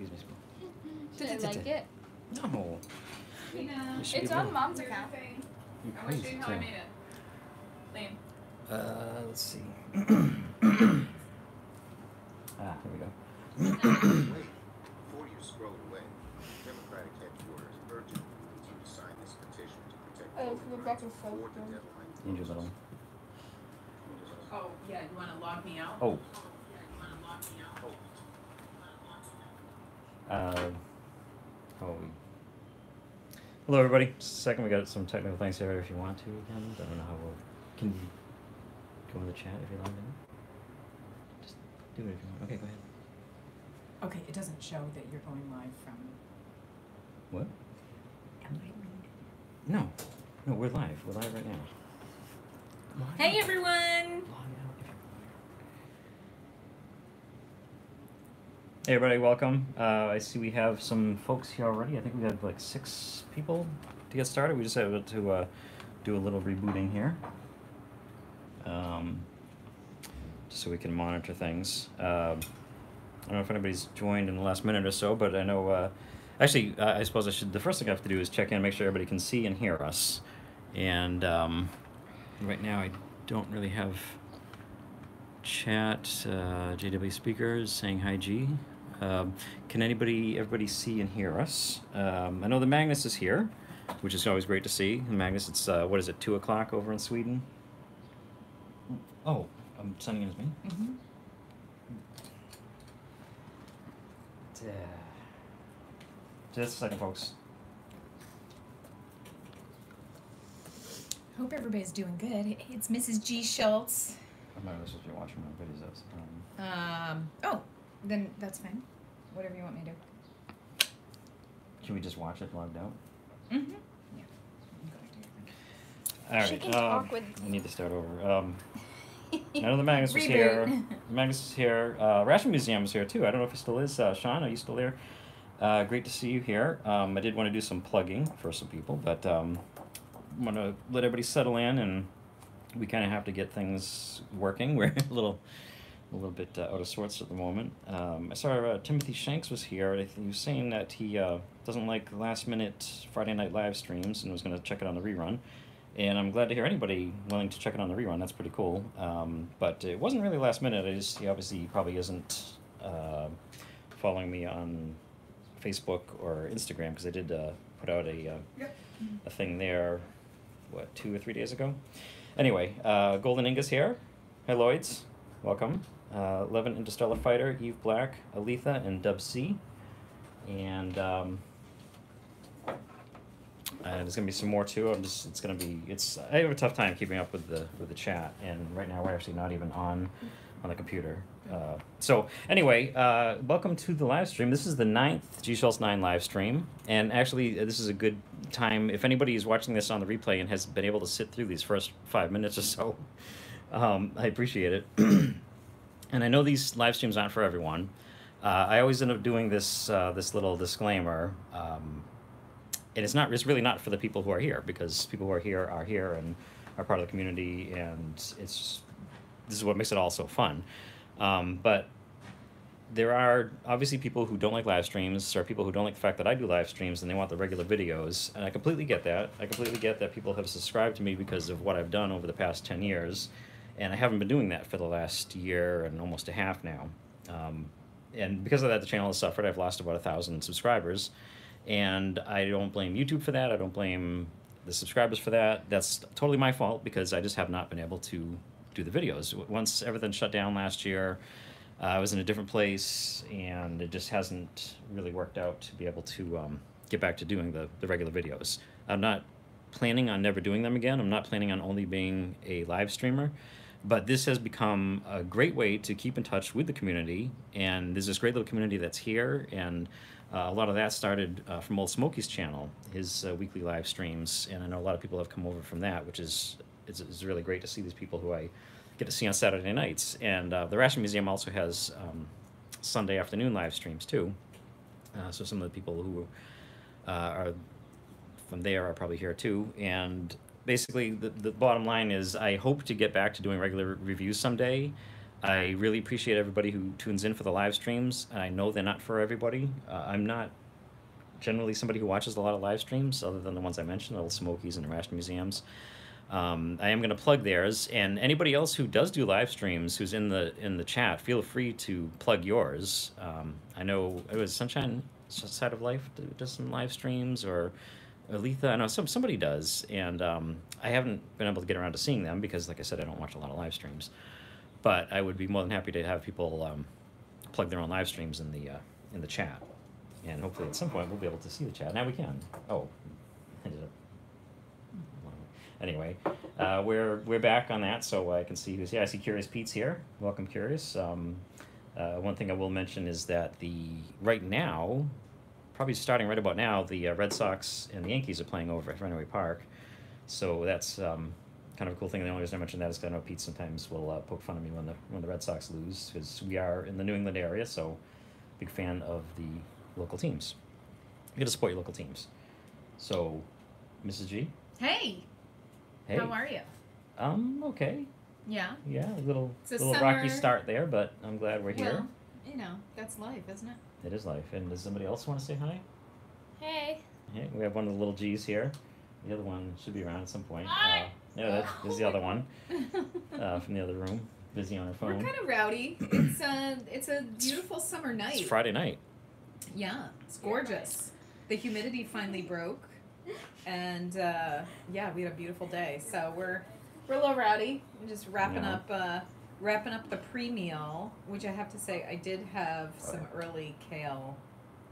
Excuse me. Did I like it? No. You should be It's on doing- mom's account. You're I want to crazy, show you how I too. made it. Lame. Uh, let's see. ah, here we go. Wait, before you scroll away, Democratic headquarters urgently needs you to sign this petition to protect Oh, voting Rebecca rights Folk before the did. deadline Angel. Little. Oh, yeah, you want to log me out? Oh, Yeah, you want to log me out? Uh, oh. Hello, everybody. Just a second, we got some technical things here. If you want to, again, I don't know how we'll. Can you go in the chat if you're logged in? Just do it if you want. Okay, go ahead. Okay, it doesn't show that you're going live from. What? No, no, we're live. We're live right now. Log Hey, everyone! Log out if you- Hey everybody, welcome. Uh, I see we have some folks here already. I think we have like six people to get started. We just have to uh, do a little rebooting here, um, just so we can monitor things. Um I don't know if anybody's joined in the last minute or so, but I know. Uh, actually, uh, I suppose I should. The first thing I have to do is check in, and make sure everybody can see and hear us. And um, right now, I don't really have chat. Uh, JW speakers saying hi, G. Um, can anybody, everybody see and hear us? Um, I know the Magnus is here, which is always great to see. And Magnus, it's uh, what is it, two o'clock over in Sweden? Oh, I'm sending it as me. Mm-hmm. Just a second, folks. Hope everybody's doing good. It's Mrs. G. Schultz. I'm not really supposed to be watching my videos. Um, Um. Oh, then that's fine. Whatever you want me to do. can we just watch it logged out? Mm-hmm. Yeah. All right. She can um, talk with- I need to start over. Um, I know the Magnus was Reboot. here. Magnus is here. Uh, Ration Museum is here too. I don't know if he still is. Uh, Sean, are you still there? Uh, great to see you here. Um, I did want to do some plugging for some people, but um, want to let everybody settle in, and we kind of have to get things working. We're a little, a little bit uh, out of sorts at the moment. Um, I saw uh, Timothy Shanks was here. He was saying that he uh, doesn't like last minute Friday night live streams and was going to check it on the rerun. And I'm glad to hear anybody willing to check it on the rerun. That's pretty cool. Um, but it wasn't really last minute. I just he obviously probably isn't uh, following me on Facebook or Instagram because I did uh, put out a uh, a thing there, what two or three days ago. Anyway, uh, Golden Inga's here. Hi Lloyd's, welcome. Uh, Eleven Interstellar Fighter, Eve Black, Aletha, and Dub C. And um, and there's gonna be some more too. I'm just it's gonna be it's I have a tough time keeping up with the with the chat, and right now we're actually not even on on the computer. Uh, so anyway, uh, welcome to the live stream. This is the ninth G Schultz Nine live stream, and actually uh, this is a good time if anybody is watching this on the replay and has been able to sit through these first five minutes or so. Um, I appreciate it, and I know these live streams aren't for everyone. Uh, I always end up doing this this this little disclaimer. Um, and it's not it's really not for the people who are here because people who are here are here and are part of the community and it's this is what makes it all so fun um, but there are obviously people who don't like live streams or people who don't like the fact that I do live streams and they want the regular videos and I completely get that I completely get that people have subscribed to me because of what I've done over the past 10 years and I haven't been doing that for the last year and almost a half now um, and because of that the channel has suffered I've lost about a thousand subscribers and I don't blame YouTube for that. I don't blame the subscribers for that. That's totally my fault because I just have not been able to do the videos. Once everything shut down last year, uh, I was in a different place, and it just hasn't really worked out to be able to um, get back to doing the, the regular videos. I'm not planning on never doing them again. I'm not planning on only being a live streamer. But this has become a great way to keep in touch with the community, and there's this great little community that's here, and uh, a lot of that started uh, from Old Smokey's channel, his uh, weekly live streams, and I know a lot of people have come over from that, which is it's, it's really great to see these people who I get to see on Saturday nights. And uh, the Ration Museum also has um, Sunday afternoon live streams too. Uh, so some of the people who uh, are from there are probably here too. And basically, the, the bottom line is I hope to get back to doing regular reviews someday. I really appreciate everybody who tunes in for the live streams. I know they're not for everybody. Uh, I'm not generally somebody who watches a lot of live streams, other than the ones I mentioned, Little Smokies and the Rash Museums. Um, I am going to plug theirs, and anybody else who does do live streams, who's in the in the chat, feel free to plug yours. Um, I know it was Sunshine Side of Life do- does some live streams, or Aletha. I know some somebody does, and um, I haven't been able to get around to seeing them because, like I said, I don't watch a lot of live streams. But I would be more than happy to have people um, plug their own live streams in the uh, in the chat, and hopefully at some point we'll be able to see the chat. Now we can. Oh, anyway, uh, we're we're back on that, so I can see who's here. I see Curious Pete's here. Welcome, Curious. Um, uh, one thing I will mention is that the right now, probably starting right about now, the uh, Red Sox and the Yankees are playing over at Fenway Park, so that's um, kind of a cool thing. The only reason I mention that is because I know Pete sometimes will uh, poke fun of me when the when the Red Sox lose, because we are in the New England area, so big fan of the local teams. You got to support your local teams. So, Mrs. G, Hey, hey, how are you? um, okay. Yeah. Yeah, a little a little rocky start there, but I'm glad we're here. Well, you know, that's life, isn't it? It is life. And does somebody else want to say hi? Hey. Yeah, we have one of the little G's here. The other one should be around at some point. Hi. Uh, yeah, that, there's the other one uh, from the other room, busy on her phone. We're kind of rowdy. It's a it's a beautiful summer night. It's Friday night. Yeah, it's gorgeous. The humidity finally broke, and uh, yeah, we had a beautiful day. So we're we're a little rowdy. We're just wrapping Yeah. up uh, wrapping up the pre meal, which I have to say I did have some early kale.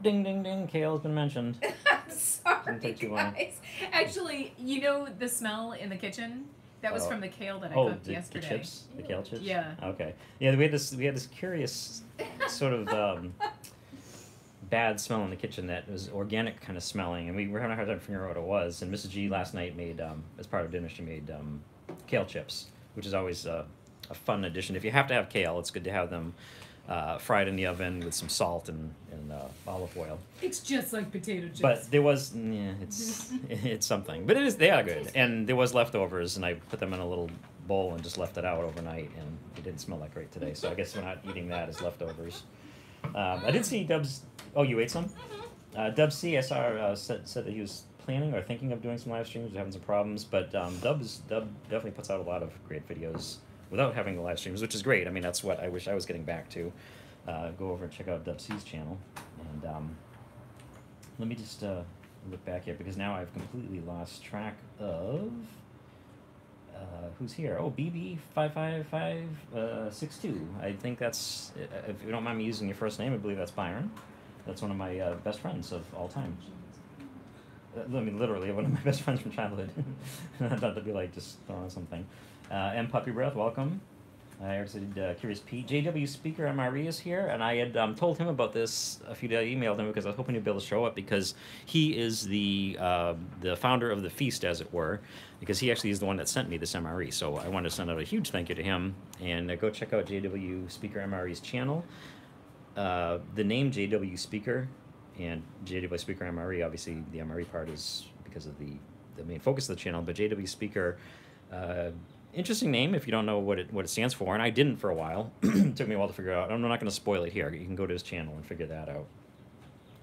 Ding, ding, ding. Kale's been mentioned. I'm sorry, Didn't take too long. guys. Actually, you know the smell in the kitchen? That was Oh. from the kale that I Oh, cooked the, the yesterday. chips, the kale chips. Yeah. Okay. Yeah, we had this. We had this curious sort of um, bad smell in the kitchen that was organic kind of smelling, and we were having a hard time figuring out what it was. And Mrs. G last night made, um, as part of dinner, she made um, kale chips, which is always uh, a fun addition. If you have to have kale, it's good to have them uh, fried in the oven with some salt and, and uh, olive oil. It's just like potato chips. But there was, yeah, it's it's something. But it is they are good, and there was leftovers, and I put them in a little bowl and just left it out overnight, and it didn't smell that great today. So I guess we're not eating that as leftovers. Um, I did see Dubs. Oh, you ate some? Uh, Dub C, I saw uh, said, said that he was planning or thinking of doing some live streams, having some problems, but um, Dub's Dub definitely puts out a lot of great videos without having the live streams, which is great. I mean, that's what I wish I was getting back to. Uh, go over and check out Dub C's channel, and um, let me just uh, look back here because now I've completely lost track of uh, who's here. Oh, BB55562. uh. I think that's uh, if you don't mind me using your first name, I believe that's Byron. That's one of my uh, best friends of all time. I mean, literally one of my best friends from childhood. Not to be like just throwing something. Uh, M Puppy Breath, welcome. I did uh, Curious Pete. JW Speaker MRE is here, and I had um, told him about this a few days. I emailed him because I was hoping he'd be able to show up because he is the uh, the founder of the feast, as it were, because he actually is the one that sent me this MRE. So I wanted to send out a huge thank you to him, and uh, go check out JW Speaker MRE's channel. Uh, the name JW Speaker and JW Speaker MRE, obviously the MRE part is because of the the main focus of the channel, but JW Speaker. Interesting name if you don't know what it what it stands for, and I didn't for a while. it took me a while to figure out. I'm not going to spoil it here. You can go to his channel and figure that out,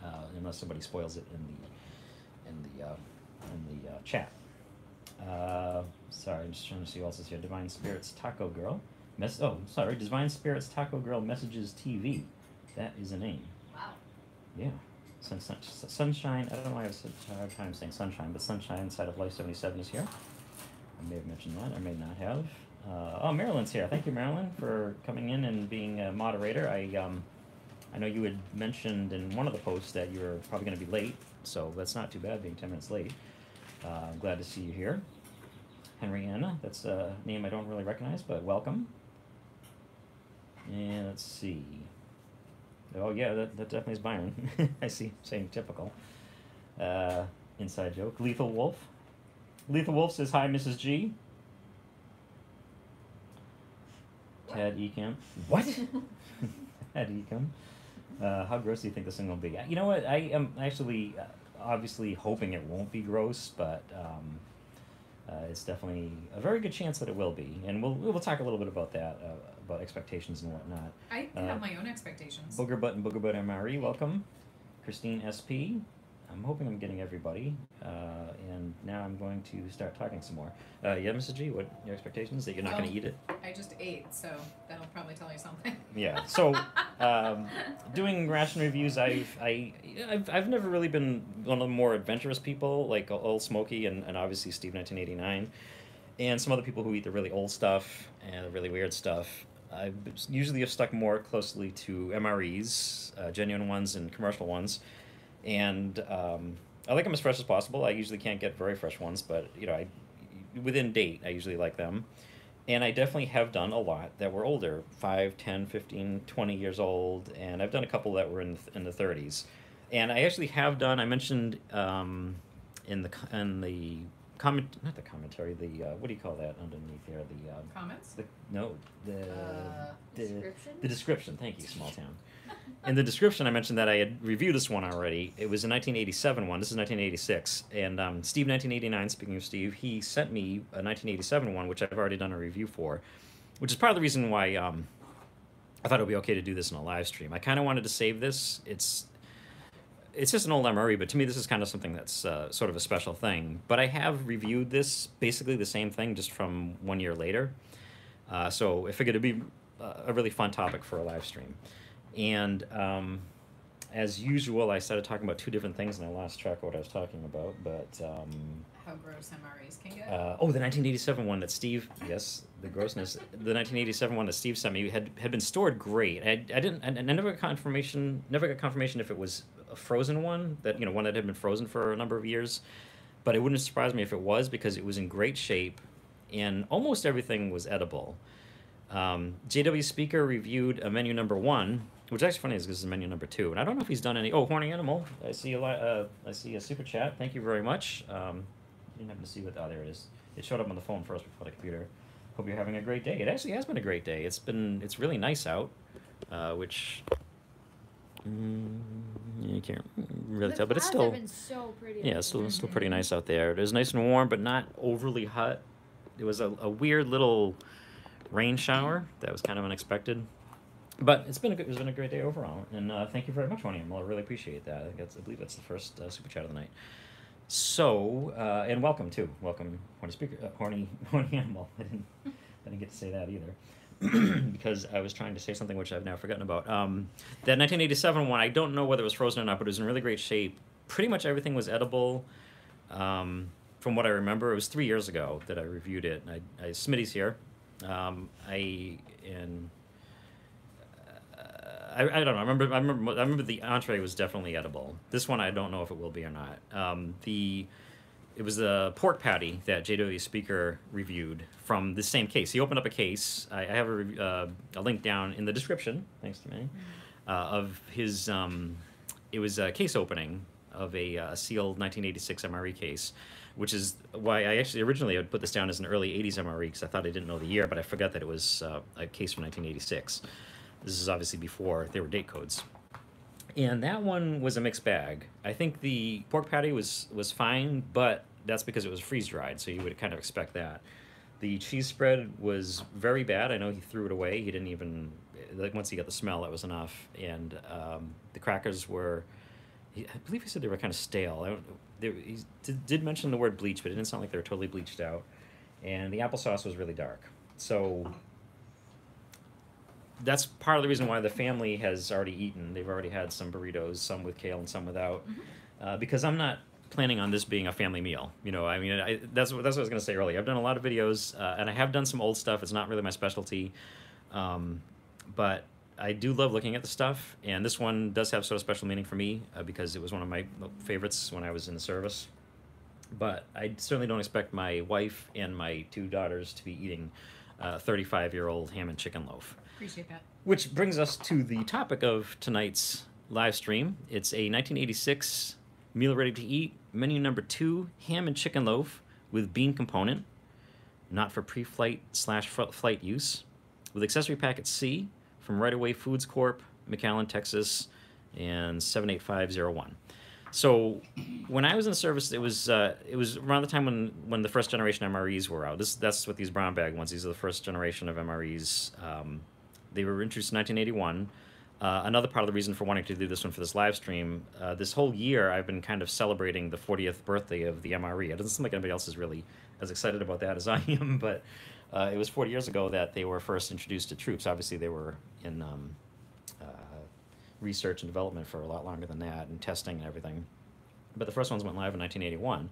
uh, unless somebody spoils it in the in the uh, in the uh, chat. Uh, sorry, I'm just trying to see who else is here. Divine Spirits Taco Girl. Mess- oh, sorry, Divine Spirits Taco Girl Messages TV. That is a name. Wow. Yeah. Sun, sun, sunshine. I don't know why I have such a hard time saying sunshine, but Sunshine inside of Life 77 is here. I may have mentioned that. I may not have. Uh, oh, Marilyn's here. Thank you, Marilyn, for coming in and being a moderator. I um, I know you had mentioned in one of the posts that you were probably going to be late, so that's not too bad being 10 minutes late. Uh, I'm glad to see you here. Henrietta, that's a name I don't really recognize, but welcome. And let's see. Oh yeah, that, that definitely is Byron. I see, same typical. Uh, inside joke. Lethal Wolf. Lethal Wolf says hi, Mrs. G. Ted Ecamp. What? Ted Ecamp. Uh, how gross do you think this thing will be? You know what? I am actually, uh, obviously, hoping it won't be gross, but um, uh, it's definitely a very good chance that it will be, and we'll we'll talk a little bit about that uh, about expectations and whatnot. I Uh, have my own expectations. Booger Butt and Booger Butt MRE, welcome. Christine SP. I'm hoping I'm getting everybody. Uh, and now I'm going to start talking some more. Uh, yeah, Mr. G, what your expectations? That you're not going Oh. to eat it? I just ate, so that'll probably tell you something. Yeah. So, um, doing ration reviews, I've I I've, I've never really been one of the more adventurous people like Old Smoky and, and obviously Steve 1989, and some other people who eat the really old stuff and the really weird stuff. I usually have stuck more closely to MREs, uh, genuine ones and commercial ones, and um, I like them as fresh as possible. I usually can't get very fresh ones, but you know, I within date, I usually like them and I definitely have done a lot that were older 5, 10, 15, 20 years old, and I've done a couple that were in, in the 30s. And I actually have done, I mentioned um, in the in the comment, not the commentary, the, uh, what do you call that underneath there? The, um, Comments? the no, the, Uh, the, Description? the description. Thank you, small town. In the description, I mentioned that I had reviewed this one already. It was a 1987 one. This is 1986. And um, Steve, 1989, speaking of Steve, he sent me a 1987 one, which I've already done a review for, which is part of the reason why um, I thought it would be okay to do this in a live stream. I kind of wanted to save this. It's it's just an old MRE, but to me, this is kind of something that's uh, sort of a special thing. But I have reviewed this basically the same thing, just from one year later. Uh, so I figured it'd be uh, a really fun topic for a live stream. And um, as usual, I started talking about two different things, and I lost track of what I was talking about. But um, How gross MREs can get. uh, oh, the 1987 one that Steve, yes, the grossness. the 1987 one that Steve sent me had had been stored great. I, I didn't, I, I never got confirmation, never got confirmation if it was a frozen one that you know one that had been frozen for a number of years. But it wouldn't surprise me if it was because it was in great shape, and almost everything was edible. Um, JW Speaker reviewed a menu number one, which is actually funny is because this is menu number two, and I don't know if he's done any. Oh, horny animal! I see a li- uh, I see a super chat. Thank you very much. Um, didn't happen to see what. Oh, there it is. It showed up on the phone first before the computer. Hope you're having a great day. It actually has been a great day. It's been it's really nice out, uh, which mm, you can't really the tell, but it's still been so pretty. yeah, it's still still pretty nice out there. It was nice and warm, but not overly hot. It was a, a weird little rain shower that was kind of unexpected. But it's been a good, it's been a great day overall, and uh, thank you very much, Animal. I really appreciate that. I, think that's, I believe that's the first uh, super chat of the night. So, uh, and welcome too. Welcome, Horny Speaker, uh, Horny Horny Animal. I didn't I didn't get to say that either. because I was trying to say something which I've now forgotten about. Um, that 1987 one, I don't know whether it was frozen or not, but it was in really great shape. Pretty much everything was edible. Um, from what I remember, it was three years ago that I reviewed it. I, I Smitty's here. Um, I and I, I don't know. I remember. I remember. I remember the entree was definitely edible. This one, I don't know if it will be or not. Um, the it was the pork patty that JW Speaker reviewed from the same case. He opened up a case. I, I have a, uh, a link down in the description, thanks to me, uh, of his. Um, it was a case opening of a uh, sealed 1986 MRE case, which is why I actually originally had put this down as an early 80s MRE because I thought I didn't know the year, but I forgot that it was uh, a case from 1986. This is obviously before there were date codes and that one was a mixed bag. I think the pork patty was was fine, but that's because it was freeze dried, so you would kind of expect that. The cheese spread was very bad. I know he threw it away. He didn't even like once he got the smell, that was enough. And um, the crackers were, I believe he said they were kind of stale. I don't, they, he did, did mention the word bleach, but it didn't sound like they were totally bleached out. And the applesauce was really dark. So that's part of the reason why the family has already eaten. They've already had some burritos, some with kale and some without, uh, because I'm not planning on this being a family meal. You know, I mean, I, that's what that's what I was gonna say earlier. I've done a lot of videos, uh, and I have done some old stuff. It's not really my specialty, um, but I do love looking at the stuff, and this one does have sort of special meaning for me uh, because it was one of my favorites when I was in the service. But I certainly don't expect my wife and my two daughters to be eating a 35 year old ham and chicken loaf. Appreciate that. Which brings us to the topic of tonight's live stream. It's a 1986 meal ready to eat, menu number two, ham and chicken loaf with bean component, not for pre-flight slash flight use, with accessory packet C from Right Away Foods Corp, McAllen, Texas, and 78501. So when I was in the service, it was uh, it was around the time when, when the first generation MREs were out. This that's what these brown bag ones. These are the first generation of MREs. Um, they were introduced in 1981. Uh, another part of the reason for wanting to do this one for this live stream, uh, this whole year I've been kind of celebrating the 40th birthday of the MRE. It doesn't seem like anybody else is really as excited about that as I am, but uh, it was 40 years ago that they were first introduced to troops. Obviously, they were in um, uh, research and development for a lot longer than that, and testing and everything. But the first ones went live in 1981,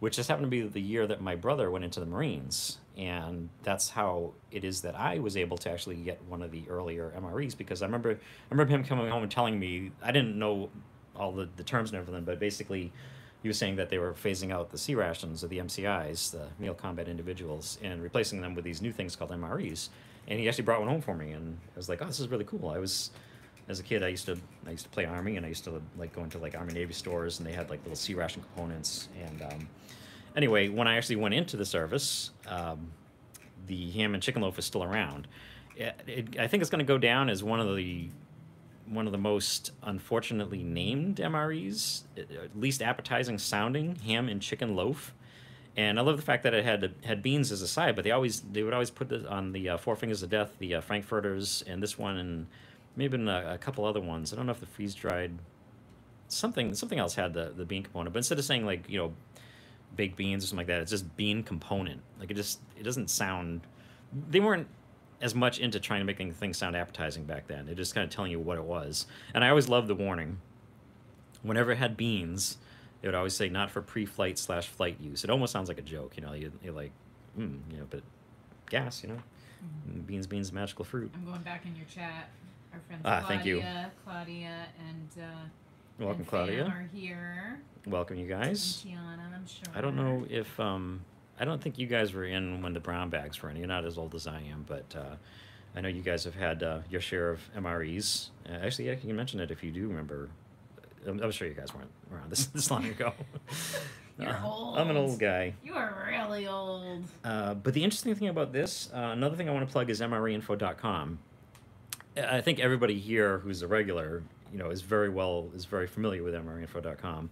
which just happened to be the year that my brother went into the Marines, and that's how it is that I was able to actually get one of the earlier MREs because I remember I remember him coming home and telling me I didn't know all the, the terms and everything, but basically he was saying that they were phasing out the C rations or the MCIs, the meal combat individuals, and replacing them with these new things called MREs. And he actually brought one home for me, and I was like, "Oh, this is really cool." I was, as a kid, I used to I used to play army, and I used to like go into like army navy stores, and they had like little C ration components. And um, anyway, when I actually went into the service, um, the ham and chicken loaf is still around. It, it, I think it's going to go down as one of the one of the most unfortunately named MREs, at least appetizing sounding ham and chicken loaf. And I love the fact that it had had beans as a side, but they always they would always put it on the uh, Four Fingers of Death, the uh, Frankfurters, and this one, and maybe a, a, couple other ones. I don't know if the freeze dried something something else had the the bean component, but instead of saying like you know baked beans or something like that, it's just bean component. Like it just it doesn't sound. They weren't as much into trying to make things sound appetizing back then. It just kind of telling you what it was. And I always loved the warning. Whenever it had beans, it would always say not for pre-flight slash flight use. It almost sounds like a joke, you know. You, you're like, mm, you know, but gas, you know, mm-hmm. beans, beans, magical fruit. I'm going back in your chat. Our friends ah, Claudia, thank you. Claudia, and uh, welcome, Claudia. Are here. Welcome, you guys. And Tiana, I'm sure. I don't know if um, I don't think you guys were in when the brown bags were in. You're not as old as I am, but uh, I know you guys have had uh, your share of MREs. Uh, actually, yeah, you can mention it if you do remember. I'm, I'm sure you guys weren't around this, this long ago. You're Uh, old. I'm an old guy. You are really old. Uh, but the interesting thing about this, uh, another thing I want to plug is MREinfo.com. I think everybody here who's a regular, you know, is very well is very familiar with MREinfo.com.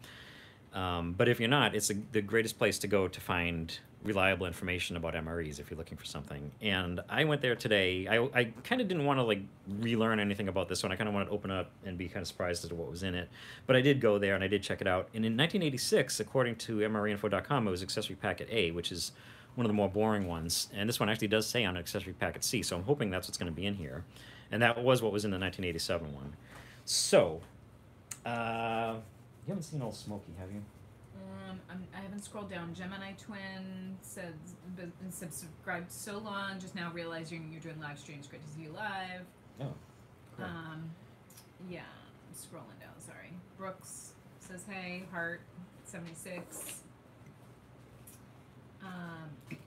Um, but if you're not, it's a, the greatest place to go to find reliable information about MREs if you're looking for something. And I went there today. I, I kind of didn't want to like relearn anything about this one. I kind of wanted to open up and be kind of surprised as to what was in it. But I did go there and I did check it out. And in 1986, according to MREinfo.com, it was accessory packet A, which is one of the more boring ones. And this one actually does say on accessory packet C. So I'm hoping that's what's going to be in here. And that was what was in the 1987 one. So, uh, you haven't seen Old Smoky, have you? Um, I'm, I haven't scrolled down. Gemini Twin said been subscribed so long. Just now realizing you're doing live streams. Great to see you live. Oh. cool. Um, yeah, I'm scrolling down. Sorry. Brooks says hey. Heart seventy six. Um,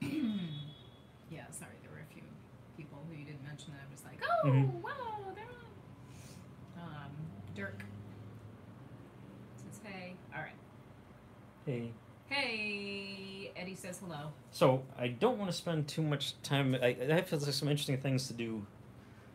yeah. Sorry, there were a few people who you didn't mention that I was like, oh Mhm. wow, Dirk says hey. All right. Hey. Hey, Eddie says hello. So I don't want to spend too much time. I, I have some interesting things to do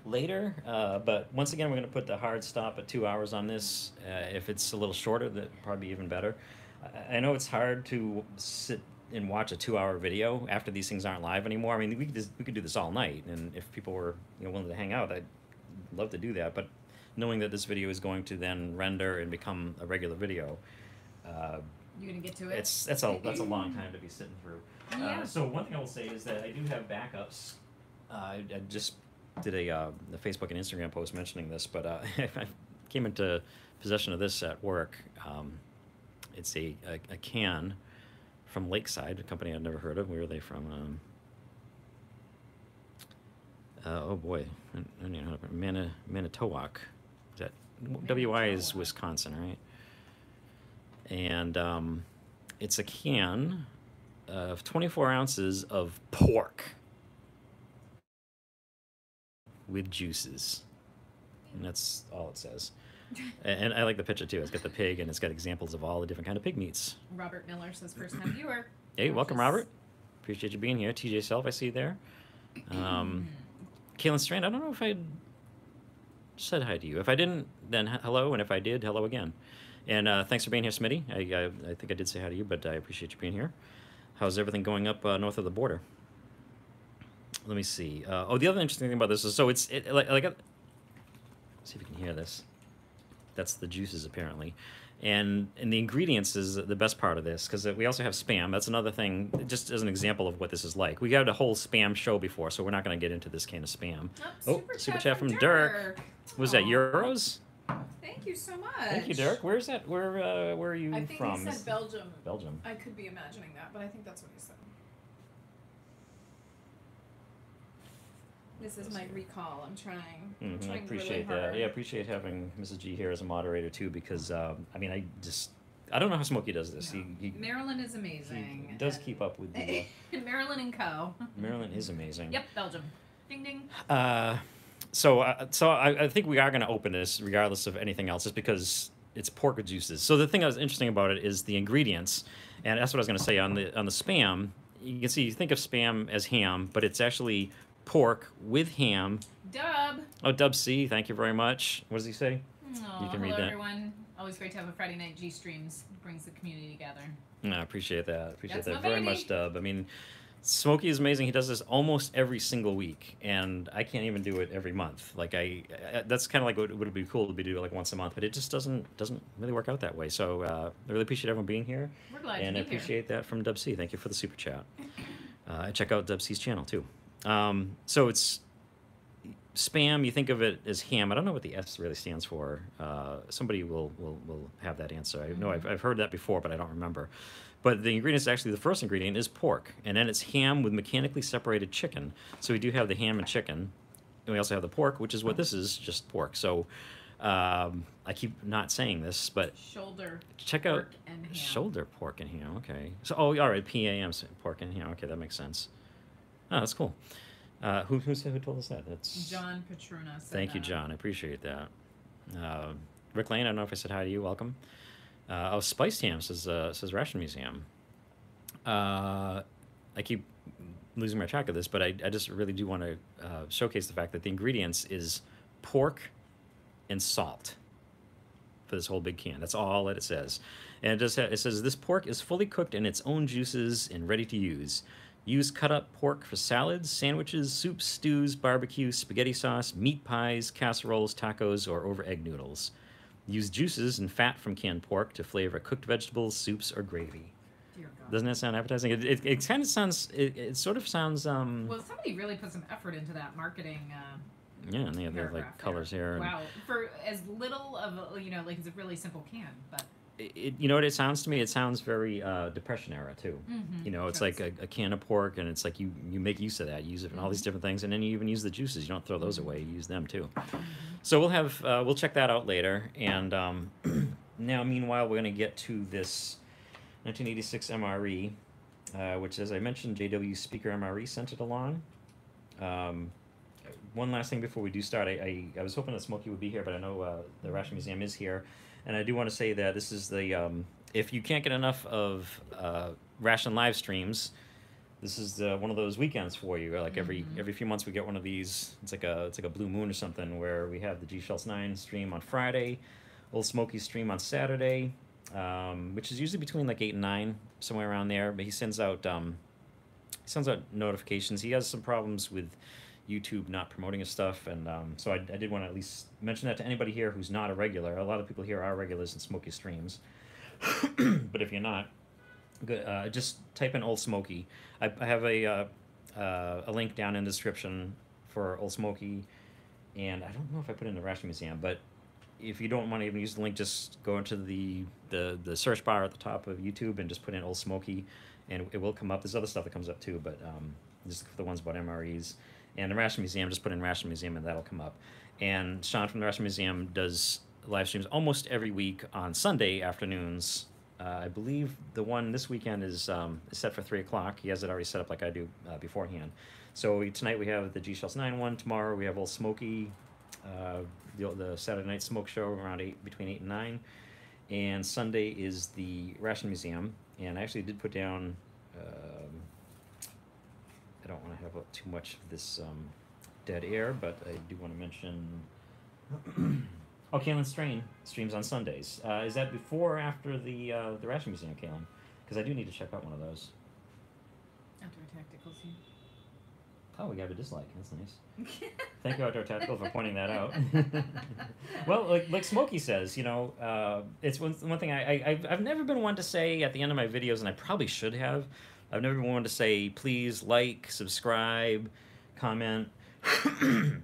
later, uh, but once again, we're going to put the hard stop at two hours on this. Uh, if it's a little shorter, that probably be even better. I, I know it's hard to sit and watch a two-hour video after these things aren't live anymore. I mean, we could just, we could do this all night, and if people were you know willing to hang out, I'd love to do that. But knowing that this video is going to then render and become a regular video. Uh, You gonna get to it? it's that's a that's a long time to be sitting through. Yeah. Uh, so one thing I will say is that I do have backups. Uh, I, I just did a, uh, a Facebook and Instagram post mentioning this, but uh, I came into possession of this at work. Um, it's a, a, a can from Lakeside, a company I'd never heard of. Where are they from? Um, uh, oh boy, I I don't even know how to Manitowoc. WI is Wisconsin, right? And um, it's a can of 24 ounces of pork with juices. And that's all it says. And I like the picture too. It's got the pig and it's got examples of all the different kind of pig meats. Robert Miller says first time viewer. Hey, welcome, Robert. Appreciate you being here. TJ Self, I see you there. Um, Kaylin Strand, I don't know if I said hi to you. If I didn't, then hello. And if I did, hello again. And uh, thanks for being here, Smitty. I, I, I think I did say hi to you, but I appreciate you being here. How's everything going up uh, north of the border? let me see. Uh, oh, the other interesting thing about this is so it's it, like like. a- see if you can hear this. That's the juices apparently, and and the ingredients is the best part of this because we also have spam. That's another thing. Just as an example of what this is like, we got a whole spam show before, so we're not going to get into this can of spam. Oh, super, super chat, from Dirk. Dirk. Was that euros? Thank you so much. Thank you, Dirk. Where's that? Where uh, where are you I think from? he said Belgium. Belgium. I could be imagining that, but I think that's what he said. This is my recall. I'm trying. I'm Mhm, I appreciate really that. Yeah, I appreciate having Mrs. G here as a moderator too, because um, I mean, I just I don't know how Smokey does this. No. He, he, Marilyn is he amazing. does and- keep up with the. Uh, Marilyn and Co. Marilyn is amazing. Yep, Belgium. Ding ding. Uh, so uh, so I, I think we are going to open this regardless of anything else, just because it's pork juices. So the thing that was interesting about it is the ingredients, and that's what I was going to say on the on the spam. You can see you think of spam as ham, but it's actually pork with ham. Dub. Oh, Dub C, thank you very much. What does he say? Aw, You can hello read that. everyone. Always great to have a Friday night G streams. Brings the community together. No, I appreciate that. Appreciate That's that very baby. much, Dub. I mean, Smokey is amazing. He does this almost every single week, and I can't even do it every month. Like I, I that's kind of like what would be cool to be do like once a month, but it just doesn't doesn't really work out that way. So uh, I really appreciate everyone being here, We're glad and I to be here. appreciate that from Dub C. Thank you for the super chat. Uh, check out Dub C's channel too. Um, so it's spam. You think of it as ham. I don't know what the S really stands for. Uh, somebody will, will will have that answer. I know I've, I've heard that before, but I don't remember. But the ingredients actually the first ingredient is pork, and then it's ham with mechanically separated chicken. So we do have the ham and chicken, and we also have the pork, which is what this is, just pork. So um, I keep not saying this, but Shoulder. check out pork and ham. shoulder pork and ham. Okay. So oh, all right, PAM pork and ham. Okay, that makes sense. Oh, that's cool. Uh, who who said who told us that? That's John Petruna Thank you. John. I appreciate that. Uh, Rick Lane, I don't know if I said hi to you. Welcome. Uh, oh, Spiced Ham says uh, says Ration Museum. Uh, I keep losing my track of this, but I, I just really do want to uh, showcase the fact that the ingredients is pork and salt for this whole big can. That's all that it says. And it just ha- it says this pork is fully cooked in its own juices and ready to use. Use cut up pork for salads, sandwiches, soups, stews, barbecue, spaghetti sauce, meat pies, casseroles, tacos, or over egg noodles. Use juices and fat from canned pork to flavor cooked vegetables, soups, or gravy. Doesn't that sound appetizing? It, it, it kind of sounds, it, it sort of sounds, um, Well, somebody really put some effort into that marketing. Uh, yeah, and they have, paragraph like colors here. and- Wow, for as little of a, you know, like it's a really simple can, but it, you know what it sounds to me? It sounds very uh, depression era too. Mhm, You know, it's like a, a can of pork, and it's like you you make use of that, you use it in all these Mm-hmm. different things, and then you even use the juices. You don't throw those away; you use them too. So we'll have uh, we'll check that out later. And um, now, meanwhile, we're going to get to this 1986 MRE, uh, which, as I mentioned, JW Speaker MRE sent it along. Um, one last thing before we do start, I, I, I was hoping that Smokey would be here, but I know uh, the Ration Museum is here, and I do want to say that this is the um, if you can't get enough of uh, Ration live streams, this is the, one of those weekends for you. Like every Mhm. every few months, we get one of these. It's like a it's like a blue moon or something where we have the G Schultz Nine stream on Friday, Old Smoky stream on Saturday, um, which is usually between like eight and nine, somewhere around there. But he sends out um, he sends out notifications. He has some problems with YouTube not promoting his stuff, and um, so I, I did want to at least mention that to anybody here who's not a regular. A lot of people here are regulars in Smoky streams, but if you're not, good, uh, just type in Old Smoky. I, I have a uh, uh, a link down in the description for Old Smoky, and I don't know if I put in the Ration Museum, but if you don't want to even use the link, just go into the, the the search bar at the top of YouTube and just put in Old Smoky, and it will come up. There's other stuff that comes up too, but um, just the ones about MREs. And the Ration Museum, just put in Ration Museum and that'll come up. And Sean from the Ration Museum does live streams almost every week on Sunday afternoons. Uh, I believe the one this weekend is, um, set for 3 o'clock. He has it already set up like I do uh, beforehand. So we, tonight we have the G Schultz 9 one. Tomorrow we have Old Smoky, uh, the, the Saturday Night Smoke Show around 8, between 8 and 9. And Sunday is the Ration Museum. And I actually did put down. Um, I don't want to have too much of this um, dead air, but I do want to mention. oh, Kalen Strain streams on Sundays. Uh, is that before or after the uh, the Ration Museum, Kalen? Because I do need to check out one of those. after a tactical scene. Oh, we got a dislike. That's nice. Thank you, Outdoor Tactical, for pointing that out. well, like like Smokey says, you know, uh, it's one, one thing I, I I've, I've never been one to say at the end of my videos, and I probably should have. I've never one to say please like, subscribe, comment.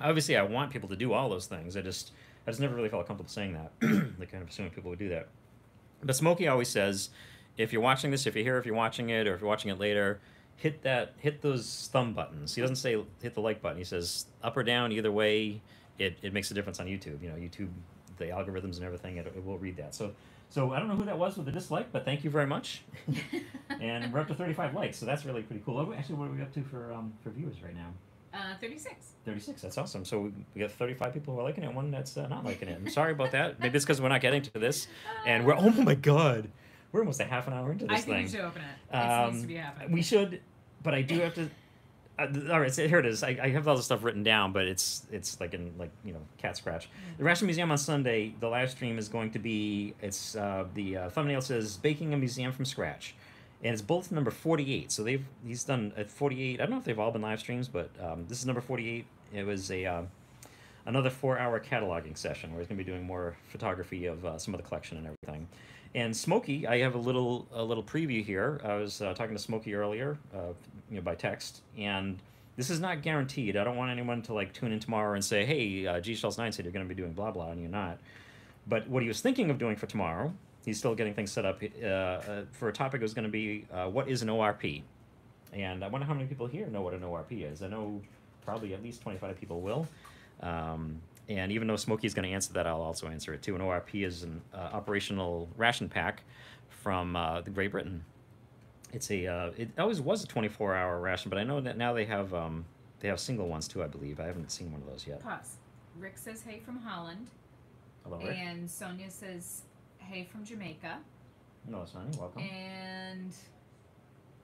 Obviously, I want people to do all those things. I just I just never really felt comfortable saying that. like kind of assuming people would do that. But Smokey always says, if you're watching this, if you're here, if you're watching it, or if you're watching it later, hit that hit those thumb buttons. He doesn't say hit the like button. He says up or down, either way, it, it makes a difference on YouTube. You know, YouTube, the algorithms and everything, it, it will read that. So so I don't know who that was with the dislike, but thank you very much. and we're up to 35 likes, so that's really pretty cool. Actually, what are we up to for um, for viewers right now? Uh, 36. 36. That's awesome. So we, we got 35 people who are liking it, and one that's uh, not liking it. I'm sorry about that. Maybe it's because we're not getting to this, and we're oh my god, we're almost a half an hour into this I think thing. we should open it. It Um, needs to be happening. we should, but I do have to. Uh, all right, so here it is. I, I have all the stuff written down, but it's it's like in like you know cat scratch. The Ration Museum on Sunday. The live stream is going to be. It's uh, the uh, thumbnail says baking a museum from scratch, and it's bulletin number forty eight. So they've he's done at forty eight. I don't know if they've all been live streams, but um, this is number forty eight. It was a. Uh, Another four-hour cataloging session where he's going to be doing more photography of uh, some of the collection and everything. And Smokey, I have a little a little preview here. I was uh, talking to Smokey earlier, uh, you know, by text, and this is not guaranteed. I don't want anyone to like tune in tomorrow and say, "Hey, uh, G Schultz Nine said you're going to be doing blah blah," and you're not. But what he was thinking of doing for tomorrow, he's still getting things set up. Uh, uh, for a topic It was going to be uh, what is an ORP, and I wonder how many people here know what an ORP is. I know probably at least 25 people will. Um, and even though Smokey's going to answer that, I'll also answer it too. An ORP is an uh, operational ration pack from uh, the Great Britain. It's a uh, it always was a 24-hour ration, but I know that now they have um, they have single ones too. I believe I haven't seen one of those yet. Pause. Rick says hey from Holland, Hello, Rick. and Sonia says hey from Jamaica, No, Sonny, welcome. and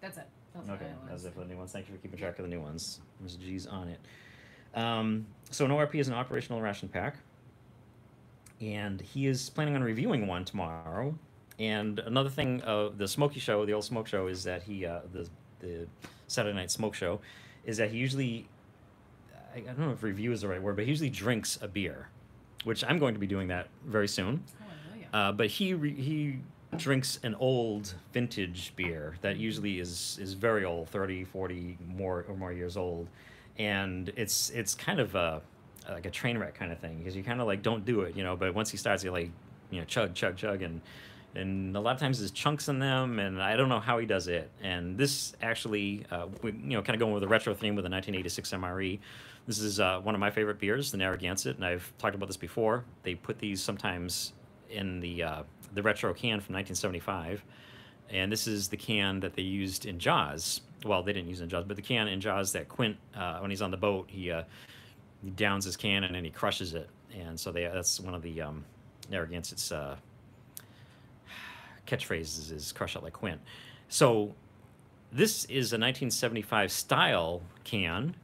that's it. That's Okay, as if the new ones. Thank you for keeping track of the new ones. There's G's on it. Um, so an ORP is an operational ration pack, and he is planning on reviewing one tomorrow. And another thing, uh, the Smoky Show, the old Smoke Show, is that he uh, the the Saturday Night Smoke Show, is that he usually I, I don't know if review is the right word, but he usually drinks a beer, which I'm going to be doing that very soon. Uh, but he re- he drinks an old vintage beer that usually is is very old 30 40 more or more years old and it's it's kind of a like a train wreck kind of thing because you kind of like don't do it you know but once he starts you like you know chug chug chug and and a lot of times there's chunks in them and i don't know how he does it and this actually uh, we, you know kind of going with a retro theme with the 1986 mre this is uh, one of my favorite beers the narragansett and i've talked about this before they put these sometimes in the uh, the retro can from 1975, and this is the can that they used in Jaws. Well, they didn't use it in Jaws, but the can in Jaws that Quint, uh, when he's on the boat, he uh, he downs his can and he crushes it, and so they that's one of the um, Narragansett's uh, catchphrases is "crush it like Quint." So this is a 1975 style can,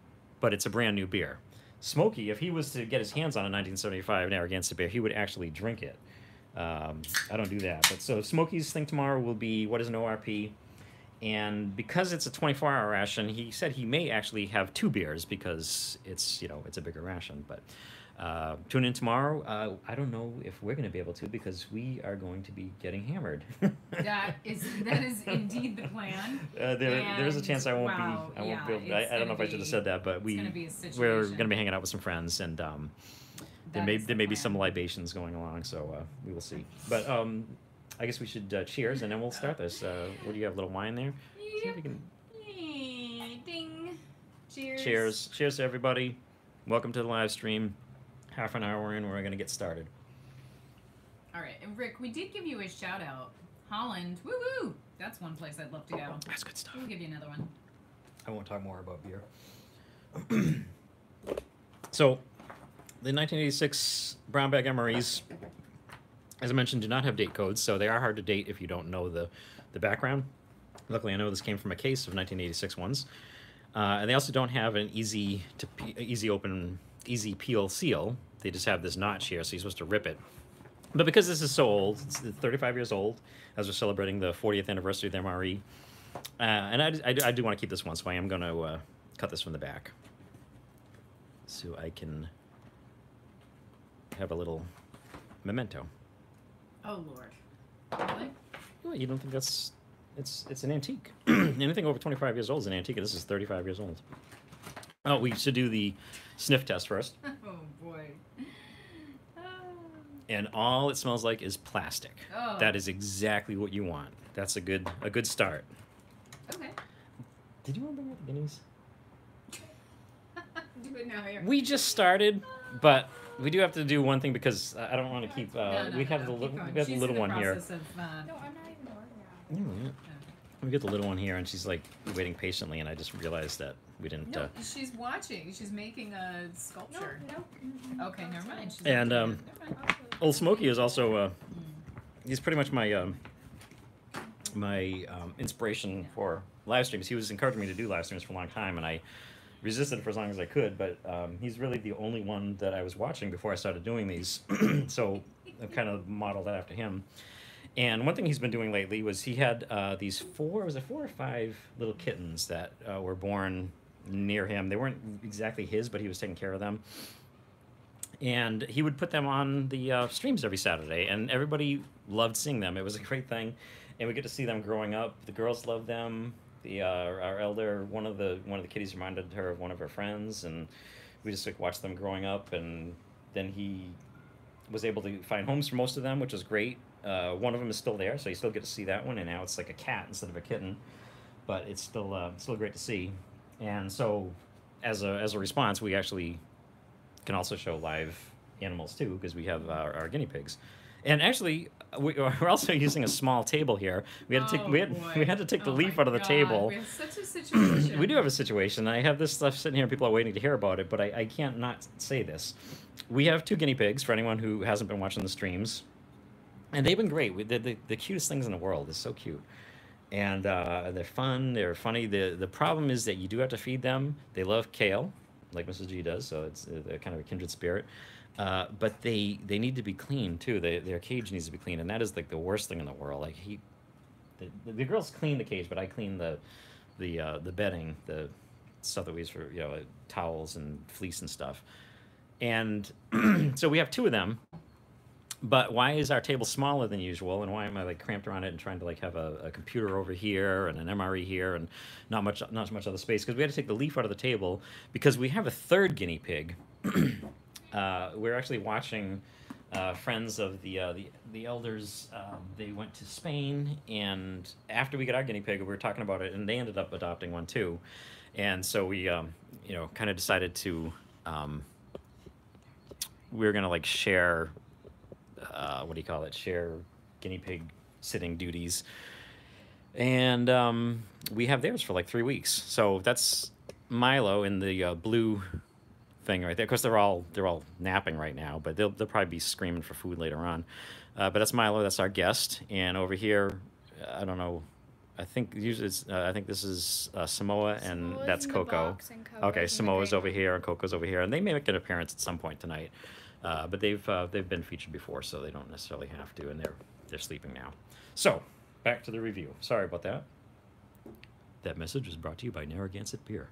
but it's a brand new beer. Smokey, if he was to get his hands on a 1975 Narragansett beer, he would actually drink it. Um, I don't do that. But so Smokey's thing tomorrow will be what is an ORP? And because it's a 24 hour ration, he said he may actually have two beers because it's, you know, it's a bigger ration. But uh, tune in tomorrow. Uh, I don't know if we're going to be able to because we are going to be getting hammered. that is that is indeed the plan. Uh, there, there is a chance I won't wow, be. I won't yeah, be. Able, I, I don't know gonna if I should have said that, but we gonna we're going to be hanging out with some friends, and um, there may the there may be some libations going along, so uh, we will see. But um, I guess we should uh, cheers, and then we'll start this. Uh, what do you have? A little wine there? See if we can. Ding. Cheers. Cheers, cheers to everybody. Welcome to the live stream. Half an hour we're in, we're going to get started. All right, and Rick, we did give you a shout out. Holland, woo woo. That's one place I'd love to go. That's good stuff. We'll give you another one. I won't talk more about beer. so, the 1986 brown bag MREs, as I mentioned, do not have date codes, so they are hard to date if you don't know the, the background. Luckily, I know this came from a case of 1986 ones, uh, and they also don't have an easy to easy open, easy peel seal. They just have this notch here, so you're supposed to rip it. But because this is so old, it's 35 years old, as we're celebrating the 40th anniversary of the MRE, uh, and I, I, I do want to keep this one, so I am going to uh, cut this from the back so I can have a little memento. Oh Lord. Really? Well, you don't think that's it's it's an antique. Anything over 25 years old is an antique. This is 35 years old. Oh, we should do the sniff test first. Oh boy. Ah. And all it smells like is plastic. Oh. That is exactly what you want. That's a good a good start. Okay. Did you want to bring out the guineas? Do it now here. We just started, but we do have to do one thing because I I don't want to keep. Uh, No, no, we have no, the keep little going. we have the She's little in one here. process Of, uh, No, I'm not even ordering Yeah, yeah. We get the little one here, and she's like waiting patiently, and I just realized that we didn't. no, Uh, she's watching. She's making a No, sculpture. no. Okay, never mind. She's And, um. Never mind. Old Smokey is also. Uh, he's pretty much my um, my um, inspiration for live streams. He was encouraging me to do live streams for a long time, and I resisted for as long as I could. But um, he's really the only one that I was watching before I started doing these. so I've kind of modeled that after him. And one thing he's been doing lately was he had uh, these four, was it four or five little kittens that uh, were born near him. They weren't exactly his, but he was taking care of them. And he would put them on the uh, streams every Saturday, and everybody loved seeing them. It was a great thing, and we get to see them growing up. The girls loved them. The uh, our elder, one of the one of the kitties reminded her of one of her friends, and we just like watched them growing up. And then he was able to find homes for most of them, which was great. Uh, one of them is still there, so you still get to see that one, and now it's like a cat instead of a kitten. But it's still uh, still great to see. And so, as a as a response, we actually can also show live animals too, because we have our, our guinea pigs. And actually, we, we're also using a small table here. We had to take we Oh, had boy. we had to take the Oh leaf out of the God, table. We have such a situation. we do have a situation. I have this stuff sitting here, and people are waiting to hear about it, but I, I can't not say this. We have two guinea pigs for anyone who hasn't been watching the streams, and they've been great. We, they're the, the cutest things in the world. They're so cute, and uh, they're fun. They're funny. the The problem is that you do have to feed them. They love kale, like Mrs. G does, so it's uh, kind of a kindred spirit. Uh, but they they need to be clean too. They, their cage needs to be clean, and that is like the worst thing in the world. Like he, the, the, the girls clean the cage, but I clean the the uh, the bedding, the stuff that we use for you know like towels and fleece and stuff. And so we have two of them. But why is our table smaller than usual, and why am I like cramped around it and trying to like have a, a computer over here and an MRE here and not much not much other space? Because we had to take the leaf out of the table because we have a third guinea pig. uh, we're actually watching uh, friends of the uh, the the elders. Um, they went to Spain, and after we got our guinea pig, we were talking about it, and they ended up adopting one too. And so we, um, you know, kind of decided to um, we were gonna like share. Uh, what do you call it? Share guinea pig sitting duties. And um, we have theirs for like three weeks. So that's Milo in the uh, blue thing right there. Of course, they're all they're all napping right now, but they'll they'll probably be screaming for food later on. Uh, but that's Milo. That's our guest. And over here, I don't know. I think usually uh, I think this is uh, Samoa, and Samoa's that's Coco. and Okay, Samoa's over here and Coco's over here, and they may make an appearance at some point tonight. Uh, but they've uh, they've been featured before, so they don't necessarily have to, and they're they're sleeping now. So back to the review. Sorry about that. That message was brought to you by Narragansett Beer.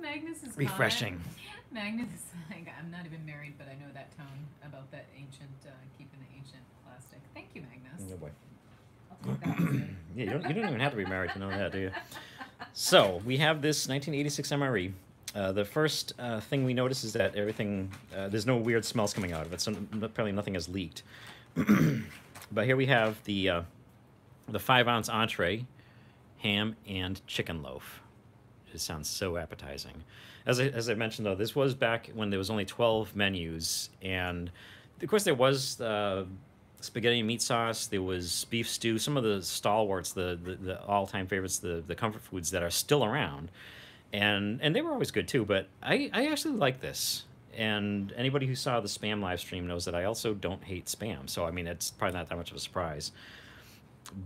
I love Magnus's Refreshing. comment. Magnus is like, I'm not even married, but I know that tone about that ancient, uh, keeping the ancient plastic. Thank you, Magnus. No way. I'll take that. as good. Yeah, you don't, you don't even have to be married to know that, do you? So we have this 1986 MRE. Uh, the first uh, thing we notice is that everything, uh, there's no weird smells coming out of it, so apparently nothing has leaked. but here we have the uh, the five ounce entree, ham and chicken loaf. It sounds so appetizing. As I, as I mentioned though, this was back when there was only 12 menus, and of course there was uh, spaghetti and meat sauce. There was beef stew. Some of the stalwarts, the the, the all time favorites, the the comfort foods that are still around, and and they were always good too. But I I actually like this. And anybody who saw the spam live stream knows that I also don't hate spam. So I mean, it's probably not that much of a surprise.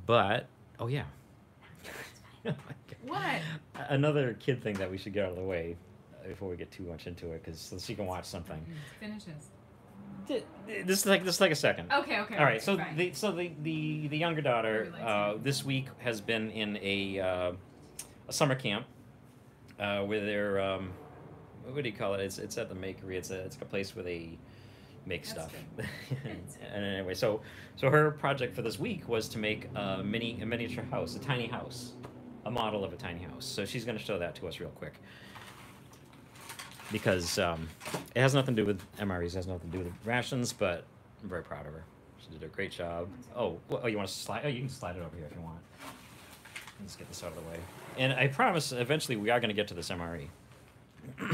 But oh yeah. What? Another kid thing that we should get out of the way before we get too much into it, because so she can watch something. Mm, Finishes. Th- This is like this is like a second. Okay, okay. All right. okay, So fine. the so the the, the younger daughter uh, this week has been in a uh, a summer camp uh, where they're um, what do you call it? It's it's at the makery. It's a it's a place where they make That's stuff. and anyway, so so her project for this week was to make a mini a miniature house, a tiny house, a model of a tiny house. So she's going to show that to us real quick because um, it has nothing to do with MREs, it has nothing to do with rations, but I'm very proud of her. She did a great job. Oh, oh, you want to slide? Oh, you can slide it over here if you want. Let's get this out of the way. And I promise, eventually, we are going to get to this MRE. uh, you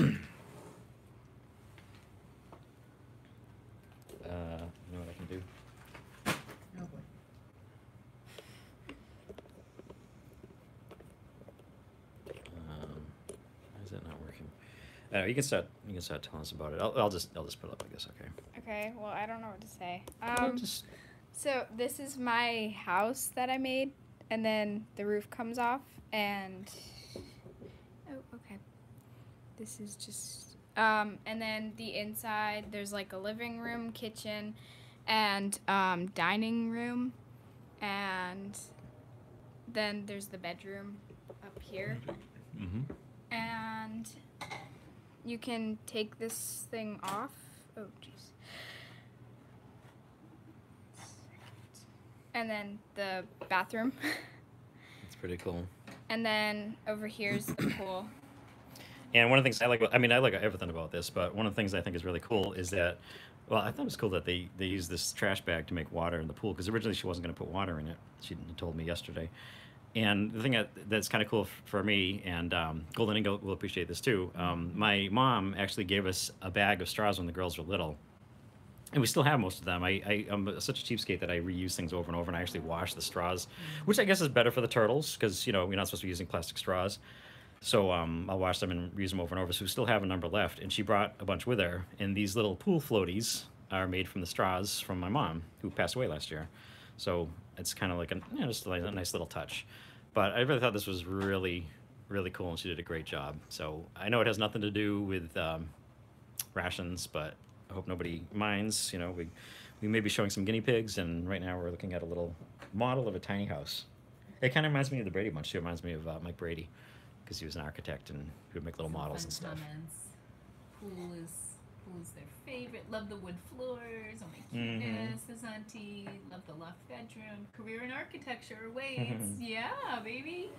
know what I can do? Oh boy. Um, why is that not working? Uh, you can start. You can start telling us about it. I'll, I'll just. I'll just put it up. I guess. Okay. Okay, well, I don't know what to say. Um, just so this is my house that I made, and then the roof comes off, and oh, okay. This is just um, and then the inside there's like a living room, kitchen, and um, dining room, and then there's the bedroom up here, hmm and you can take this thing off. Oh, jeez. And then the bathroom. It's pretty cool. and then over here's the pool. And one of the things I like, I mean, I like everything about this, but one of the things I think is really cool is that, well, I thought it was cool that they they use this trash bag to make water in the pool because originally she wasn't going to put water in it. She told me yesterday. And the thing that, that's kind of cool for me, and um, Golden Eagle will appreciate this too. Um, my mom actually gave us a bag of straws when the girls were little, and we still have most of them. I, I I'm such a cheapskate that I reuse things over and over, and I actually wash the straws, which I guess is better for the turtles because you know you're not supposed to be using plastic straws. So um, I'll wash them and reuse them over and over. So we still have a number left, and she brought a bunch with her. And these little pool floaties are made from the straws from my mom, who passed away last year. So it's kind of like a you know, just like a nice little touch. But I really thought this was really, really cool, and she did a great job. So I know it has nothing to do with um, rations, but I hope nobody minds. You know, we we may be showing some guinea pigs, and right now we're looking at a little model of a tiny house. It kind of reminds me of the Brady Bunch. Too. It reminds me of uh, Mike Brady because he was an architect and he would make little Some models and stuff. Comments. Pool is pool is their favorite. Love the wood floors. Oh my mm-hmm. goodness, his auntie. Love the loft bedroom. Career in architecture awaits. yeah, baby.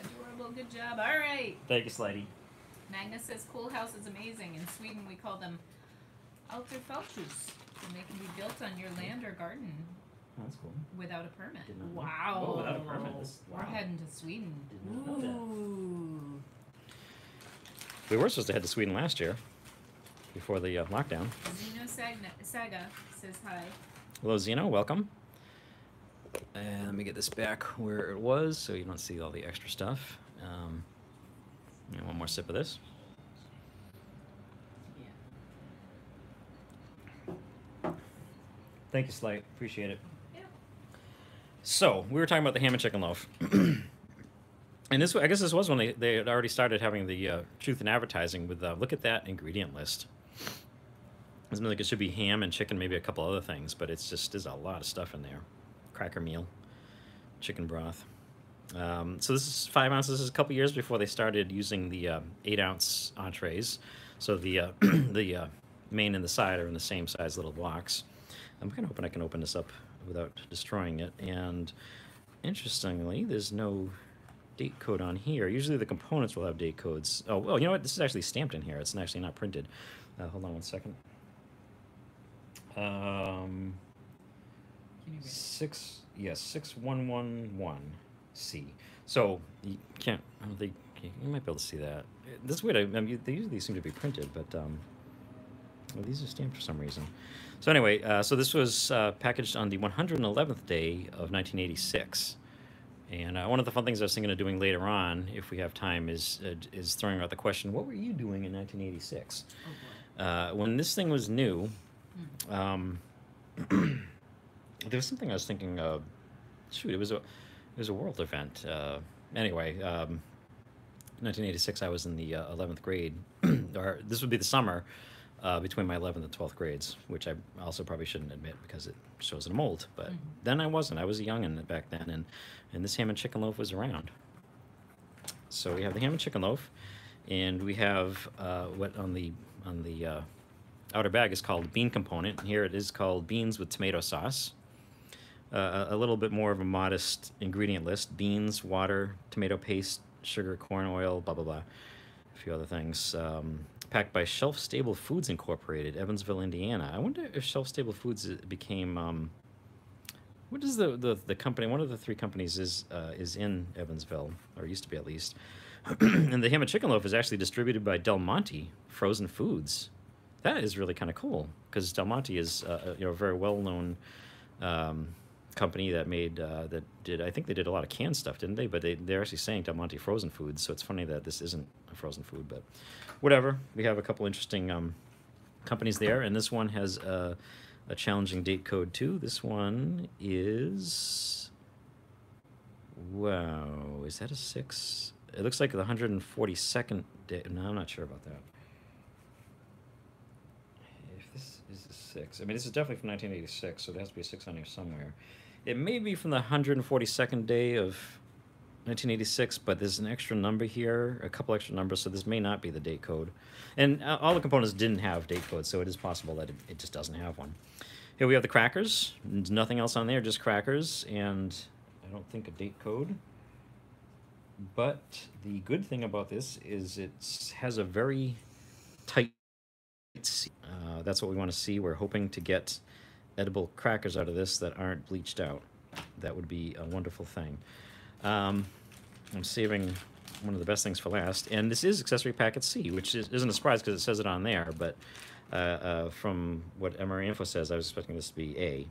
Adorable. Good job. All right. Thank you, Slidey. Magnus says cool house is amazing. In Sweden, we call them Attefallshus, and they can be built on your land or garden that's cool. without a permit. Did not know. Wow. Oh, without a permit. This- We're heading to Sweden. Did not know that. Ooh. We were supposed to head to Sweden last year before the uh, lockdown. Zeno Sagna, Saga says hi. Hello, Zeno. Welcome. And let me get this back where it was so you don't see all the extra stuff. Um, and one more sip of this. Thank you, Slight. Appreciate it. Yeah. So we were talking about the ham and chicken loaf, and this I guess this was when they, they had already started having the uh, truth in advertising with uh, look at that ingredient list. It seems like it should be ham and chicken, maybe a couple other things, but it's just there's a lot of stuff in there. Cracker meal, chicken broth. Um, so this is five ounces. This is a couple years before they started using the uh, eight ounce entrees. So the uh, the uh, main and the side are in the same size little blocks. I'm kind of hoping I can open this up without destroying it. And interestingly, there's no date code on here. Usually the components will have date codes. Oh, well, you know what? This is actually stamped in here. It's actually not printed. Uh, hold on one second. Um, Can you read? six, yes, six one one one C. So you can't. I don't think you might be able to see that. This weird. I, I mean, they usually seem to be printed, but um, well, these are stamped for some reason. So anyway, uh, so this was uh, packaged on the 111th day of 1986. And uh, one of the fun things I was thinking of doing later on, if we have time, is uh, is throwing out the question: What were you doing in 1986? Oh. Uh, when this thing was new, um, there was something I was thinking of. Shoot, it was a it was a world event. Uh, anyway, um, 1986, I was in the uh, 11th grade, or this would be the summer uh, between my 11th and 12th grades, which I also probably shouldn't admit because it shows I'm old. But then I wasn't. I was a youngin' back then, and and this ham and chicken loaf was around. So we have the ham and chicken loaf, and we have uh, what on the on the uh, outer bag is called bean component. Here it is called beans with tomato sauce. Uh, a little bit more of a modest ingredient list: beans, water, tomato paste, sugar, corn oil, blah blah blah, a few other things. Um, packed by Shelf Stable Foods Incorporated, Evansville, Indiana. I wonder if Shelf Stable Foods uh, became um, what is the, the the company? One of the three companies is uh, is in Evansville, or used to be at least. and the ham and chicken loaf is actually distributed by Del Monte Frozen Foods. That is really kind of cool because Del Monte is uh, you know a very well known um, company that made uh, that did I think they did a lot of canned stuff, didn't they? But they they're actually saying Del Monte Frozen Foods, so it's funny that this isn't a frozen food, but whatever. We have a couple interesting um, companies there, and this one has a, a challenging date code too. This one is wow, is that a six? It looks like the 142nd day. No, I'm not sure about that. If this is six, I mean, this is definitely from 1986, so there has to be a six on here somewhere. It may be from the 142nd day of 1986, but there's an extra number here, a couple extra numbers, so this may not be the date code. And uh, all the components didn't have date codes, so it is possible that it, it just doesn't have one. Here we have the crackers. There's nothing else on there, just crackers, and I don't think a date code. But the good thing about this is it has a very tight. Uh, that's what we want to see. We're hoping to get edible crackers out of this that aren't bleached out. That would be a wonderful thing. Um, I'm saving one of the best things for last, and this is accessory packet C, which is, isn't a surprise because it says it on there. But uh, uh, from what MRE Info says, I was expecting this to be A.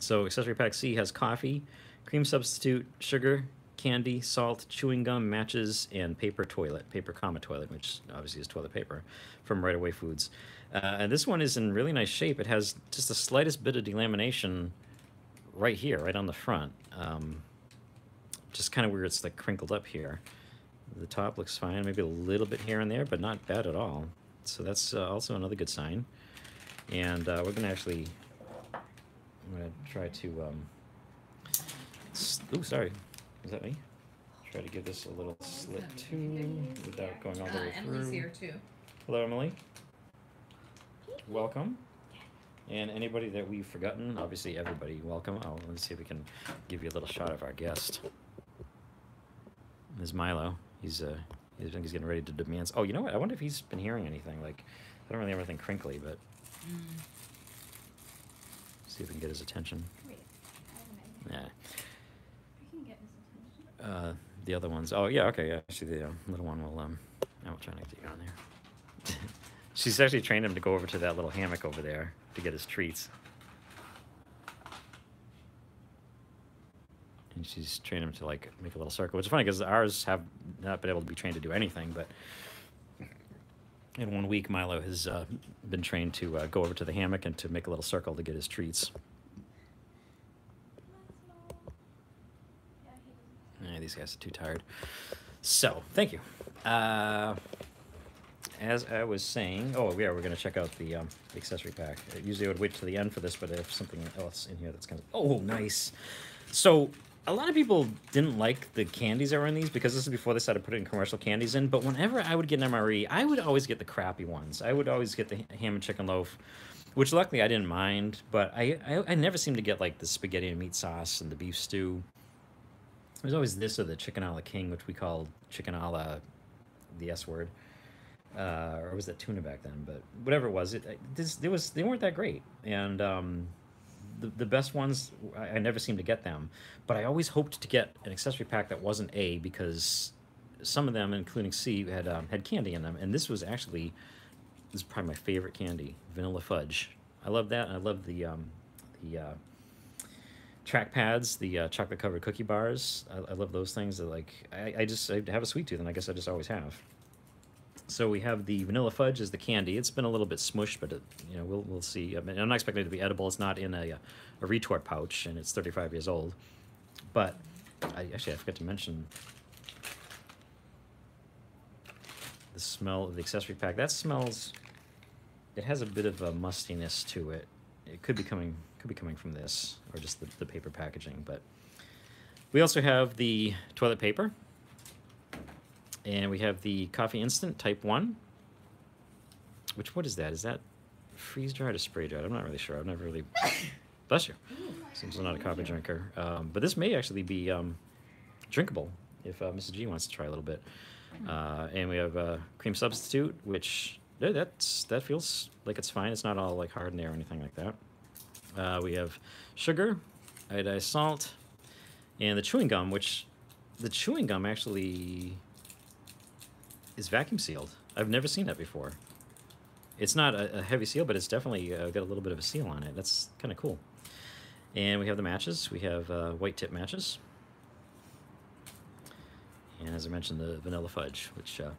So accessory pack C has coffee, cream substitute, sugar, candy, salt, chewing gum, matches, and paper toilet, paper comma toilet, which obviously is toilet paper from Right Away Foods. Uh, and this one is in really nice shape. It has just the slightest bit of delamination right here, right on the front. Um, just kind of weird. It's like crinkled up here. The top looks fine, maybe a little bit here and there, but not bad at all. So that's uh, also another good sign. And uh, we're gonna actually, I'm gonna try to. Um, oh, sorry, is that me? Try to give this a little slit too, without going all the way Emily's through. here too. Hello, Emily. Welcome. And anybody that we've forgotten, obviously everybody, welcome. Oh, let's see if we can give you a little shot of our guest. There's Milo. He's uh, he's, I think he's getting ready to demand. Oh, you know what? I wonder if he's been hearing anything. Like, I don't really have anything crinkly, but Mm. see if we can get his attention. Wait, I have an idea. Yeah. I can get his attention. Uh, the other ones. Oh, yeah. Okay. Yeah. Actually, the uh, little one will. Um, I will try to get you on there. She's actually trained him to go over to that little hammock over there to get his treats. And she's trained him to like make a little circle, which is funny because ours have not been able to be trained to do anything. But in one week, Milo has uh, been trained to uh, go over to the hammock and to make a little circle to get his treats. Yeah, these guys are too tired. So, thank you. Uh, as I was saying, oh yeah, we're gonna check out the, um, accessory pack. Uh, Usually I would wait to the end for this, but if something else in here that's kind of oh nice. So a lot of people didn't like the candies that were in these because this is before they started putting commercial candies in. But whenever I would get an MRE, I would always get the crappy ones. I would always get the ham and chicken loaf, which luckily I didn't mind. But I I, I never seemed to get like the spaghetti and meat sauce and the beef stew. There's always this or the chicken a la king, which we called chicken a la the S word, uh, or was that tuna back then? But whatever it was, it this there was they weren't that great, and um, the the best ones I, I never seemed to get them, but I always hoped to get an accessory pack that wasn't A because some of them, including C, had um, had candy in them, and this was actually this is probably my favorite candy, vanilla fudge. I love that. and I love the um, the uh, track pads, the uh, chocolate covered cookie bars. I, I love those things. They're like I, I just I have a sweet tooth, and I guess I just always have. So we have the vanilla fudge as the candy. It's been a little bit smushed, but it, you know we'll we'll see. I I'm not expecting it to be edible. It's not in a a retort pouch, and it's 35 years old. But I actually I forgot to mention the smell of the accessory pack. That smells. It has a bit of a mustiness to it. It could be coming could be coming from this or just the, the paper packaging. But we also have the toilet paper. And we have the Coffee Instant Type 1. Which, what is that? Is that freeze dried or spray dried? I'm not really sure. I've never really. Bless you. Since I'm not a coffee drinker. Um, but this may actually be um, drinkable if uh, Mrs. G wants to try a little bit. Uh, and we have uh, cream substitute, which yeah, that's that feels like it's fine. It's not all like hard in there or anything like that. Uh, we have sugar, iodized salt, and the chewing gum, which the chewing gum actually is vacuum sealed. I've never seen that before. It's not a, a heavy seal, but it's definitely uh, got a little bit of a seal on it. That's kind of cool. And we have the matches. We have uh, white tip matches. And as I mentioned, the vanilla fudge, which uh,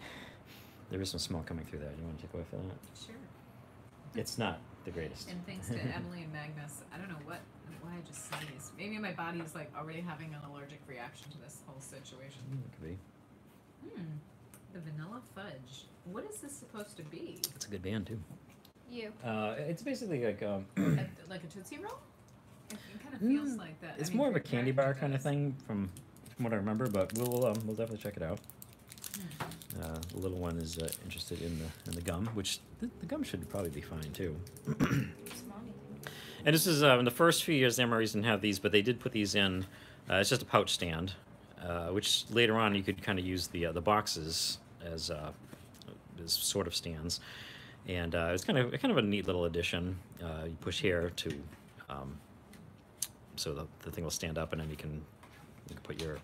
there is some smoke coming through that. Do you want to take away from that? Sure. It's not the greatest. And thanks to Emily and Magnus, I don't know what why I just sneezed. Maybe my body is like already having an allergic reaction to this whole situation. Mm, it could be. Hmm. The vanilla fudge. What is this supposed to be? It's a good band too. You. Uh, it's basically like um, A- like a tootsie roll? It, kind of feels Mm, like that. I it's mean, more of a candy bar kind of thing from from what I remember, but we'll um, we'll definitely check it out. Hmm. Uh, the little one is uh, interested in the in the gum, which the, the gum should probably be fine too. And this is uh, in the first few years, MREs didn't have these, but they did put these in. Uh, it's just a pouch stand, uh, which later on you could kind of use the uh, the boxes as uh, as sort of stands, and uh, it's kind of kind of a neat little addition. Uh, you push here to, um, so the, the thing will stand up, and then you can you can put your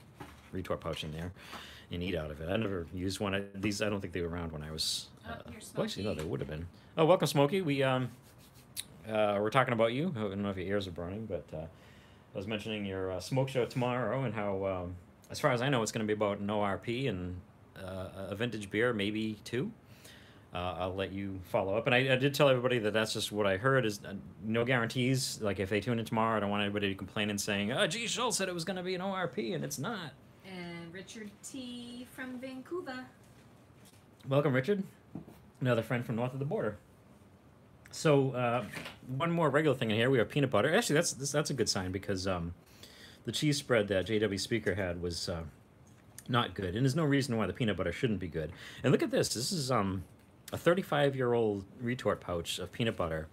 retort pouch in there and eat out of it. I never used one. of These I don't think they were around when I was. Oh, Uh, you're well, actually, no, they would have been. Oh, welcome, Smokey. We um, uh, we're talking about you. I don't know if your ears are burning, but uh, I was mentioning your uh, smoke show tomorrow and how, um, as far as I know, it's going to be about no RP and uh, a vintage beer, maybe two. Uh, I'll let you follow up. And I, I did tell everybody that that's just what I heard is uh, no guarantees. Like if they tune in tomorrow, I don't want anybody to complain and saying, "Oh, gee, Schultz said it was going to be an ORP and it's not." Richard T from Vancouver. Welcome, Richard. Another friend from north of the border. So, uh, one more regular thing in here. We have peanut butter. Actually, that's that's a good sign because um, the cheese spread that JW Speaker had was uh, not good, and there's no reason why the peanut butter shouldn't be good. And look at this. This is um, a 35 year old retort pouch of peanut butter,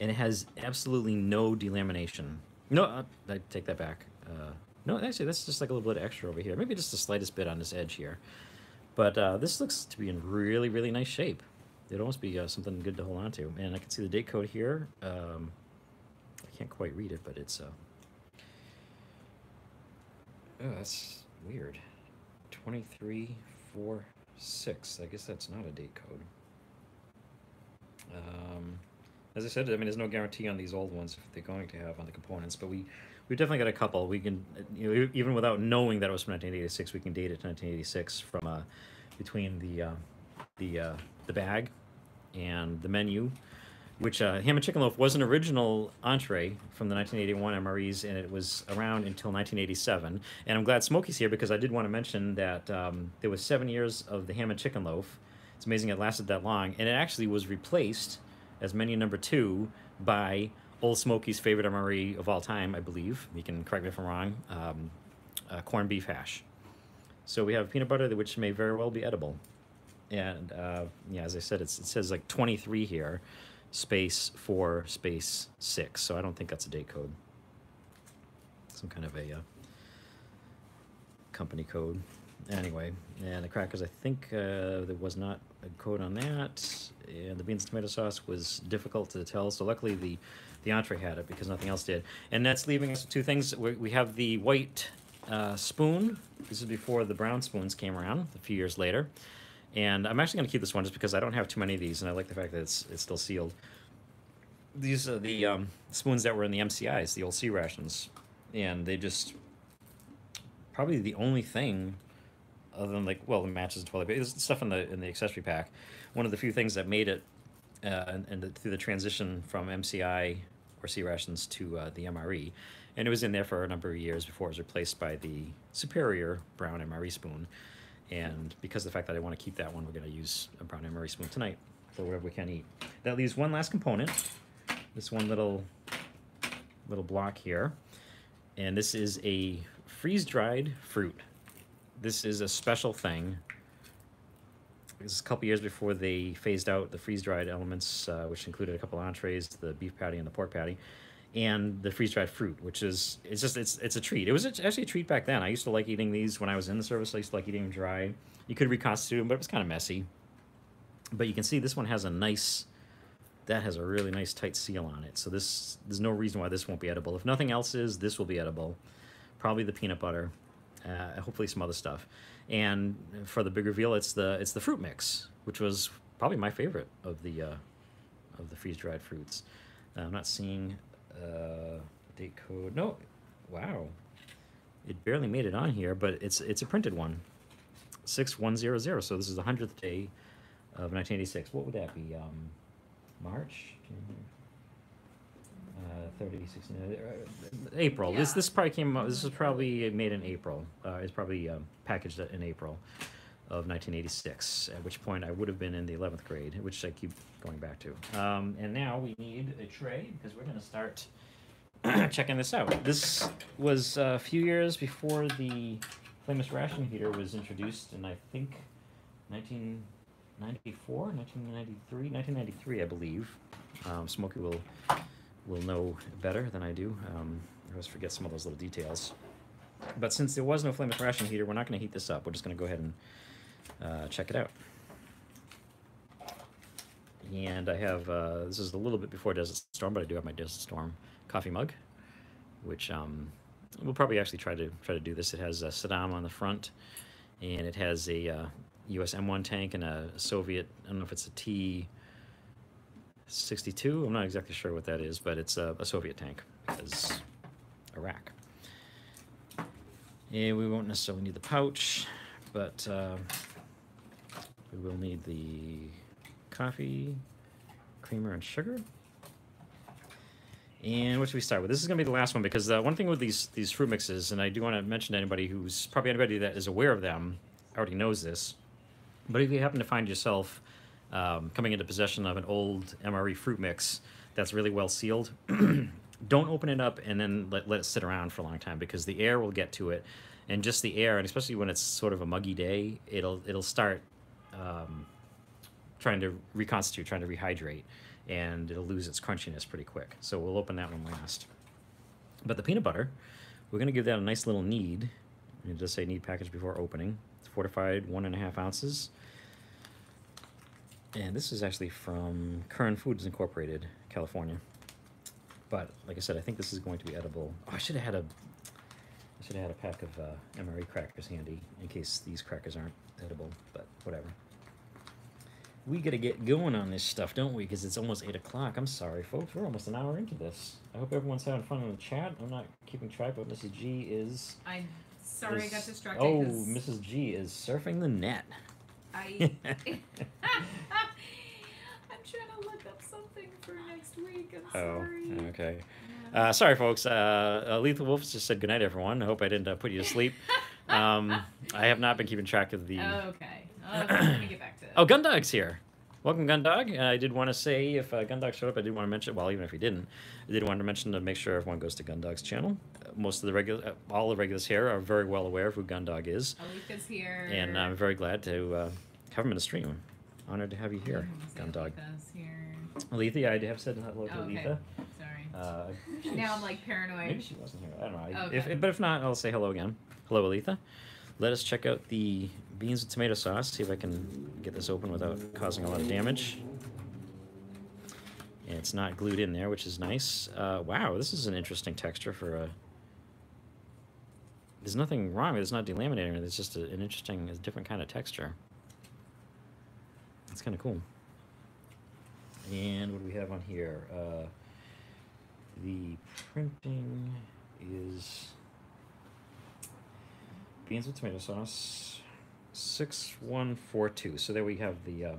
and it has absolutely no delamination. No, uh, I take that back. Uh, no, actually, that's just like a little bit extra over here. Maybe just the slightest bit on this edge here. But uh, this looks to be in really, really nice shape. It'd almost be uh, something good to hold on to. And I can see the date code here. Um, I can't quite read it, but it's. Uh... Oh, that's weird. 2346. I guess that's not a date code. Um, as I said, I mean, there's no guarantee on these old ones if they're going to have on the components, but we we definitely got a couple. We can, you know, even without knowing that it was from 1986, we can date it to 1986 from uh, between the uh, the uh, the bag and the menu, which uh, ham and chicken loaf was an original entree from the 1981 MREs, and it was around until 1987. And I'm glad Smokey's here because I did want to mention that um, there was seven years of the ham and chicken loaf. It's amazing it lasted that long, and it actually was replaced as menu number two by Old Smokey's favorite MRE of all time, I believe. You can correct me if I'm wrong. Um, uh, corned beef hash. So we have peanut butter, which may very well be edible. And uh, yeah, as I said, it says like 23 here, space four, space six. So I don't think that's a date code. Some kind of a uh, company code. Anyway, and the crackers, I think uh, there was not a code on that. And the beans and tomato sauce was difficult to tell. So luckily the the entree had it because nothing else did. And that's leaving us two things. We, we have the white uh, spoon. This is before the brown spoons came around a few years later. And I'm actually going to keep this one just because I don't have too many of these, and I like the fact that it's it's still sealed. These are the um, spoons that were in the MCIs, the old C rations, and they just probably the only thing other than like well the matches and toilet paper there's stuff in the in the accessory pack one of the few things that made it uh, and, and the, through the transition from MCI or C rations to uh, the MRE and it was in there for a number of years before it was replaced by the superior brown MRE spoon and because of the fact that I want to keep that one we're going to use a brown MRE spoon tonight for whatever we can eat that leaves one last component this one little little block here and this is a freeze dried fruit. This is a special thing. This is a couple years before they phased out the freeze dried elements, uh, which included a couple entrees, the beef patty and the pork patty, and the freeze dried fruit, which is it's just it's it's a treat. It was actually a treat back then. I used to like eating these when I was in the service. I used to like eating them dry. You could reconstitute them, but it was kind of messy. But you can see this one has a nice that has a really nice tight seal on it. So this there's no reason why this won't be edible. If nothing else is, this will be edible. Probably the peanut butter, uh, hopefully some other stuff. And for the big reveal, it's the it's the fruit mix, which was probably my favorite of the uh, of the freeze dried fruits. Uh, I'm not seeing uh, date code. No, wow, it barely made it on here, but it's it's a printed one. Six one zero zero. So this is the hundredth day of 1986. What would that be? Um, March. Uh, 30, 16, uh, April. This Yeah. this probably came. out- This was probably made in April. Uh, it's probably um, packaged in April of 1986. At which point I would have been in the 11th grade, which I keep going back to. Um, and now we need a tray because we're going to start checking this out. This was a few years before the flameless ration heater was introduced, in I think 1994, 1993, 1993, I believe. Um, Smokey will will know better than I do. Um, I always forget some of those little details. But since there was no flameless ration heater, we're not going to heat this up. We're just going to go ahead and uh, check it out. And I have, uh, this is a little bit before Desert Storm, but I do have my Desert Storm coffee mug, which um, we'll probably actually try to try to do this. It has uh, Saddam on the front, and it has a uh, US M1 tank and a Soviet, I don't know if it's a T 62. I'm not exactly sure what that is, but it's a, a Soviet tank because Iraq. And we won't necessarily need the pouch, but uh, we will need the coffee, creamer, and sugar. And what should we start with? This is going to be the last one because uh, one thing with these these fruit mixes, and I do want to mention to anybody who's probably anybody that is aware of them already knows this. But if you happen to find yourself um, coming into possession of an old MRE fruit mix that's really well sealed, don't open it up and then let, let it sit around for a long time because the air will get to it, and just the air, and especially when it's sort of a muggy day, it'll it'll start um, trying to reconstitute, trying to rehydrate, and it'll lose its crunchiness pretty quick. So we'll open that one last. But the peanut butter, we're gonna give that a nice little knead. It does say knead package before opening. It's fortified one and a half ounces. And this is actually from Kern Foods Incorporated, California. But like I said, I think this is going to be edible. Oh, I should have had a I should have had a pack of uh, MRE crackers handy in case these crackers aren't edible, but whatever. We gotta get going on this stuff, don't we? Because it's almost 8 o'clock. I'm sorry, folks. We're almost an hour into this. I hope everyone's having fun in the chat. I'm not keeping track, but Mrs. G is. I'm sorry I got distracted. Oh, Mrs. G is surfing the net. I I'm trying to look up something for next week. I'm Oh, sorry. okay. Yeah. Uh, sorry, folks. Uh, uh, Lethal Wolf just said goodnight, everyone. I hope I didn't uh, put you to sleep. Um, I have not been keeping track of the. okay. Okay, let me get back to it. Oh, Gundog's here. Welcome, Gundog. Uh, I did want to say if uh, Gundog showed up, I did want to mention. Well, even if he didn't, I did want to mention to make sure everyone goes to Gundog's channel. Uh, most of the regular, uh, all the regulars here are very well aware of who Gundog is, Alika's here. and I'm very glad to have him in the stream. Honored to have you here, Gun Dog. Aletha, I have said hello to Oh, okay. Aletha. Sorry. Uh, now I'm like paranoid. Maybe she wasn't here. I don't know. Okay. If, but if not, I'll say hello again. Hello, Aletha. Let us check out the beans and tomato sauce. See if I can get this open without causing a lot of damage. And it's not glued in there, which is nice. Uh, wow, this is an interesting texture for a. There's nothing wrong with it. It's not delaminating. It's just a, an interesting, a different kind of texture. It's kind of cool. And what do we have on here? Uh, the printing is beans with tomato sauce, six one four two. So there we have the uh,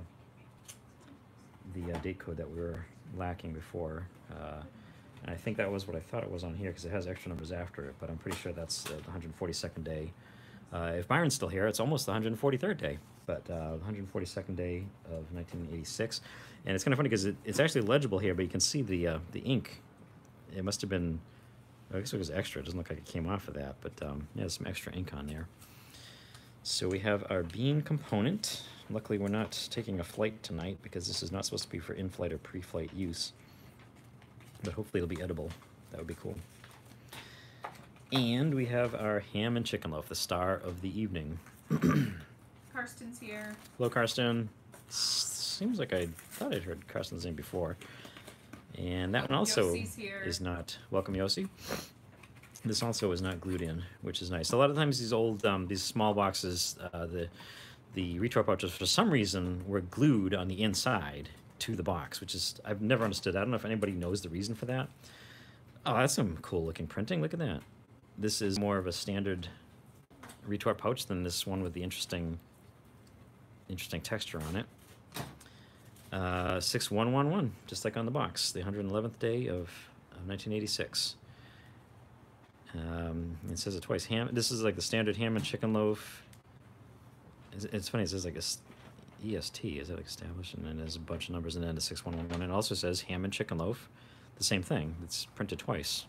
the uh, date code that we were lacking before. Uh, and I think that was what I thought it was on here because it has extra numbers after it, but I'm pretty sure that's the 142nd day. Uh, if Byron's still here, it's almost the 143rd day, but uh, 142nd day of 1986. And it's kind of funny because it, it's actually legible here, but you can see the uh, the ink. It must have been I guess it was extra. It doesn't look like it came off of that, but um, yeah, there's some extra ink on there. So we have our bean component. Luckily, we're not taking a flight tonight because this is not supposed to be for in-flight or pre-flight use. But hopefully it'll be edible. That would be cool. And we have our ham and chicken loaf, the star of the evening. Karsten's here. Hello, Karsten. Seems like I thought I'd heard Karsten's name before. And that one also is not. Welcome, Yossi. This also is not glued in, which is nice. A lot of times, these old, um, these small boxes, uh, the the retort pouches, for some reason, were glued on the inside to the box, which is I've never understood. I don't know if anybody knows the reason for that. Oh, that's some cool looking printing. Look at that. This is more of a standard retort pouch than this one with the interesting interesting texture on it. Uh, 6111, just like on the box, the 111th day of, of 1986. Um, it says it twice. Ham. This is like the standard ham and chicken loaf. It's, it's funny. It says like a EST. Is it like established? And then there's a bunch of numbers, and then the 6111. It also says ham and chicken loaf. The same thing. It's printed twice.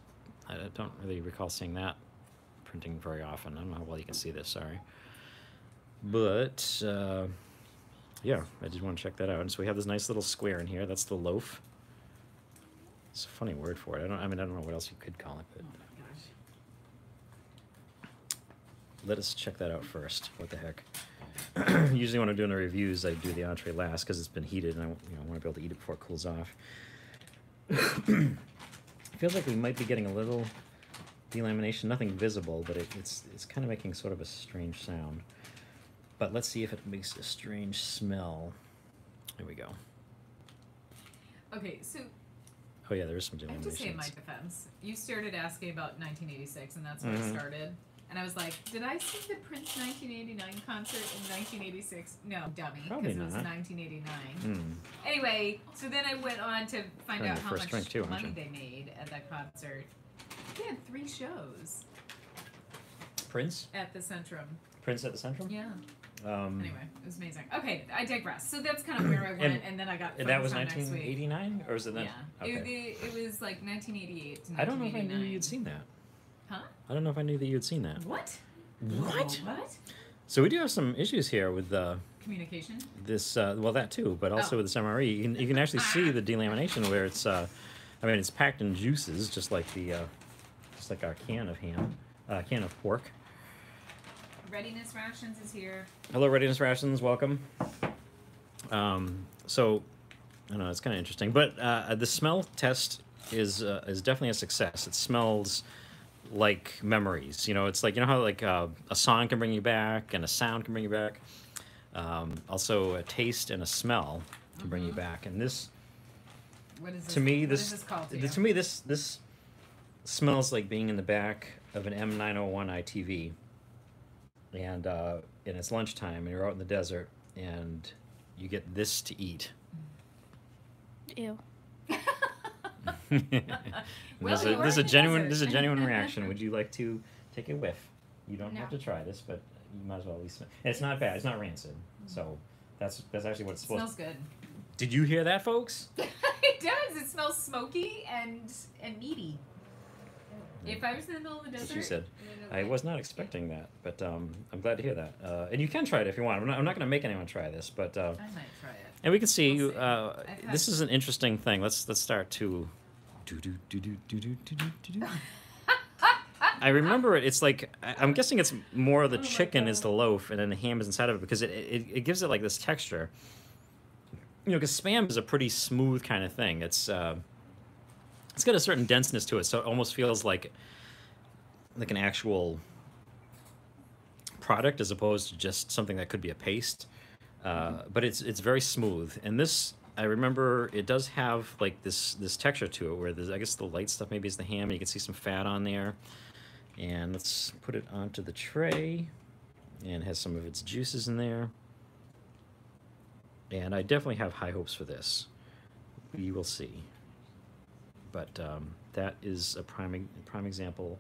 I I don't really recall seeing that printing very often. I don't know how well you can see this. Sorry. But uh, yeah, I did want to check that out. And so we have this nice little square in here. That's the loaf. It's a funny word for it. I don't. I mean, I don't know what else you could call it, but let us check that out first. What the heck? Usually, when I'm doing the reviews, I do the entree last because it's been heated, and I you know, want to be able to eat it before it cools off. Feels like we might be getting a little delamination. Nothing visible, but it, it's it's kind of making sort of a strange sound. But let's see if it makes a strange smell. Here we go. Okay, so Oh yeah, there is some I have to say in my defense, you started asking about 1986, and that's where Mhm. I started. And I was like, did I see the Prince 1989 concert in 1986? No, dummy, because it was 1989. Hmm. Anyway, so then I went on to find You're out how much too, money they made at that concert. They had three shows Prince? at the Centrum. Prince at the Centrum? Yeah. Um, Anyway, it was amazing. Okay, I digress. So that's kind of where I went, And- and, then I got. And that was friends on next week. 1989, or is it then? Yeah, Okay. it, it, it was like 1988 to I don't know if I knew you'd seen that. Huh? I don't know if I knew that you'd seen that. What? What? What? So we do have some issues here with uh, Communication. this. Uh, well, that too, but also Oh. with this MRE. You can, you can actually see the delamination where it's. Uh, I mean, it's packed in juices, just like the, uh, just like our can of ham, uh, can of pork. Readiness Rations is here. Hello, Readiness Rations. Welcome. Um, so, I don't know. It's kind of interesting, but uh, the smell test is uh, is definitely a success. It smells like memories. You know, it's like you know how like uh, a song can bring you back, and a sound can bring you back. Um, also, a taste and a smell can bring you Mhm. back. And this, What is this? to me, what this, is this called to, you? to me this this smells like being in the back of an M901 ITV, and uh, and it's lunchtime, and you're out in the desert, and you get this to eat. Ew. And Well, this, is a, this is a genuine this is a genuine reaction. Would you like to take a whiff? You don't have to try this, but you might as well at least. Smell. It's not bad. It's not rancid. So that's that's actually what it's It supposed. smells good. Did you hear that, folks? it does. It smells smoky and and meaty. If I was in the middle of the desert, she said, I was not expecting that, but um, I'm glad to hear that. Uh, and you can try it if you want. I'm not, I'm not going to make anyone try this, but uh, I might try it. And we can see, we'll see. Uh, this is an interesting thing. Let's let's start to. Do, do, do, do, do, do, do, do. I remember it. It's like I'm guessing it's more the oh chicken is the loaf, and then the ham is inside of it because it, it, it gives it like this texture. You know, because spam is a pretty smooth kind of thing. It's uh, it's got a certain denseness to it, so it almost feels like like an actual product as opposed to just something that could be a paste. Uh, but it's it's very smooth, and this I remember it does have like this this texture to it where there's I guess the light stuff maybe is the ham. And you can see some fat on there, and let's put it onto the tray, and has some of its juices in there. And I definitely have high hopes for this. We will see. But um, that is a prime prime example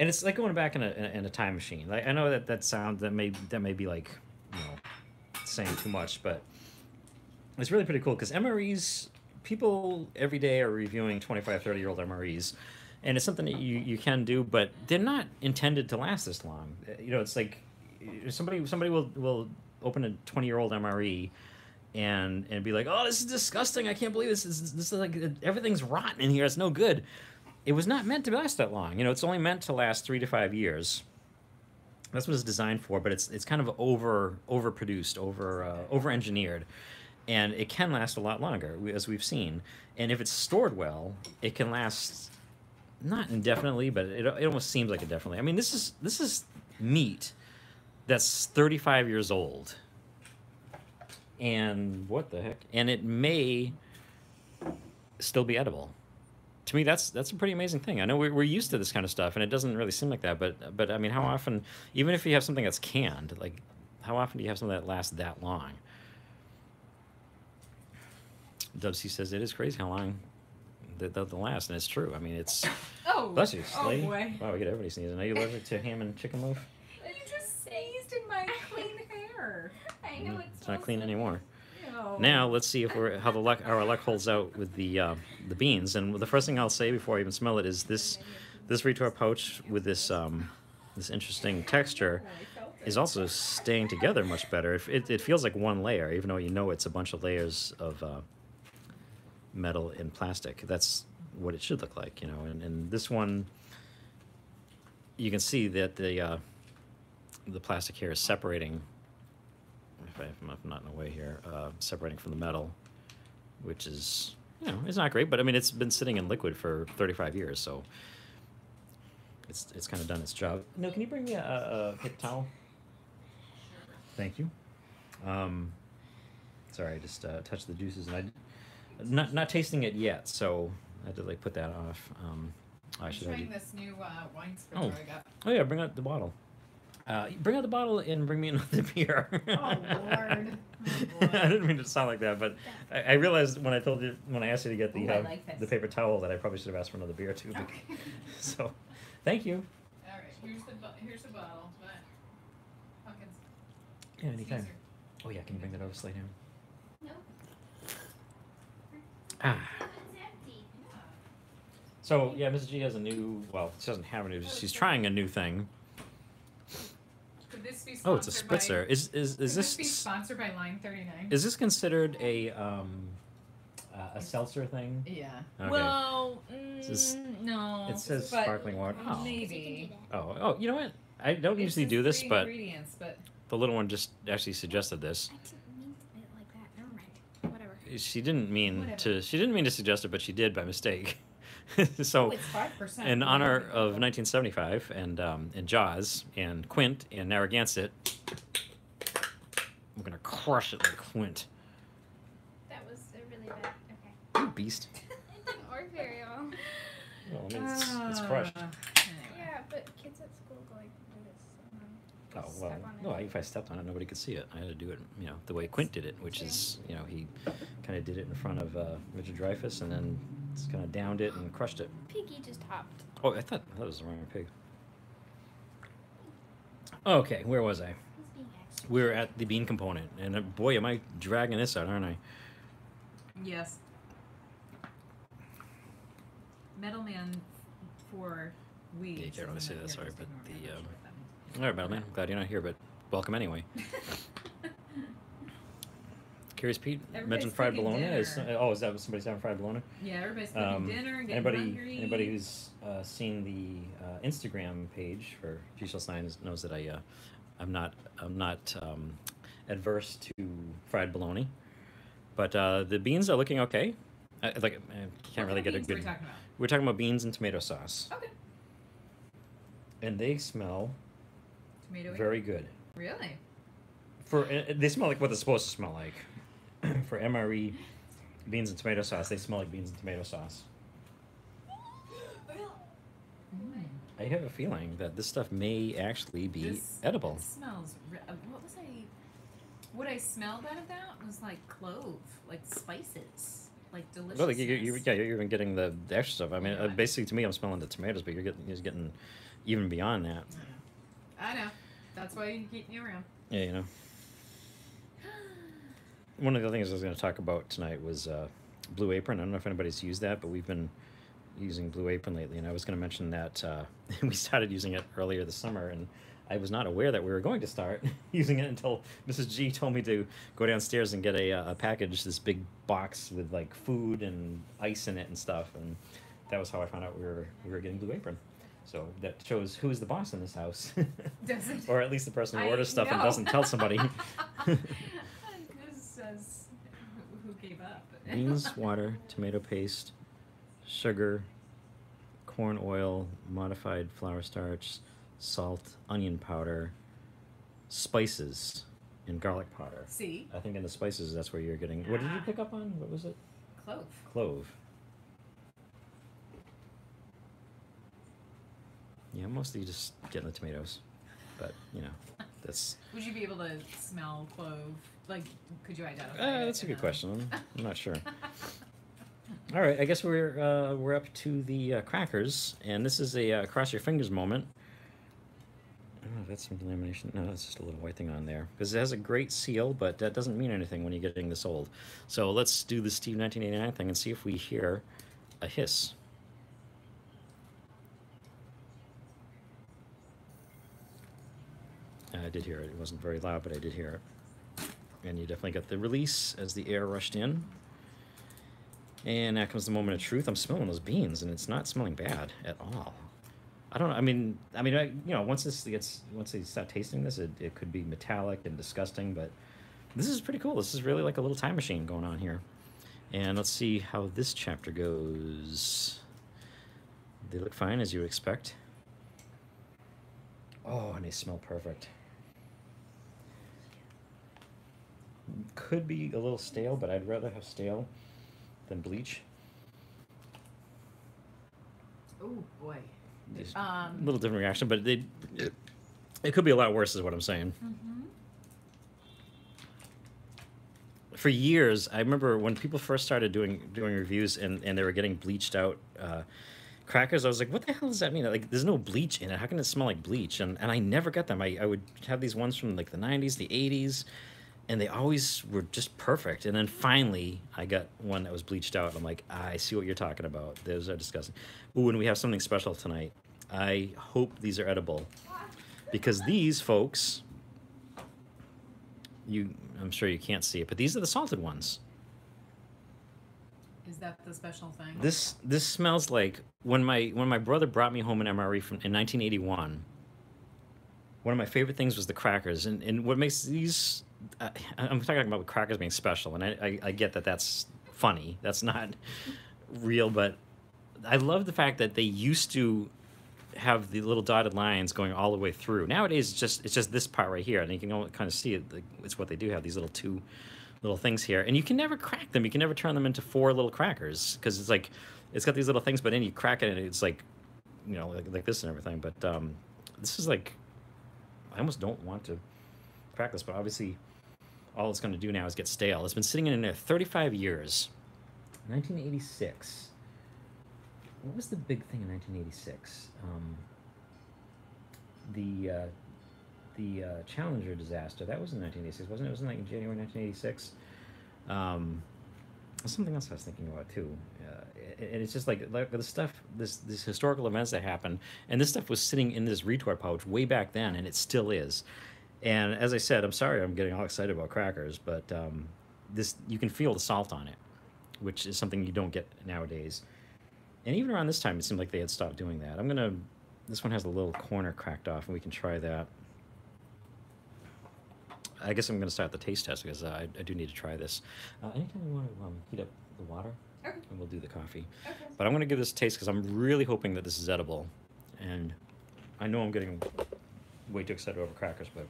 and it's like going back in a, in a, time machine. Like I know that that sound that may that may be like you know saying too much, but it's really pretty cool because MREs people every day are reviewing 25, 30 year old MREs, and it's something that you, you can do, but they're not intended to last this long. You know, it's like somebody somebody will will open a twenty year old MRE. And, and be like, oh, this is disgusting! I can't believe this. Is, this is like everything's rotten in here. It's no good. It was not meant to last that long. You know, it's only meant to last three to five years. That's what it's designed for, but it's it's kind of over overproduced, over uh, over engineered, and it can last a lot longer, as we've seen. And if it's stored well, it can last not indefinitely, but it, it almost seems like indefinitely. I mean, this is this is meat that's 35 years old, and what the heck? And it may still be edible. To me that's that's a pretty amazing thing. I know we're, we're used to this kind of stuff and it doesn't really seem like that but but i mean how often even if you have something that's canned like how often do you have something that lasts that long? Dubsy says it is crazy how long that they'll last and it's true. I mean it's Oh, bless you oh boy. wow we get everybody sneezing. Are you allergic to ham and chicken loaf? You just sneezed in my clean hair. Mm, know it's not clean anymore No. Now let's see if we're how the luck our luck holds out with the uh, the beans. And the first thing I'll say before I even smell it is this this retort pouch with this um, this interesting texture is also staying together much better. It, it, it feels like one layer, even though you know it's a bunch of layers of uh, metal and plastic. That's what it should look like, you know. And, and this one, you can see that the uh, the plastic here is separating if, I, if I'm not in the way here, uh, separating from the metal, which is, you know, it's not great, but I mean, it's been sitting in liquid for 35 years, so it's it's kind of done its job. No, can you bring me a, a, a paper towel? Thank you. Um, sorry, I just uh, touched the juices and I, not not tasting it yet, so I had to like put that off. Um, I I'm should have. trying you- this new uh, wine Oh. spritzer I got. Oh yeah, bring out the bottle. Uh, bring out the bottle and bring me another beer. Oh, Lord. Oh. I didn't mean to sound like that, but I, I realized when I told you when I asked you to get the Ooh, uh, like the paper towel that I probably should have asked for another beer too. Okay. So, thank you. All right, here's the here's the bottle. But Yeah, anytime. Caesar. Oh yeah, can you bring that over, down? No. Ah. So yeah, Mrs. G has a new. Well, she doesn't have a new. She's trying a new thing. Could this be Oh, it's a sponsored spritzer. By, Is is is this be this sponsored by Line 39? is this considered a um uh, a seltzer thing? yeah. Okay. Well, mm, This no. it says but- sparkling water. Oh. Maybe. oh, oh, you know what? I don't It usually do this, three but ingredients, but the little one just actually suggested this. I didn't mean it like that. Never mind. Whatever. She didn't mean Whatever. to. She didn't mean to suggest it, but she did by mistake. so, oh, it's five percent. in honor of 1975 and um, and Jaws and Quint and Narragansett, I'm gonna crush it like Quint. That was a really bad. Okay. You beast. It didn't work very well. Well, I mean, it's, it's crushed. Anyway. Yeah, but kids at school go like this. And Oh well, no. If I stepped on it, nobody could see it. I had to do it, you know, the way Quint did it, which is, you know, he kind of did it in front of uh, Richard Dreyfuss and then just kind of downed it and crushed it. Piggy just hopped. Oh, I thought that was the wrong pig. Okay, where was I? He's being extra. We were at the bean component, and uh, boy, am I dragging this out, aren't I? Yes. Metal Man for weeds. Yeah, you can't really say that, sorry, but the, I'm not um, sure what that. All right, Batman. I'm glad you're not here, but welcome anyway. Curious Pete mentioned fried bologna. Is, oh, is that what somebody's having fried bologna? Yeah, everybody's cooking Um, dinner, getting anybody, hungry. anybody who's uh, seen the uh, Instagram page for G Schultz 9 knows that I, uh, I'm not, I'm not um, adverse to fried bologna, but uh, the beans are looking okay. I, like, I can't What really get a good. We're talking about. We're talking about beans and tomato sauce, Okay. and they smell Tomato. very good. Really? For uh, they smell like what they're supposed to smell like. For MRE beans and tomato sauce, they smell like beans and tomato sauce. Mm. I have a feeling that this stuff may actually be This- edible. Smells. Uh, what was I? What I smelled out of that was like clove, like spices, like delicious. Well, like you, you, yeah, you're even getting the, the extra stuff. I mean, Yeah. uh, basically, to me, I'm smelling the tomatoes, but you're getting, you're getting even beyond that. I know. That's why you keep me around. Yeah, you know. One of the things I was going to talk about tonight was uh, Blue Apron. I don't know if anybody's used that, but we've been using Blue Apron lately, and I was going to mention that uh, we started using it earlier this summer, and I was not aware that we were going to start using it until Mrs. G told me to go downstairs and get a, uh, a package, this big box with like food and ice in it and stuff, and that was how I found out we were we were getting Blue Apron. So that shows who is the boss in this house, or at least the person who I orders stuff and doesn't tell somebody. this says who, who gave up. Beans, water, tomato paste, sugar, corn oil, modified flour starch, salt, onion powder, spices, and garlic powder. See, I think in the spices that's where you're getting. What did you pick up on? What was it? clove. Clove. Yeah, mostly just getting the tomatoes, but you know, that's Would you be able to smell clove? Like, could you identify? uh, that's a good question. I'm, I'm not sure. All right, I guess we're uh, we're up to the uh, crackers, and this is a uh, cross your fingers moment. I don't know if that's some delamination. No, that's just a little white thing on there because it has a great seal, but that doesn't mean anything when you're getting this old. So let's do the Steve 1989 thing and see if we hear a hiss. I did hear it. It wasn't very loud, but I did hear it. And you definitely got the release as the air rushed in. And now comes the moment of truth. I'm smelling those beans, and it's not smelling bad at all. I don't know. I mean, I mean, I, you know, once this gets, once they start tasting this, it, it could be metallic and disgusting, but this is pretty cool. This is really like a little time machine going on here. And let's see how this chapter goes. They look fine as you would expect. Oh, and they smell perfect. Could be a little stale, but I'd rather have stale than bleach. Oh boy. Just a Um, little different reaction, but it, it it could be a lot worse, is what I'm saying. mhm. For years, I remember when people first started doing doing reviews and, and they were getting bleached out uh, crackers. I was like, "What the hell does that mean? Like, there's no bleach in it. How can it smell like bleach?" And and I never got them. I, I would have these ones from like the '90s, the '80s, and they always were just perfect. And then finally, I got one that was bleached out. I'm like, I see what you're talking about. Those are disgusting. Ooh, and we have something special tonight. I hope these are edible because these folks, you, I'm sure you can't see it, but these are the salted ones. Is that the special thing? This this smells like when my when my brother brought me home an MRE from in 1981. One of my favorite things was the crackers, and, and what makes these I'm talking about crackers being special, and I, I I get that that's funny. That's not real, but I love the fact that they used to have the little dotted lines going all the way through. Nowadays, it's just it's just this part right here, and you can kind of see it. It's what they do have these little two little things here, and you can never crack them. You can never turn them into four little crackers because it's like it's got these little things, but then you crack it, and it's like you know like, like this and everything. But um, this is like I almost don't want to crack this, but obviously all it's going to do now is get stale. It's been sitting in there 35 years. 1986. What was the big thing in 1986? Um, the uh, the uh, Challenger disaster. That was in 1986, wasn't it? It was in like January 1986. Um, something else I was thinking about too, uh, and it's just like, like the stuff, this this historical events that happened, and this stuff was sitting in this retort pouch way back then, and it still is. And as I said, I'm sorry I'm getting all excited about crackers, but um, this you can feel the salt on it, which is something you don't get nowadays. And even around this time, it seemed like they had stopped doing that. I'm gonna. This one has a little corner cracked off, and we can try that. I guess I'm gonna start the taste test because I, I do need to try this. Uh, anytime you want to um, heat up the water, Okay. and we'll do the coffee. Okay. But I'm gonna give this a taste because I'm really hoping that this is edible, and I know I'm getting way too excited over crackers, but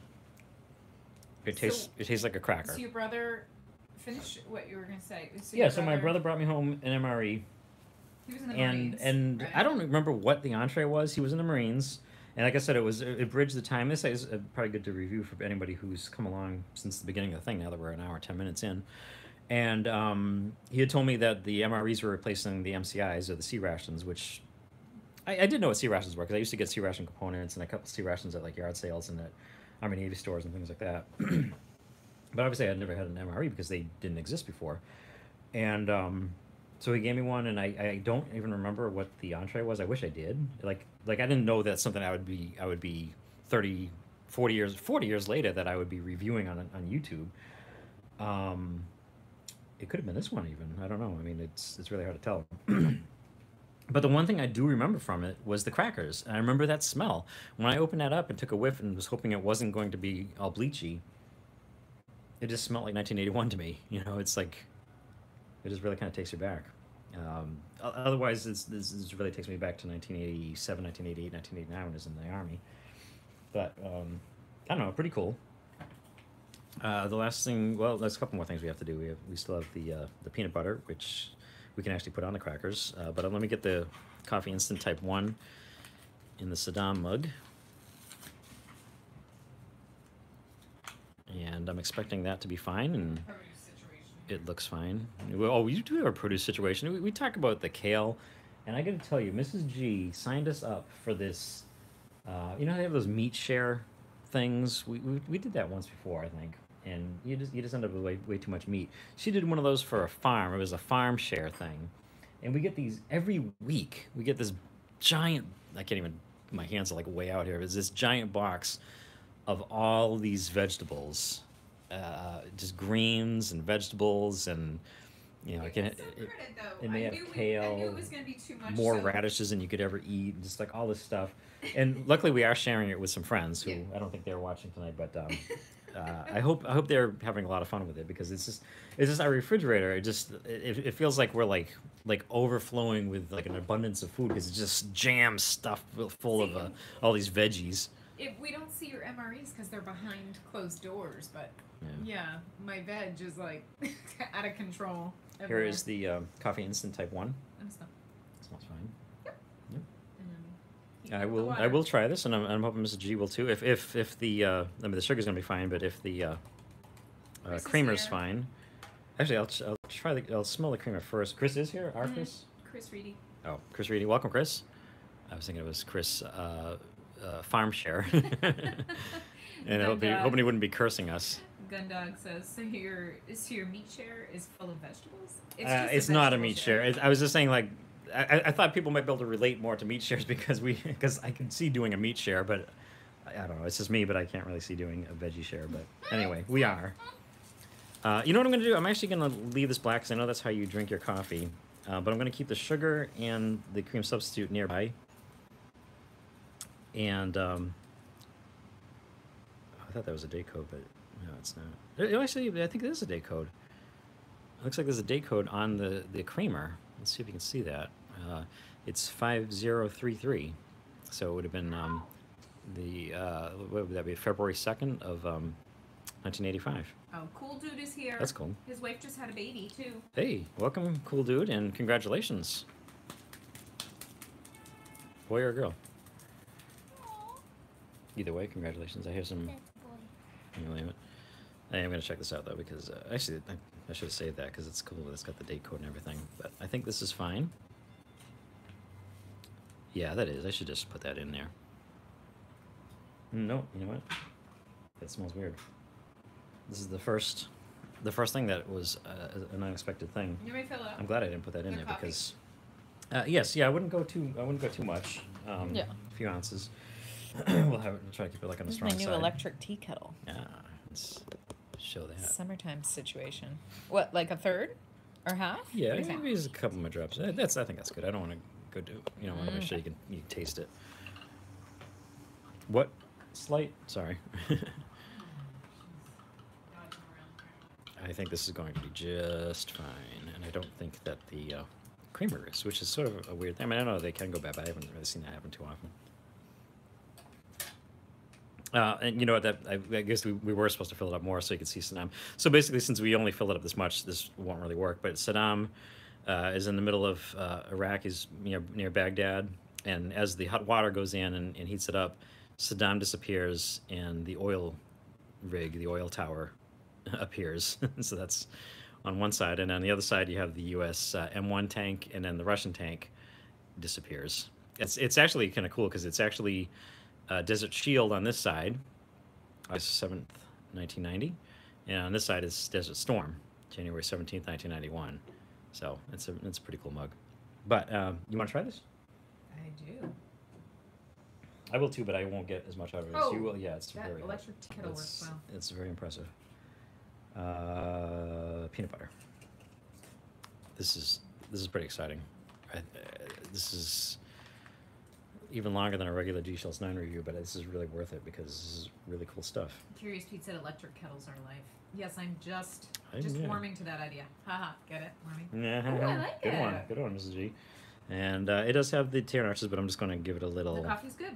it So- tastes it tastes like a cracker. So your brother, finish what you were gonna say. So yeah. your So my brother brought me home an MRE, he was in the and Marines, and right? I don't remember what the entree was. He was in the Marines, and like I said, it was it bridged the time. This is uh, probably good to review for anybody who's come along since the beginning of the thing. Now that we're an hour ten minutes in, and um, he had told me that the MREs were replacing the MCIs or the C rations, which I, I did know what C rations were because I used to get C ration components and a couple C rations at like yard sales and at Army Navy stores and things like that. but obviously, I had never had an MRE because they didn't exist before, and um, So he gave me one, and I, I don't even remember what the entree was. I wish I did. Like like I didn't know that's something I would be I would be 30, 40 years 40 years later that I would be reviewing on on YouTube. Um, it could have been this one even. I don't know. I mean, it's it's really hard to tell. but the one thing I do remember from it was the crackers. And I remember that smell when I opened that up and took a whiff and was hoping it wasn't going to be all bleachy. It just smelled like 1981 to me. You know, it's like it just really kind of takes you back. Um, otherwise, this, this, really takes me back to 1987, 1988, 1989 when I was in the army. But um, I don't know, pretty cool. Uh, the last thing, well, there's a couple more things we have to do. We have, we still have the uh, the peanut butter, which we can actually put on the crackers. Uh, but let me get the coffee instant type one in the Saddam mug. And I'm expecting that to be fine, and it looks fine. Oh, we do have a produce situation. We, we talk about the kale, and I got to tell you, Mrs. G signed us up for this. Uh, you know, they have those meat share things. We, we, we did that once before, I think. And you just you just end up with way, way too much meat. She did one of those for a farm. It was a farm share thing, and we get these every week. We get this giant. I can't even. My hands are like way out here. It's this giant box of all these vegetables, uh, just greens and vegetables and you know, I can, it, it may I have knew we- I kale, knew it was gonna be too much. more so- radishes than you could ever eat, just like all this stuff. And luckily, we are sharing it with some friends who Yeah. I don't think they're watching tonight, but um, uh, I hope I hope they're having a lot of fun with it because it's just it's just our refrigerator. It just it, it feels like we're like like overflowing with like an abundance of food because it's just jam stuffed full of uh, all these veggies. If we don't see your MREs because they're behind closed doors, but Yeah. yeah, my veg is like out of control. Here everywhere. is the um, coffee instant type one. Stuff. smells fine. And then heat I will. I will try this, and I'm, I'm hoping Mrs. G will too. If if if the uh, I mean the sugar's gonna be fine, but if the uh, uh, is creamer's fine. Actually, I'll, I'll try the. I'll smell the creamer first. Chris is here. Our Mhm. Chris. Chris Reedy. Oh, Chris Reedy. Welcome, Chris. I was thinking it was Chris uh, uh, Farm Share. and I hope he, uh, hoping he wouldn't be cursing us. Gundog says, so your so your meat share is full of vegetables. It's, uh, it's not a vegetable meat share. It, I was just saying, like, I, I- thought people might be able to relate more to meat shares because we, because I can see doing a meat share, but I, don't know. It's just me, but I can't really see doing a veggie share. But anyway, we are. Uh, you know what I'm going to do? I'm actually going to leave this black because I know that's how you drink your coffee. Uh, but I'm going to keep the sugar and the cream substitute nearby. And um, I thought that was a day code, but no, it's not. Uh, Actually, I think it is a day code. It looks like there's a day code on the, the creamer. Let's see if you can see that. Uh, it's 5033. So it would have been um, the, uh, what would that be, February 2nd of um, 1985. Oh, cool dude is here. That's cool. His wife just had a baby too. Hey, welcome, cool dude, and congratulations. Boy or girl? Either way, congratulations. I hear some. Let me leave it. I am going to check this out though because uh, actually I, I should have saved that because it's cool. It's got the date code and everything. But I think this is fine. Yeah, that is. I should just put that in there. No, you know what? That smells weird. This is the first, the first thing that was uh, an unexpected thing. You may fill up. I'm glad I didn't put that in The there coffee. because. Uh, yes, yeah, I wouldn't go too. I wouldn't go too much. Um, Yeah. A few ounces. we'll have it. We'll try to keep it like on the This is strong my new side. electric tea kettle. Yeah, let's show that. Summertime situation. What, like a third or half? Yeah, What do you maybe think? just a couple more drops. That's. I think that's good. I don't want to go do. You know, want to make sure you can you can taste it. What? Slight. Sorry. I think this is going to be just fine, and I don't think that the uh, creamer is, which is sort of a weird thing. I mean, I know they can go bad, but I haven't really seen that happen too often. Uh, and you know what? That I, I guess we, we were supposed to fill it up more so you could see Saddam. So basically, since we only filled it up this much, this won't really work. But Saddam uh, is in the middle of uh, Iraq. He's near, near Baghdad, and as the hot water goes in and, and heats it up, Saddam disappears, and the oil rig, the oil tower, appears. so that's on one side, and on the other side you have the U.S. Uh, M1 tank, and then the Russian tank disappears. It's it's actually kind of cool because it's actually uh, Desert Shield on this side, August seventh, nineteen ninety, and on this side is Desert Storm, January seventeenth, nineteen ninety one. So it's a it's a pretty cool mug. But um, you want to try this? I do. I will too, but I won't get as much out of it as you Oh, will. Yeah, it's That very electric kettle works well. it's very impressive. Uh, peanut butter. This is this is pretty exciting. I, uh, this is even longer than a regular G Schultz 9 review, but this is really worth it because this is really cool stuff. Curious Pete said electric kettles are life. Yes, I'm just I- just yeah. warming to that idea. Haha, get it? Warming. Yeah, Ooh, I like good one, it. good one, Mrs. G. And uh, it does have the tear arches, but I'm just going to give it a little. The coffee's good.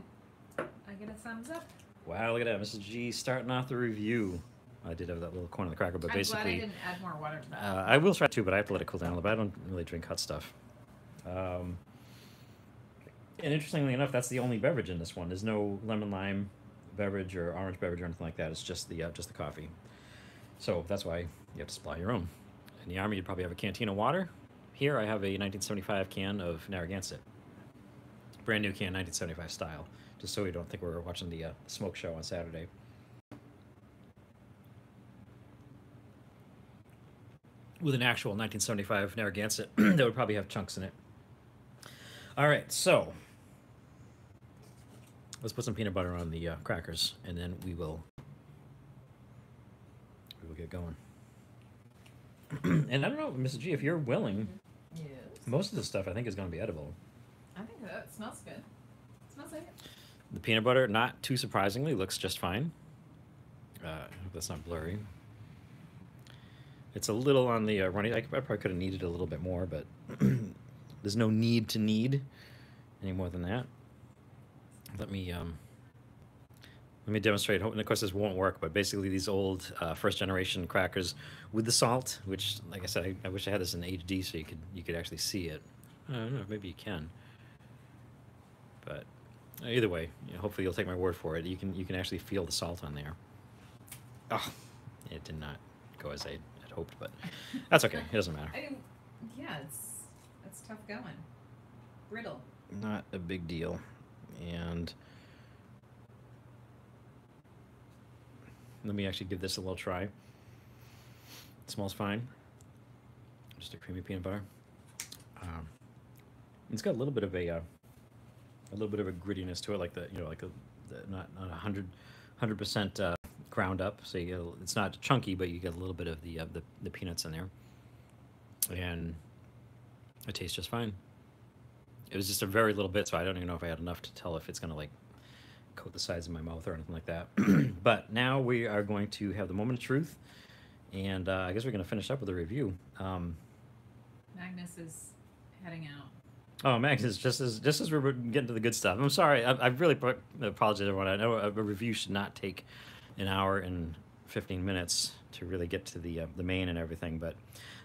I get a thumbs up. Wow, look at that, Mrs. G starting off the review. I did have that little corn of the cracker, but I'm glad I basically, didn't add more water to that. uh, I will try to, but I have to let it cool down a little bit. I don't really drink hot stuff. Um, and interestingly enough, that's the only beverage in this one. There's no lemon lime beverage or orange beverage or anything like that. It's just the uh, just the coffee. So that's why you have to supply your own. In the army, you'd probably have a canteen of water. Here, I have a 1975 can of Narragansett, brand new can, 1975 style. Just so you don't think we're watching the uh, smoke show on Saturday. With an actual 1975 Narragansett that would probably have chunks in it. All right, so let's put some peanut butter on the uh, crackers, and then we will we get going. and I don't know, Mrs. G, if you're willing, yes. most of the stuff I think is going to be edible. I think that smells good. smells like it. The peanut butter, not too surprisingly, looks just fine. Uh, I hope that's not blurry. It's a little on the uh, runny. I, I probably could have needed a little bit more, but there's no need to need any more than that. Let me um, let me demonstrate. And of course, this won't work, but basically, these old uh, first generation crackers with the salt, which, like I said, I, I wish I had this in HD so you could you could actually see it. I don't know. Maybe you can, but Either way, you know, hopefully you'll take my word for it. You can you can actually feel the salt on there. Oh, it did not go as I had hoped, but that's okay. It doesn't matter. I didn't. Yeah, it's it's tough going. Brittle. Not a big deal. And let me actually give this a little try. It smells fine. Just a creamy peanut butter. Um, it's got a little bit of a uh, a little bit of a grittiness to it, like the you know like a the, not not a hundred hundred percent uh, ground up. So you get a, it's not chunky, but you get a little bit of the uh, the the peanuts in there, and it tastes just fine. It was just a very little bit, so I don't even know if I had enough to tell if it's gonna like coat the sides of my mouth or anything like that. but now we are going to have the moment of truth, and uh, I guess we're gonna finish up with a review. Um, Magnus is heading out. Oh, Max, it's just as just as we're getting to the good stuff. I'm sorry. I, I really apologize, everyone. I know a, a review should not take an hour and 15 minutes to really get to the uh, the main and everything. But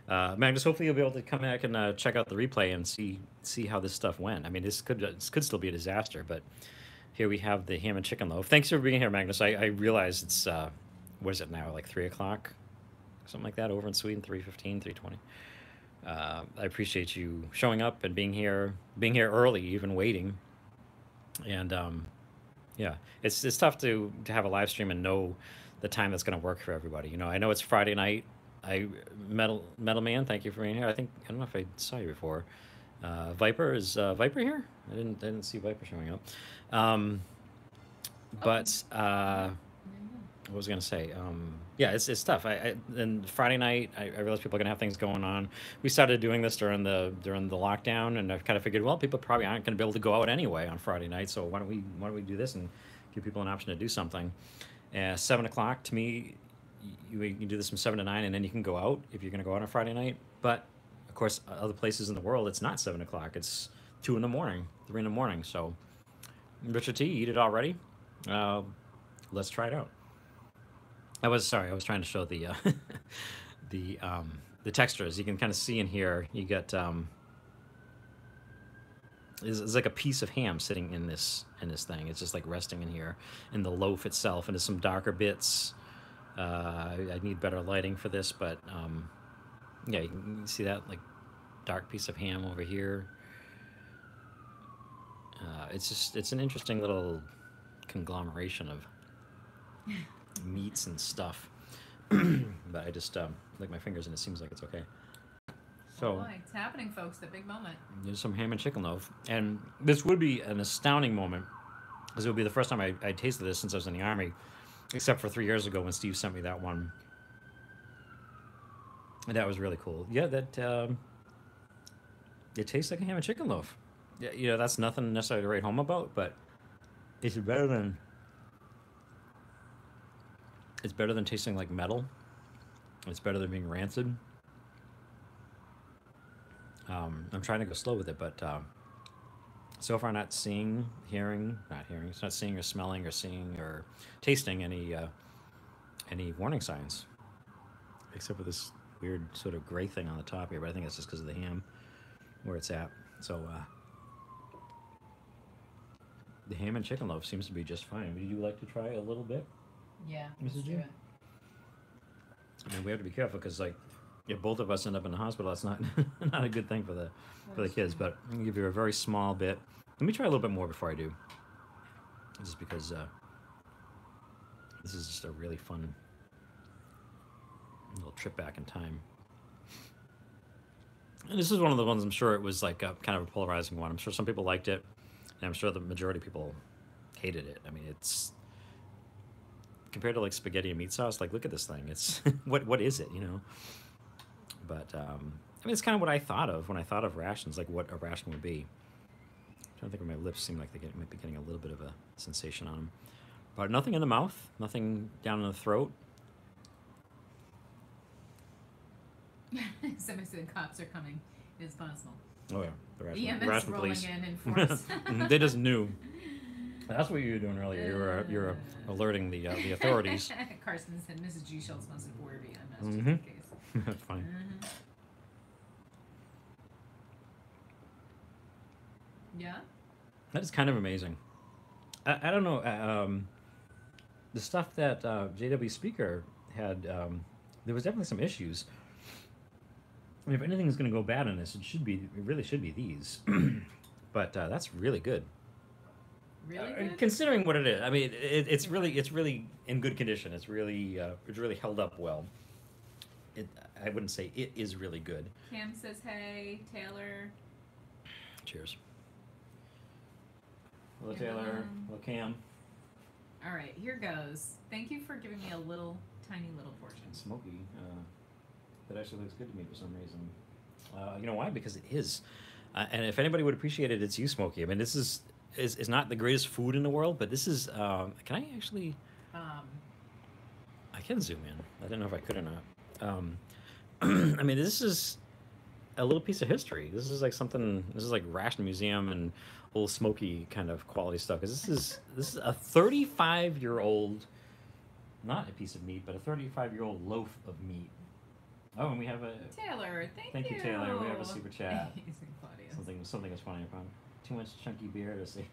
uh, Magnus, hopefully you'll be able to come back and uh, check out the replay and see see how this stuff went. I mean, this could this could still be a disaster, but here we have the ham and chicken loaf. Thanks for being here, Magnus. I, I realize it's uh, what is it now? Like three o'clock, something like that over in Sweden. 3:15, 3:20 uh, I appreciate you showing up and being here, being here early, even waiting. And um, yeah, it's it's tough to to have a live stream and know the time that's going to work for everybody. You know, I know it's Friday night. I metal metal man, thank you for being here. I think I don't know if I saw you before. Uh, Viper is uh, Viper here? I didn't I didn't see Viper showing up. Um, but uh, what was I gonna say? Um, yeah, it's, it's tough. I, I then Friday night, I, I realized people are gonna have things going on. We started doing this during the during the lockdown, and I kind of figured, well, people probably aren't gonna be able to go out anyway on Friday night, so why don't we why don't we do this and give people an option to do something? Uh, seven o'clock to me, you, you can do this from seven to nine, and then you can go out if you're gonna go out on Friday night. But course, other places in the world, it's not seven o'clock. It's two in the morning, three in the morning. So, Richard T, eat it already? Uh, let's try it out. I was sorry. I was trying to show the uh, the um, the textures. You can kind of see in here. You get um, it's, it's like a piece of ham sitting in this in this thing. It's just like resting in here, in the loaf itself. And there's some darker bits. Uh, I, I need better lighting for this, but um, yeah, you can see that like dark piece of ham over here. Uh, it's just it's an interesting little conglomeration of meats and stuff. but I just um, lick my fingers and it seems like it's okay. So Boy, it's happening, folks. The big moment. there's some ham and chicken loaf, and this would be an astounding moment, because it would be the first time I, I tasted this since I was in the army, except for three years ago when Steve sent me that one. And that was really cool. Yeah, that um, it tastes like a ham and chicken loaf. Yeah, you know that's nothing necessarily to write home about, but it's better than it's better than tasting like metal. It's better than being rancid. Um, I'm trying to go slow with it, but um, so far not seeing, hearing, not hearing, it's not seeing or smelling or seeing or tasting any uh, any warning signs, except for this weird sort of gray thing on the top here. But I think that's just because of the ham where it's at. So uh, the ham and chicken loaf seems to be just fine. Would you like to try a little bit? Yeah. Mrs. let's G? do it. I mean, we have to be careful because, like, if both of us end up in the hospital, that's not not a good thing for the for the kids. But I'm gonna give you a very small bit. Let me try a little bit more before I do, just because uh, this is just a really fun little trip back in time. And this is one of the ones I'm sure it was like a, kind of a polarizing one. I'm sure some people liked it, and I'm sure the majority of people hated it. I mean, it's compared to like spaghetti and meat sauce. Like, look at this thing. It's what what is it? You know. But um, I mean, it's kind of what I thought of when I thought of rations, like what a ration would be. Trying to think where my lips seem like they get, might be getting a little bit of a sensation on them, but nothing in the mouth, nothing down in the throat. Somebody said cops are coming. It's possible. Oh yeah, the ration, EMS the ration rolling police. in in force. Mhm, they just knew. That's what you were doing earlier. You were you were alerting the uh, the authorities. Carson said Mrs. G Schultz must have ordered EMS just Mhm. in case. That's fine. Mhm. Yeah. That is kind of amazing. I, I don't know. uh, Um, the stuff that uh, JW Speaker had, um, there was definitely some issues. I mean, if anything is going to go bad in this, it should be. It really should be these. but uh, that's really good. Really Uh. Considering what it is, I mean, it, it's really it's really in good condition. It's really uh, it's really held up well. It, I wouldn't say it is really good. Cam says hey. Taylor. Cheers. Hello Yeah. Taylor. Hello Cam. All right, here goes. Thank you for giving me a little, tiny little portion. and smoky. Uh, that actually looks good to me for some reason. Uh, you know why? Because it is. Uh, and if anybody would appreciate it, it's you, Smokey. I mean, this is is, is not the greatest food in the world, but this is. Um, can I actually? Um, I can zoom in. I don't know if I could or not. Um, I mean, this is a little piece of history. This is like something. This is like Ration Museum and old Smoky kind of quality stuff. Because this is this is a 35 year old, not a piece of meat, but a 35 year old loaf of meat. Oh, and we have a Taylor, thank, Thank you, Taylor. We have a super chat. Something. Something was funny about too much chunky beer to say.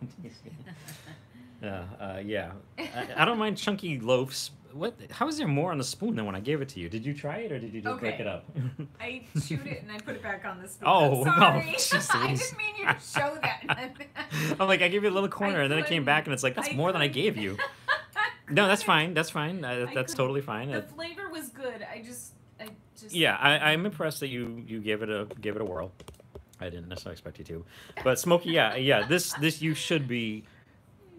Yeah, uh, yeah. I, I don't mind chunky loaves. What? How is there more on the spoon than when I gave it to you? Did you try it or did you just break it up? I chewed it and I put it back on the spoon. Oh, I'm no, I didn't mean you to show that. I'm like, I gave you a little corner, I and then it came back, and it's like that's I more than I gave you. No, that's fine. That's fine. Uh, I that's totally fine. The Uh, flavor was good. I just, I just. yeah, I, I'm impressed that you you gave it a gave it a whirl. I didn't necessarily expect you to, but Smokey, yeah, yeah. This this you should be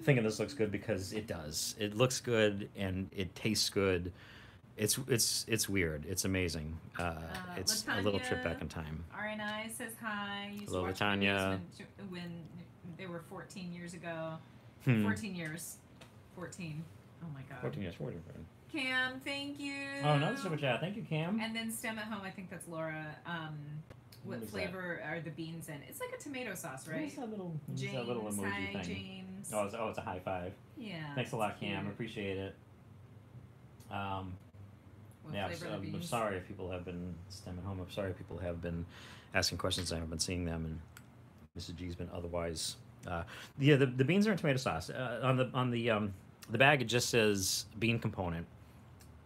thinking this looks good because it does. It looks good and it tastes good. It's it's it's weird. It's amazing. Uh, it's a little trip back in time. RNI says hi. Used Hello, Latanya. When, when they were 14 years ago. Hmm. 14 years. 14. Oh my god. 14 years, 14. Cam, thank you. Oh, another super chat. Thank you, Cam. And then STEM at home, I think that's Laura. Um, What what is that? flavor are the beans in? It's like a tomato sauce, right? that little, James, that little emoji hi thing? James. Oh, it's, oh, it's a high five. yeah. Thanks a lot, Cam. cute. Appreciate it. Um, What yeah, I'm, I'm, I'm sorry if people have been STEM at home. I'm sorry if people have been asking questions. I haven't been seeing them, and Mrs. G's been otherwise. Uh, yeah, the, the beans are in tomato sauce. Uh, on the on the um, the bag, it just says bean component.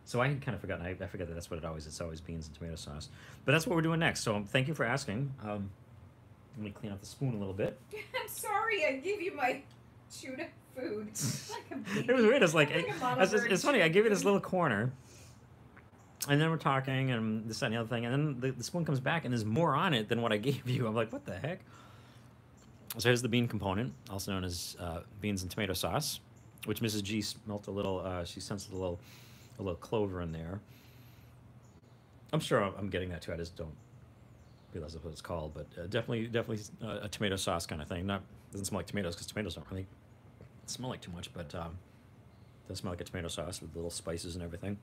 So I had kind of forgotten. I, I forget that that's what it always. It's always beans and tomato sauce. But that's what we're doing next. So um, thank you for asking. Um, let me clean up the spoon a little bit. I'm sorry, I gave you my chewed up food. like a It was weird. It's like, Like it- it's, it's, funny. I give you this little corner, and then we're talking and this that, and the other thing, and then the, the spoon comes back and there's more on it than what I gave you. I'm like, what the heck? So here's the bean component, also known as uh, beans and tomato sauce, which Mrs. G smelt a little. Uh, she sensed a little, a little clover in there. I'm sure I'm getting that too. I just don't realize what it's called, but uh, definitely, definitely uh, a tomato sauce kind of thing. Not doesn't smell like tomatoes because tomatoes don't really smell like too much, but um, does smell like a tomato sauce with little spices and everything.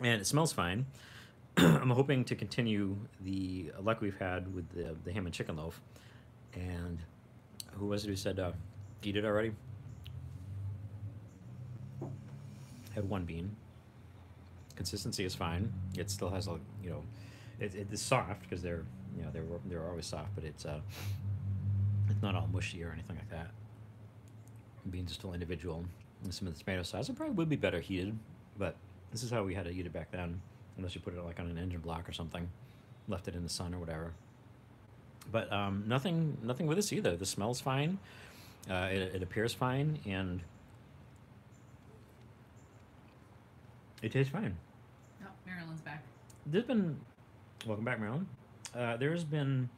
And it smells fine. I'm hoping to continue the luck we've had with the the ham and chicken loaf. And who was it who said uh, eat it already? Had one bean. Consistency is fine. It still has a you know, it, it is soft because they're you know they're they're always soft, but it's uh, it's not all mushy or anything like that. Beans are still individual. And some of the tomato sauce it probably would be better heated, but this is how we had to eat it back then, unless you put it like on an engine block or something, left it in the sun or whatever. But um, nothing, nothing with this either. The smells fine. Uh, it, it appears fine, and it tastes fine. Oh, Marilyn's back. There's been, welcome back, Marilyn. Uh, there's been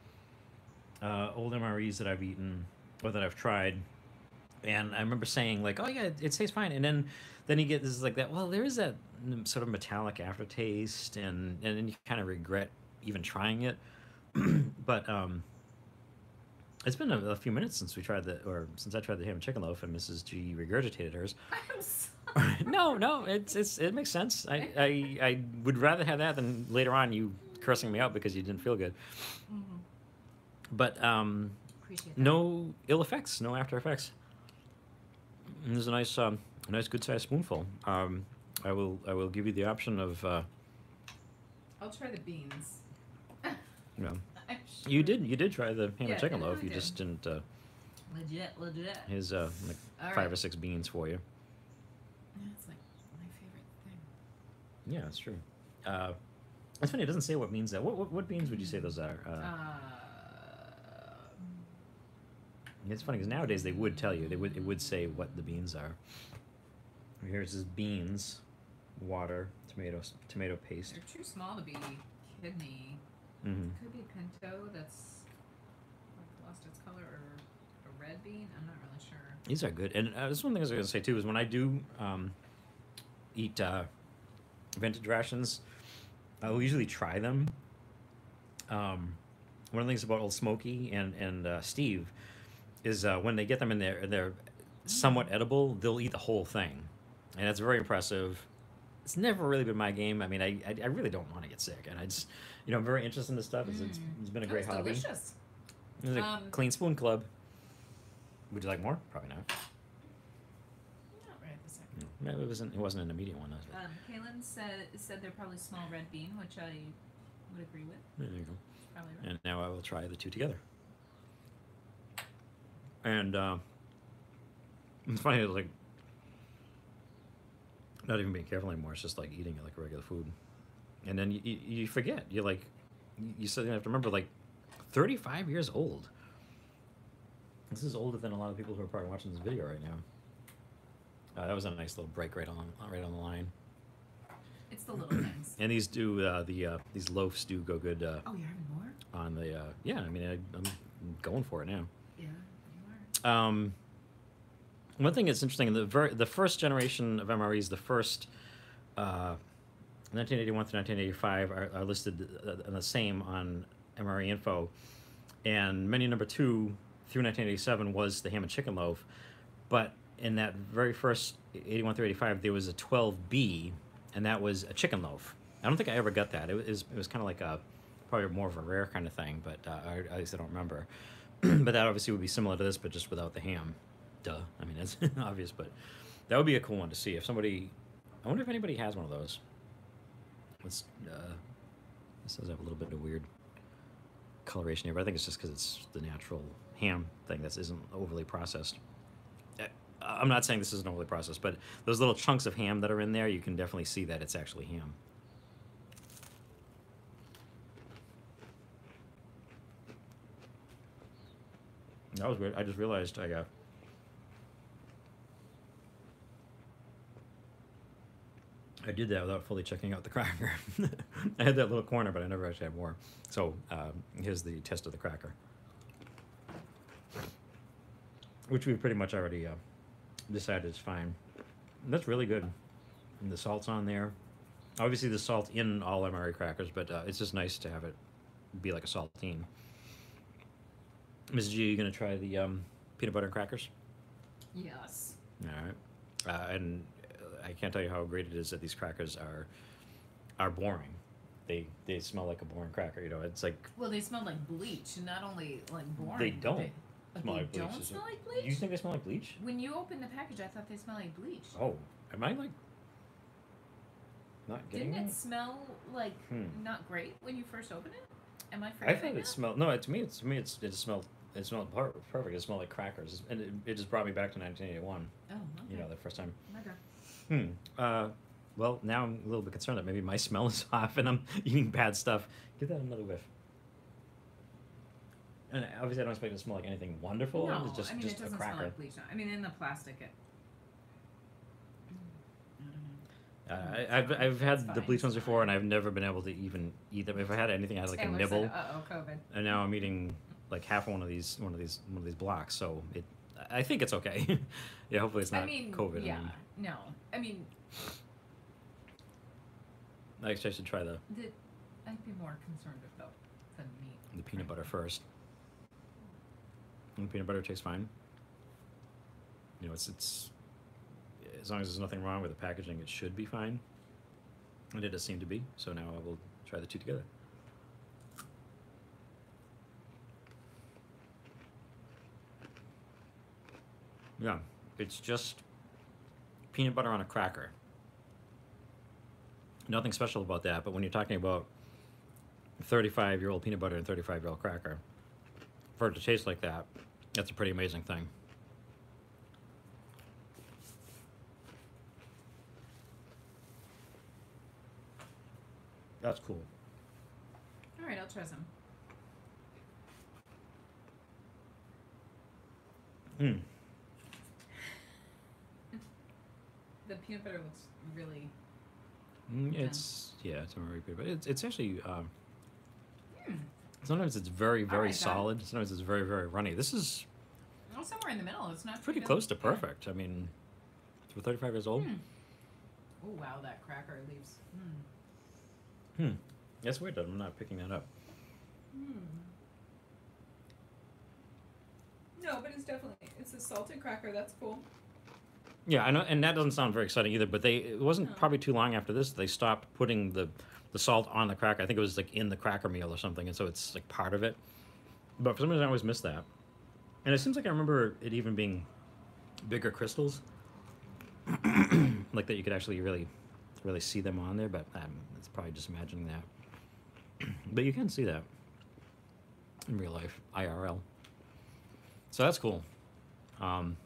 uh, old MREs that I've eaten or that I've tried, and I remember saying like, "Oh yeah, it, it tastes fine," and then then you get this like that. Well, there is that sort of metallic aftertaste, and and then you kind of regret even trying it. but um, it's been a, a few minutes since we tried the or since I tried the ham and chicken loaf, and Mrs. G regurgitated hers. I'm so no, no, it's it's it makes sense. I, I I would rather have that than later on you cursing me out because you didn't feel good. But um, no ill effects, no after effects. And there's a nice um, a nice good sized spoonful. Um, I will I will give you the option of uh, I'll try the beans. you I'm you did you did try the ham Yeah, and chicken loaf. You just didn't. Uh, legit, legit. his uh, like All five right. or six beans for you. Yeah, it's like my favorite thing. Yeah, that's true. Uh, it's funny. It doesn't say what beans that. What, what what beans would you say those are? Uh, Uh, It's funny because nowadays they would tell you. They would it would say what the beans are. Here's his beans, water, tomatoes, tomato paste. they're too small to be kidney. Hmm Could be pinto that's like lost its color or a red bean. I'm not really sure. These are good. And uh, this one thing I was going to say too is when I do um, eat uh, vintage rations, I will usually try them. Um, one of the things about Old Smoky and and uh, Steve is uh, when they get them in there and they're somewhat edible, they'll eat the whole thing, and that's very impressive. It's never really been my game. I mean, I I, I really don't want to get sick, and I just you know I'm very interested in this stuff. It's, it's, it's been a That great hobby. delicious. There's a Um, clean spoon club. Would you like more? Probably not. Not right at the second. No, it wasn't. It wasn't an immediate one. Was it? Um, Kaylin said said they're probably small red bean, which I would agree with. There you go. Probably right. And now I will try the two together. And uh, it's funny, like not even being careful anymore. It's just like eating it like a regular food, and then you, you, you forget. You're like, you, you suddenly have to remember like, 35 years old. This is older than a lot of people who are probably watching this video right now. Uh, that was a nice little break right on right on the line. It's the little things. And these do uh, the uh, these loaves do go good uh, Oh, you're having more? on the uh, yeah. I mean, I, I'm going for it now. Yeah, you are. Um, one thing that's interesting: the ver- the first generation of MREs, the first uh, 1981 to 1985, are, are listed uh, the same on MRE info, and menu number two through 1987 was the ham and chicken loaf, but in that very first 81 through 85, there was a 12B, and that was a chicken loaf. I don't think I ever got that. It was it was kind of like a probably more of a rare kind of thing, but uh, I, at least I don't remember. but that obviously would be similar to this, but just without the ham. Duh. I mean, it's obvious, but that would be a cool one to see. If somebody, I wonder if anybody has one of those. Let's. Uh, this does have a little bit of weird coloration here, but I think it's just because it's the natural ham thing that isn't overly processed. I'm not saying this isn't overly processed, but those little chunks of ham that are in there, you can definitely see that it's actually ham. That was weird. I just realized I uh, I did that without fully checking out the cracker. I had that little corner, but I never actually had more. So um, here's the test of the cracker, which we pretty much already uh, decided is fine. And that's really good. And the salt's on there. Obviously, the salt in all MRE crackers, but uh, it's just nice to have it be like a saltine. Mrs. G, you gonna try the um, peanut butter and crackers? Yes. All right. Uh, and I can't tell you how great it is that these crackers are are boring. They they smell like a boring cracker. You know, it's like Well, they smell like bleach, and not only like boring. They don't They, smell they like bleach, don't smell like bleach. you think they smell like bleach? when you open the package, I thought they smelled like bleach. Oh, am I like not getting Didn't it? it smell like Hmm. not great when you first opened it? Am I I thought it smelled. No, to me, it's to me, it's it smelled. It smelled perfect. It smelled like crackers, and it, it just brought me back to 1981. Oh, okay. You know, the first time. Okay. Hmm. Uh, well, now I'm a little bit concerned that maybe my smell is off and I'm eating bad stuff. Give that another whiff. And obviously, I don't expect it to smell like anything wonderful. no, it's just I mean just it a doesn't cracker. smell like bleach. I mean in the plastic it. Mm, I don't know. Uh, I, I've I've had It's the fine, bleach ones before, and. I've never been able to even eat them. If I had anything, I had like a nibble, Said, uh oh, COVID. and now I'm eating like half of one of these one of these one of these blocks. So it, I think it's okay. yeah, hopefully it's not I mean, COVID. yeah, and no. I mean, I actually should try the the, I'd be more concerned about the meat. the peanut butter first. And the peanut butter tastes fine. You know, it's it's as long as there's nothing wrong with the packaging, it should be fine. And it does seem to be. So now I will try the two together. Yeah, it's just peanut butter on a cracker. Nothing special about that, but when you're talking about 35 year old peanut butter and 35 year old cracker, for it to taste like that, that's a pretty amazing thing. That's cool. All right, I'll try some. Hmm. The peanut butter looks really. Mm, It's yeah, it's a very good, but it's it's actually um, Hmm. sometimes it's very very it. solid. Sometimes it's very very runny. This is Oh, somewhere in the middle. It's not pretty close to good. Yeah. perfect. I mean, for 35 years old. Hmm. Oh wow, that cracker leaves. Hmm. Hmm. That's weird. that I'm not picking that up. Hmm. No, but it's definitely it's a salted cracker. That's cool. Yeah, I know, and that doesn't sound very exciting either. But they it wasn't probably too long after this they stopped putting the the salt on the cracker. I think it was like in the cracker meal or something, and so it's like part of it. But for some reason, I always miss that. And it seems like I remember it even being bigger crystals, like that you could actually really, really see them on there. But um, it's probably just imagining that. but you can see that in real life, IRL. So that's cool. Um,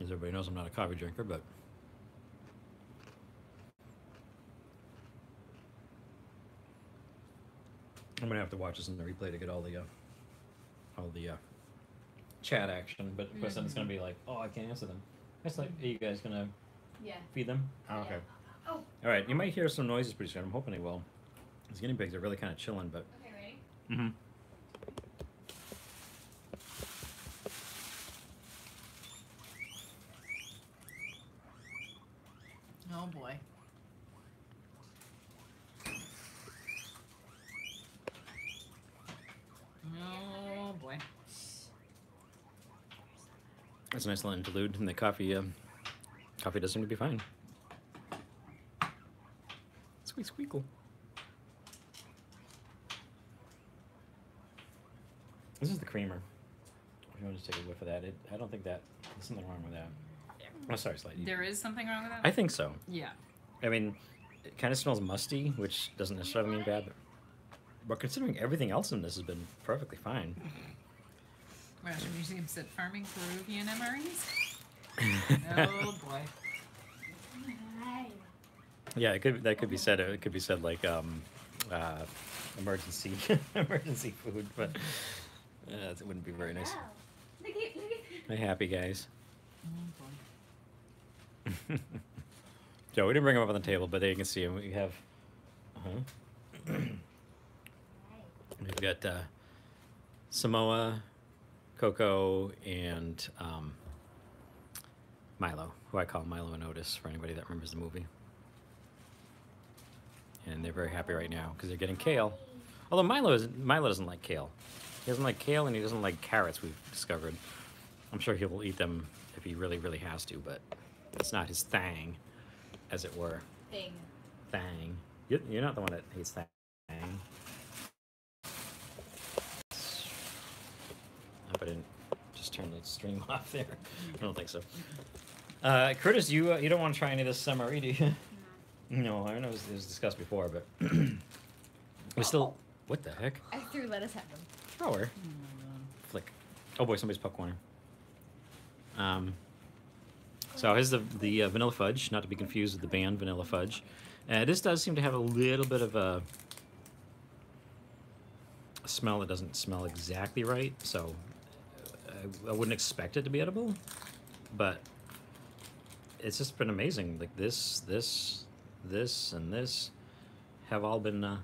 As everybody knows, I'm not a coffee drinker, but I'm gonna have to watch this in the replay to get all the uh, all the uh, chat action. But of course, then it's gonna be like, oh, I can't answer them. It's like, are you guys gonna Yeah. feed them? Oh, okay. Oh. All right. You might hear some noises pretty soon. I'm hoping they will. These guinea pigs are really kind of chilling, but. Okay, ready? Mm-hmm. Oh boy. Oh boy. That's a nice little interlude, and the coffee, um, coffee does seem to be fine. Squeak squeakle. This is the creamer. If you want to just take a whiff of that, it, I don't think that there's something wrong with that. Oh, sorry, slightly. There is something wrong with that? I think so. yeah. I mean, it kind of smells musty, which doesn't necessarily mean bad, but, but considering everything else in this has been perfectly fine. Russian Museum said farming Peruvian MREs. oh boy. Yeah, it could that could be said. It could be said like um, uh, emergency emergency food, but uh, it wouldn't be very nice. My happy guys. Oh, boy. so we didn't bring them up on the table, but there you can see them. We have. Uh-huh. We've got uh, Samoa, Coco, and um, Milo, who I call Milo and Otis for anybody that remembers the movie. And they're very happy right now because they're getting kale. Although Milo is Milo doesn't like kale. He doesn't like kale and he doesn't like carrots. We've discovered. I'm sure he will eat them if he really, really has to, but it's not his thing, as it were. Thing. Thang. You're, you're not the one that hates thang. I hope I didn't just turn the stream off there. I don't think so. Uh, Curtis, you uh, you don't want to try any of this MRE, do you? No, I know it was, it was discussed before, but we still. What the heck? I threw lettuce at them. Thrower. Flick. Oh boy, somebody's popcorning. Um. So here's the the uh, vanilla fudge, not to be confused with the band Vanilla Fudge. Uh, this does seem to have a little bit of a, a smell that doesn't smell exactly right, so I, wouldn't expect it to be edible, but it's just been amazing. Like this, this, this, and this have all been uh,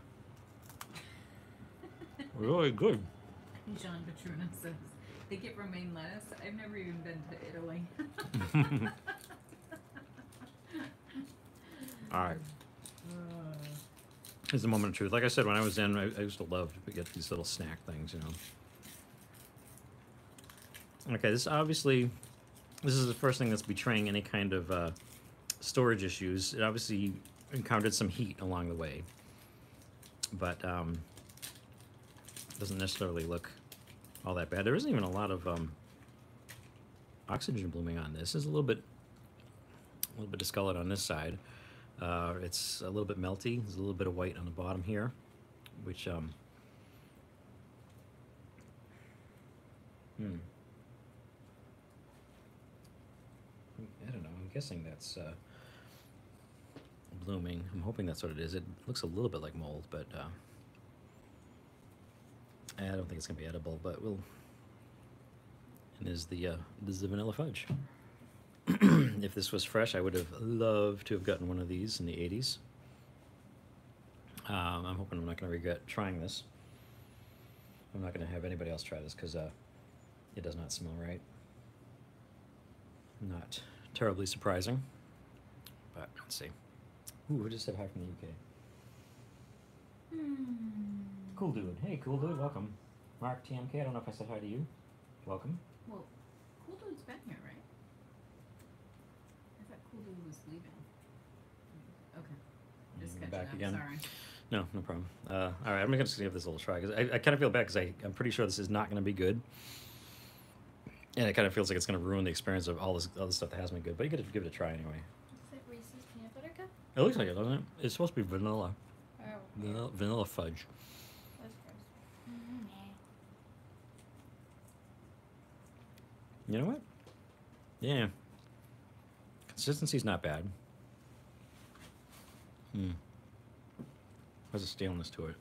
really good. John Petruna says they get romaine lettuce. I've never even been to Italy. All right. Uh, It's the moment of truth. Like I said, when I was in, I, I used to love to get these little snack things, you know. Okay, this obviously, this is the first thing that's betraying any kind of uh, storage issues. It obviously encountered some heat along the way, but um, doesn't necessarily look all that bad. There isn't even a lot of um, oxygen blooming on this. There's a little bit, a little bit discolored on this side. Uh, it's a little bit melty. There's a little bit of white on the bottom here, which um. Hmm. I don't know. I'm guessing that's uh, blooming. I'm hoping that's what it is. It looks a little bit like mold, but uh, I don't think it's gonna be edible. But we'll. And is the uh, this is the vanilla fudge. if this was fresh, I would have loved to have gotten one of these in the 80s. Um, I'm hoping I'm not going to regret trying this. I'm not going to have anybody else try this because uh, it does not smell right. Not terribly surprising. But let's see. Ooh, who just said hi from the UK? Cool dude. Hey, cool dude. Welcome. Mark TMK. I don't know if I said hi to you. Welcome. well, Cool Dude's been here, right? I thought Cool Dude was leaving. Okay. Just catching back up, again. Sorry. No, no problem. Uh, all right, I'm gonna just give this a little try because I, I kind of feel bad because I'm pretty sure this is not going to be good, and it kind of feels like it's going to ruin the experience of all this other stuff that has been good. But you got to give it a try anyway. Is it Reese's peanut butter cup? It looks like it, doesn't it? It's supposed to be vanilla, Oh. vanilla, vanilla fudge. That's gross. Mm, You know what? Yeah, consistency's not bad. Hmm. There's a staleness to it.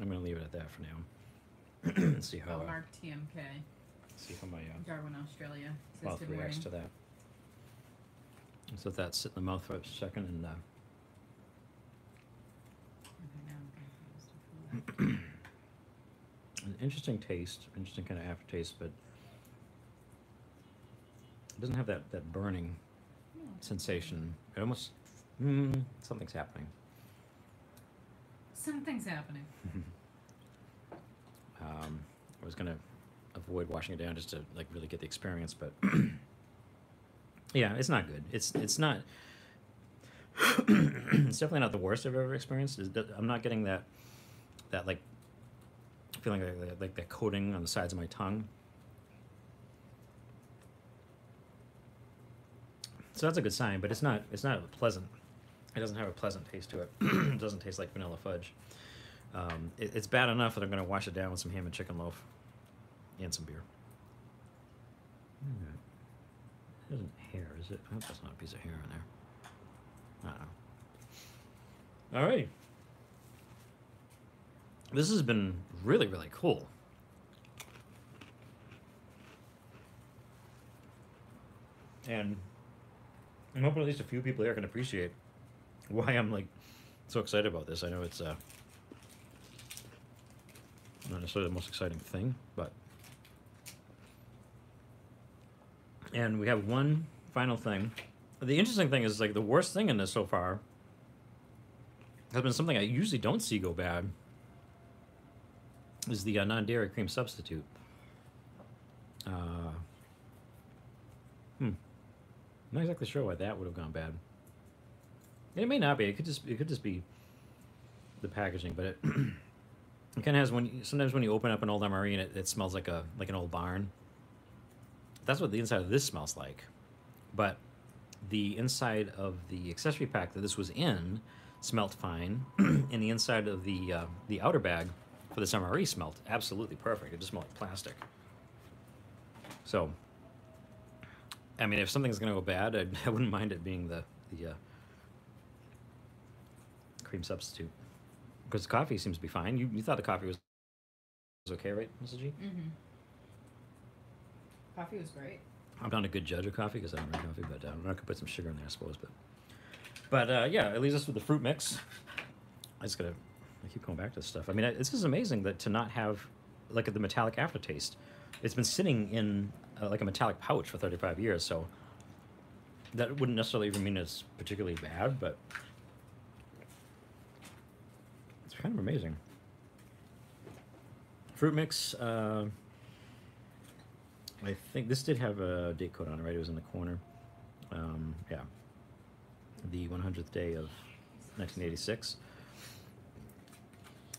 I'm gonna leave it at that for now. And see how Oh, Mark TMK. see how my uh, Darwin, Australia. Says mouth good reacts morning. to that. So let that sit in the mouth for a second and uh, Okay, now I'm confused. I feel that. an interesting taste, interesting kind of aftertaste, but it doesn't have that, that burning No. sensation. It almost, mm, something's happening. Something's happening. Um, I was gonna avoid washing it down just to like really get the experience, but yeah, it's not good. It's it's not. it's definitely not the worst I've ever experienced. I'm not getting that that like feeling like, like like that coating on the sides of my tongue. So that's a good sign, but it's not it's not pleasant. It doesn't have a pleasant taste to it. it doesn't taste like vanilla fudge. Um, it, it's bad enough that I'm going to wash it down with some ham and chicken loaf and some beer. It isn't hair, is it? I hope that's not a piece of hair in there. I don't know. All right. This has been really, really cool. And I'm hoping at least a few people here can appreciate why I'm like so excited about this. I know it's uh, not necessarily the most exciting thing, but and we have one final thing. The interesting thing is like the worst thing in this so far has been something I usually don't see go bad. Is the uh, non-dairy cream substitute? Uh, hmm. Not exactly sure why that would have gone bad. It may not be. It could just it could just be the packaging, but it it kind of has when sometimes when you open up an old MRE and it, it smells like a like an old barn. That's what the inside of this smells like, but the inside of the accessory pack that this was in smelt fine, and the inside of the uh, the outer bag for this MRE smelt absolutely perfect. It just smelled like plastic. So, I mean, if something's gonna go bad, I, I wouldn't mind it being the the uh, cream substitute because the coffee seems to be fine. You you thought the coffee was was okay, right, Mrs. G? Mm-hmm. Coffee was great. I'm not a good judge of coffee because I don't drink coffee, but uh, I'm not gonna put some sugar in there, I suppose. But but uh, yeah, it leaves us with the fruit mix. I just gotta I keep going back to this stuff. I mean, I, this is amazing that to not have like the metallic aftertaste. It's been sitting in uh, like a metallic pouch for 35 years, so that wouldn't necessarily even mean it's particularly bad, but kind of amazing. Fruit mix. Uh, I think this did have a date code on it, right? It was in the corner. Um, yeah. The 100th day of 1986.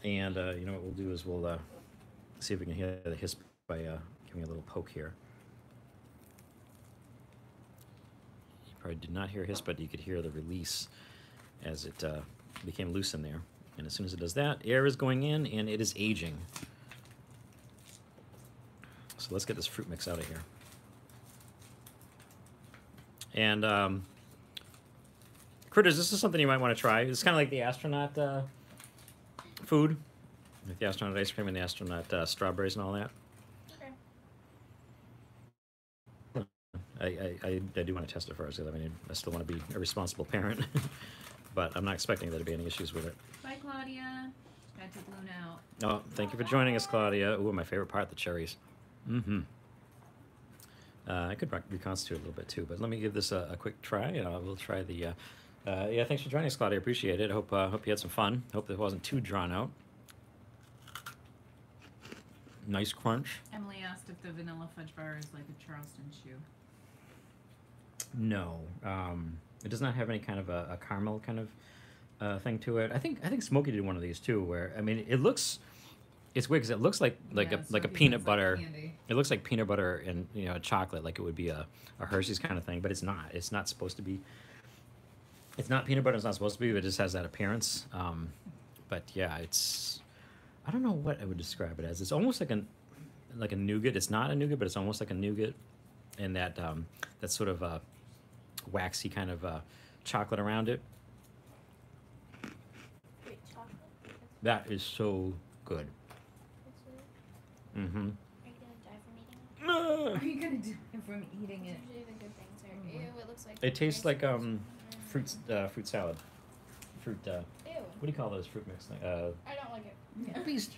And uh, you know what we'll do is we'll uh, see if we can hear the hiss by uh, giving a little poke here. You probably did not hear hiss, but you could hear the release as it uh, became loose in there. And as soon as it does that, air is going in and it is aging. So let's get this fruit mix out of here. And um, critters, this is something you might want to try. It's kind of like the astronaut uh, food, like the astronaut ice cream and the astronaut uh, strawberries and all that. I, I, I, I do want to test it first because I mean I still want to be a responsible parent, but I'm not expecting there to be any issues with it. Bye, Claudia. Had to balloon out. Oh, thank you for joining us, Claudia. Ooh, my favorite part, the cherries. Mm-hmm. Uh, I could reconstitute a little bit too, but let me give this a, a quick try, and I will try the. Uh, uh, yeah, thanks for joining us, Claudia. Appreciate it. Hope uh, hope you had some fun. Hope it wasn't too drawn out. Nice crunch. Emily asked if the vanilla fudge bar is like a Charleston Chew. No, um, it does not have any kind of a, a caramel kind of uh, thing to it. I think I think Smokey did one of these too, where I mean, it looks. It's weird because it looks like like Yeah, a like a peanut sounds like butter. It looks like peanut butter and you know chocolate, like it would be a, a Hershey's kind of thing, but it's not. It's not supposed to be. It's not peanut butter. It's not supposed to be. But it just has that appearance. Um, but yeah, it's. I don't know what I would describe it as. It's almost like a, like a nougat. It's not a nougat, but it's almost like a nougat, and that um, that sort of uh, waxy kind of uh, chocolate around it. Wait, chocolate? That is so good. Mm-hmm. Are you gonna die from eating it? What are you gonna do from eating it? Usually the good things are. Mhm. Ew, it looks like. It tastes like um, fruit uh, fruit salad, fruit. Uh, Ew, what do you call those fruit mix thing? Uh, I don't like it. Yeah. beast.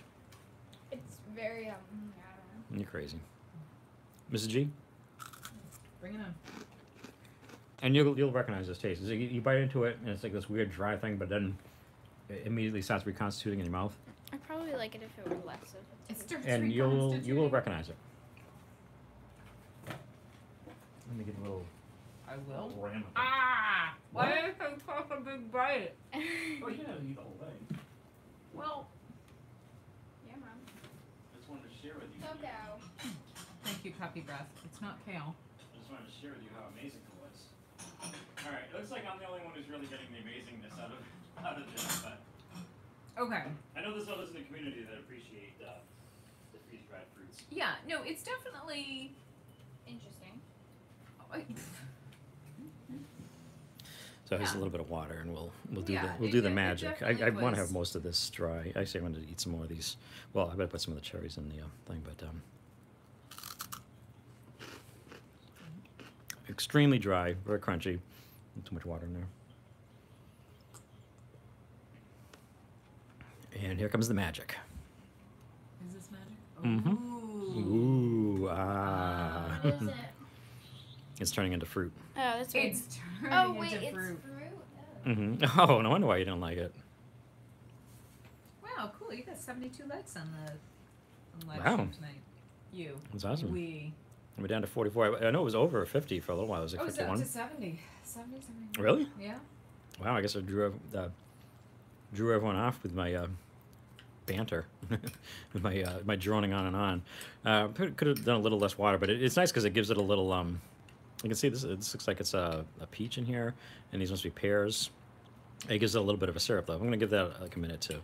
It's very um. I don't know. You're crazy, Mrs. G. Bring it on. And you'll you'll recognize this taste. It's you, you bite into it, and it's like this weird dry thing, but then it immediately starts reconstituting in your mouth, I'd probably like it if it were less of a It starts and you'll you will recognize it. Let me get a little. I will. ram. Ah! What? Why did I take a big bite? Oh, you can eat the whole thing. Well, yeah, mom. I just wanted to share with you. Coco. thank you, Copy Breath. It's not kale. I just wanted to share with you how amazing it was. All right, it looks like I'm the only one who's really getting the amazingness out of out of this, but Okay. I know there's others in the community that appreciate uh, the freeze dried fruits. Yeah, no, it's definitely. Interesting. I- So here's a Yeah. little bit of water, and we'll we'll do Yeah, the we'll it do the de- it magic. I, I definitely want to have was- most of this dry. Actually, I wanted to eat some more of these. Well, I better put some of the cherries in the uh, thing, but um. extremely dry, very crunchy. Too much water in there. And here comes the magic. Is this magic? Mhm. Ooh. Ooh, ah. What is it? it's turning into fruit. Oh, that's weird. It's turning Oh wait, into it's fruit. fruit. hmm Oh, no wonder why you didn't like it. Wow, cool. You got 72 likes on the, on the live Wow. stream tonight. You. That's awesome. We. We're down to 44. I, I know it was over 50 for a little while. It was like Oh, it's up 51. to 70. 70 something. Really? Yeah. Wow, I guess I drew uh, drew everyone off with my uh, banter, with my uh, my droning on and on. Uh, could, have done a little less water, but it, it's nice because it gives it a little. Um, you can see this. This looks like it's a, a peach in here, and these must be pears. It gives it a little bit of a syrup though. I'm gonna give that like a minute too.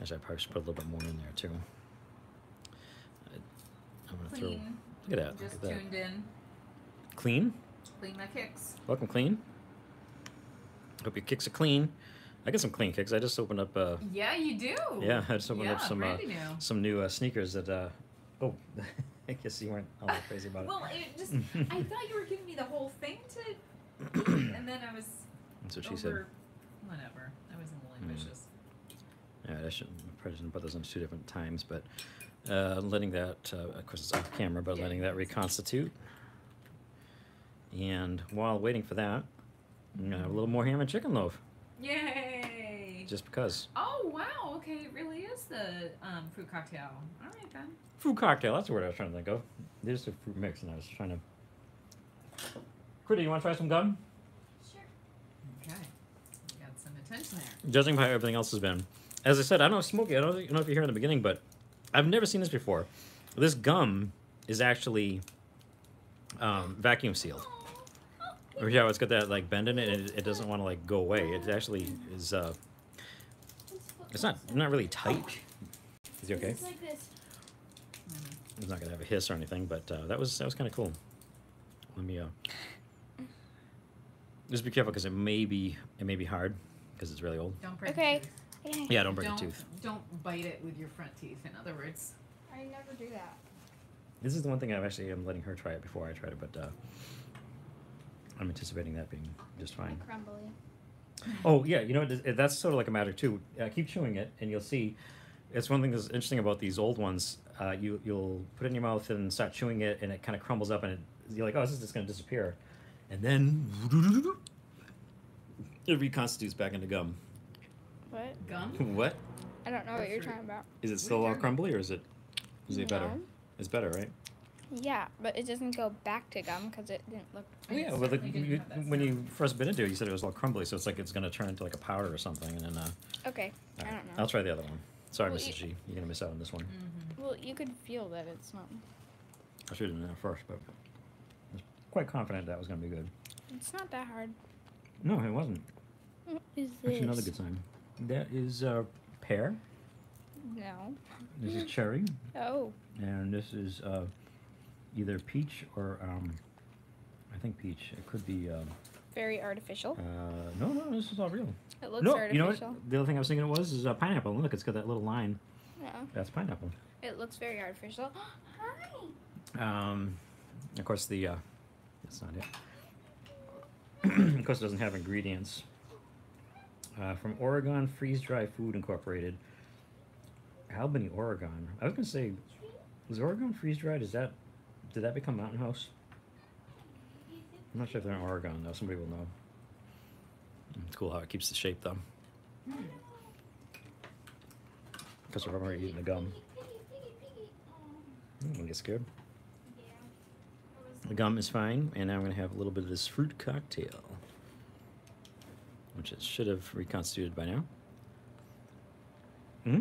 Actually, I probably should put a little bit more in there too. I'm gonna throw. Clean. Look at that. Just Look at that. tuned in. Clean. Clean my kicks. Welcome, clean. Hope your kicks are clean. I got some clean kicks. I just opened up. Uh, Yeah, you do. yeah, I just opened yeah, up some uh, knew. some new uh, sneakers that. Uh, oh, I guess you weren't all that crazy about it. Well, it just I thought you were giving me the whole thing to, and then I was That's what she said. Whatever. I was a little Mm. ambitious. Yeah, I should probably shouldn't put those in two different times, but uh, letting that, uh, of course, it's off camera, but Yeah, letting that reconstitute. And while waiting for that, I'm gonna have a little more ham and chicken loaf, Yay! just because. Oh wow! Okay, it really is the um, fruit cocktail. All right then. Fruit cocktail. That's the word I was trying to think of. There's a fruit mix, and I was trying to. Critter, you want to try some gum? Sure. Okay. We got some attention there. Judging by how everything else has been, as I said, I don't know Smokey. I don't know if you're here in the beginning, but I've never seen this before. This gum is actually um, vacuum sealed. Or yeah, it's got that like bend in it, and it, it doesn't want to like go away. It actually is. Uh, it's not not really tight. Is he okay? It's like this. It's not gonna have a hiss or anything, but uh, that was that was kind of cool. Let me uh, just be careful because it may be it may be hard because it's really old. Don't break Okay. the tooth. Yeah, don't break don't, a tooth. Don't bite it with your front teeth. In other words. I never do that. This is the one thing I've actually am letting her try it before I tried it, but uh, I'm anticipating that being just fine. Crumbly. Oh yeah, you know that's sort of like a matter too. Uh, keep chewing it, and you'll see. It's one thing that's interesting about these old ones. Uh, you you'll put it in your mouth and start chewing it, and it kind of crumbles up, and it, you're like, oh, this is just going to disappear, and then it reconstitutes back into gum. What? Gum. what I don't know what you're Fruit. talking about. is it still all crumbly, or is it is it better? It's better, right? Yeah, but it doesn't go back to gum because it didn't look. Oh, yeah, It well, the, you, when you first bit into it, you said it was all crumbly, so it's like it's going to turn into like a powder or something, and then. Uh, Okay, I don't know. I'll try the other one. Sorry, Well, Mrs. you- G. You're going to miss out on this one. Mm-hmm. Well, you could feel that it's not. I should have done that first, but I was quite confident that was going to be good. It's not that hard. No, it wasn't. What is this? Actually, another good sign. That is uh, pear. No. This is cherry, Oh. and this is uh, either peach or um, I think peach. It could be. Um, Very artificial. uh, no, no, this is all real. It looks no, artificial. you know what? The other thing I was thinking it was is uh, pineapple. Look, it's got that little line. No. That's pineapple. It looks very artificial. Hi. Um, of course, the uh, that's not it. of course, it doesn't have ingredients. Uh, from Oregon Freeze Dry Food Incorporated, Albany, Oregon. I was gonna say, is Oregon freeze dried? Is that did that become Mountain House? I'm not sure if they're in Oregon though. Somebody will know. It's cool how it keeps the shape though. Because we're already eating the gum. I'm gonna get scared. The gum is fine, and now I'm going to have a little bit of this fruit cocktail, which it should have reconstituted by now. Hmm.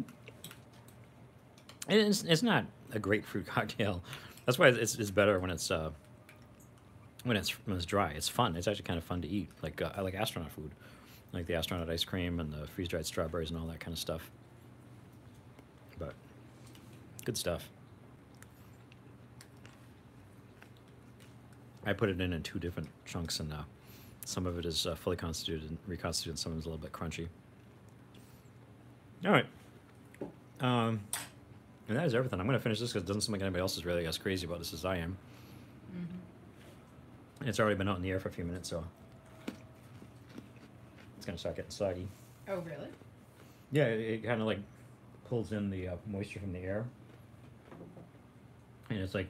It's, it's not a great fruit cocktail. That's why it's, it's better when it's uh, when it's when it's dry. It's fun. It's actually kind of fun to eat. Like uh, I like astronaut food, like the astronaut ice cream and the freeze dried strawberries and all that kind of stuff. But good stuff. I put it in in two different chunks, and uh, some of it is uh, fully constituted and reconstituted, and some of it is a little bit crunchy. All right. Um, and that is everything. I'm going to finish this because it doesn't seem like anybody else is really as crazy about this as I am. And it's already been out in the air for a few minutes, so it's gonna start getting soggy. Oh, really? Yeah, it, it kind of like pulls in the uh, moisture from the air, and it's like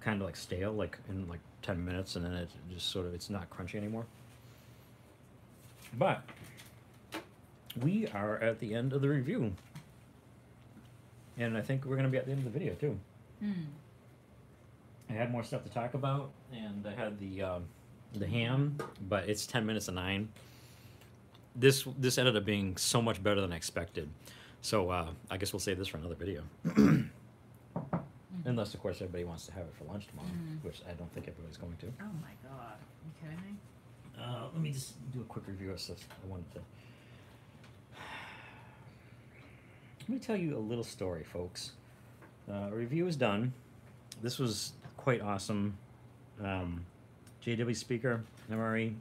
kind of like stale, like in like ten minutes, and then it just sort of it's not crunchy anymore. But we are at the end of the review, and I think we're gonna be at the end of the video too. Hmm. I had more stuff to talk about, and I had the um, the ham, but it's ten minutes to nine. This this ended up being so much better than I expected, so uh, I guess we'll save this for another video. Unless, of course, everybody wants to have it for lunch tomorrow, Mhm. which I don't think everybody's going to. Oh my god. You kidding me? Uh, let me just do a quick review of stuff I wanted to. Let me tell you a little story, folks. Uh, review is done. This was quite awesome. Um, JW speaker, MRE.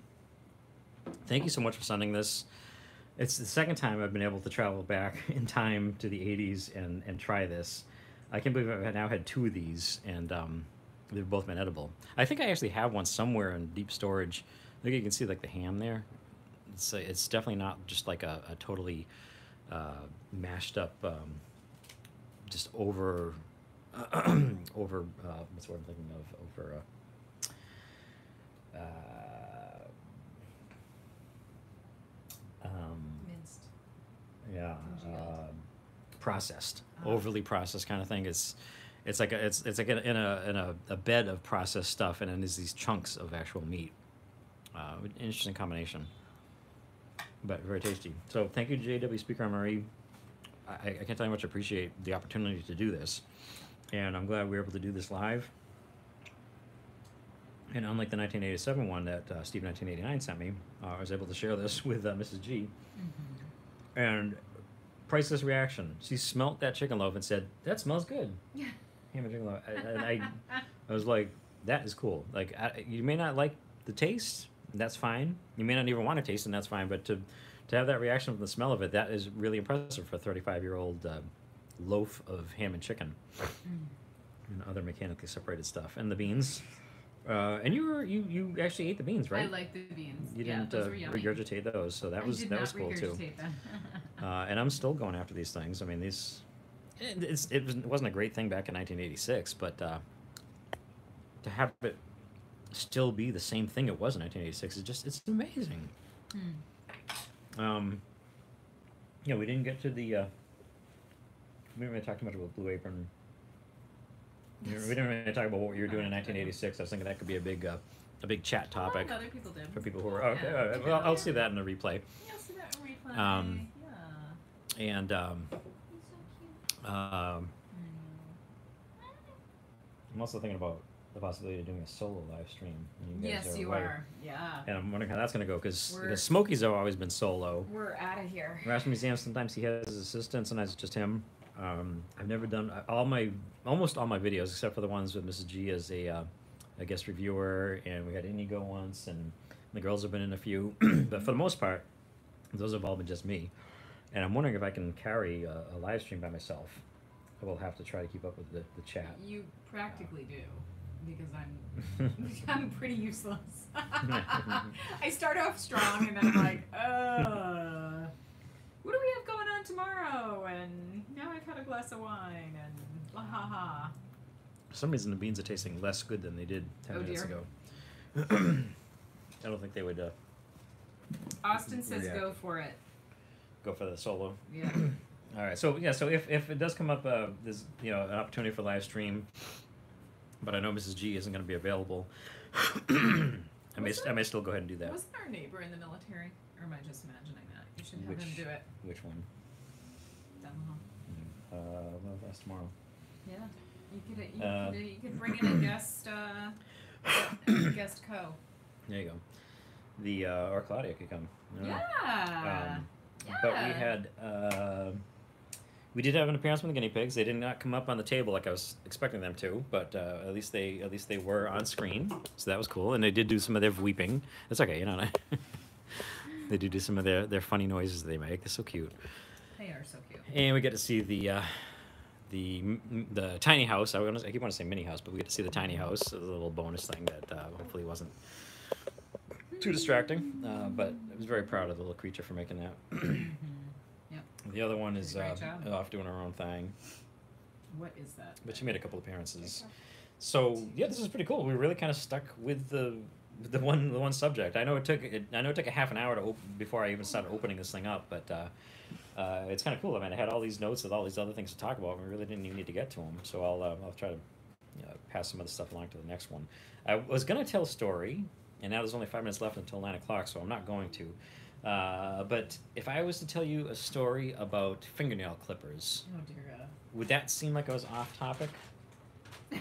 Thank you so much for sending this. It's the second time I've been able to travel back in time to the 80s and, and try this. I can't believe I've now had two of these, and um, they've both been edible. I think I actually have one somewhere in deep storage. Think you can see like the ham there. It's uh, it's definitely not just like a, a totally uh, mashed up, um, just over over uh, what's the word I'm thinking of over. Uh, uh, um, Minced. yeah, uh, processed, Ah. overly processed kind of thing. It's it's like a, it's it's like in a in a, a bed of processed stuff, and then there's these chunks of actual meat. Uh, interesting combination, but very tasty. So thank you, JW Speaker MRE. I, I can't tell you how much I appreciate the opportunity to do this, and I'm glad we were able to do this live. And unlike the 1987 one that uh, Steve 1989 sent me, uh, I was able to share this with uh, Mrs. G. And priceless reaction. She smelt that chicken loaf and said, "That smells good." Yeah. Ham and chicken loaf. And I, I was like, "That is cool." Like, I, you may not like the taste. That's fine. You may not even want to taste, and that's fine. But to, to have that reaction from the smell of it, that is really impressive for a 35 year old uh, loaf of ham and chicken and other mechanically separated stuff, and the beans. Uh, and you were you you actually ate the beans, right? I like the beans. You yeah, didn't those uh, regurgitate those, so that I was that was cool too. Uh, and I'm still going after these things. I mean, these it, it's, it, was wasn't a great thing back in 1986, but uh, to have it still be the same thing it was in 1986 is just it's amazing. Hmm. Um, yeah, we didn't get to the. Uh, we didn't really talk too much about Blue Apron. We didn't we didn't really talk about what you were doing in 1986. I was thinking that could be a big, uh, a big chat A lot topic other people did. for people who are. Okay, Yeah. all right, well, I'll see that in the replay. Yeah, I'll see that in replay. Um, yeah. And um, He's so cute. um, I I'm also thinking about the possibility of doing a solo live stream. you Yes, you are. Yeah. And I'm wondering how that's going to go because the Smokies have always been solo. We're out of here. Rasmus Museum, sometimes he has his assistant, sometimes it's just him. Um, I've never done all my, almost all my videos, except for the ones with Mrs. G as a, uh, a guest reviewer, and we had Inigo once, and the girls have been in a few. but for the most part, those have all been just me. And I'm wondering if I can carry a, a live stream by myself. I will have to try to keep up with the, the chat. You practically do, because I'm I'm pretty useless. I start off strong and then I'm like, uh, what do we have going on tomorrow? And now I've had a glass of wine and la ha ha. For some reason, the beans are tasting less good than they did 10 Oh, minutes dear. ago. I don't think they would uh, Austin says go for it. go for the solo. Yeah. All right. So yeah. So if, if it does come up, uh, there's you know an opportunity for live stream, but I know Mrs. G isn't going to be available. I may I may still go ahead and do that. Wasn't our neighbor in the military? Or am I just imagining that? You should have Which- him do it Which one? down the hall. Uh, well, that's tomorrow. Yeah. You could, you, Uh, could, you could bring in a guest, uh, a guest co. There you go. The uh, or Claudia could come. I don't know. Yeah. Um, But we Yeah. had, uh, we did have an appearance from the guinea pigs. They did not come up on the table like I was expecting them to, but uh, at least they at least they were on screen, so that was cool. And they did do some of their weeping. It's okay, you know. they do do some of their their funny noises they make. They're so cute. They are so cute. And we get to see the uh, the the tiny house. I, wanna, I keep wanting to say mini house, but we get to see the tiny house. A little bonus thing that uh, hopefully wasn't too distracting. Uh, but I was very proud of the little creature for making that. The other one is uh, off doing her own thing, What is that? but she made a couple appearances. So yeah, this is pretty cool. We really kind of stuck with the the one the one subject. I know it took it, I know it took a half an hour to before I even started opening this thing up, but uh, uh, it's kind of cool. I mean, I had all these notes with all these other things to talk about, and we really didn't even need to get to them. So I'll uh, I'll try to uh, pass some of the stuff along to the next one. I was gonna tell a story, and now there's only five minutes left until nine o'clock, so I'm not going to. Uh, but if I was to tell you a story about fingernail clippers, Oh dear God. would that seem like I was off topic?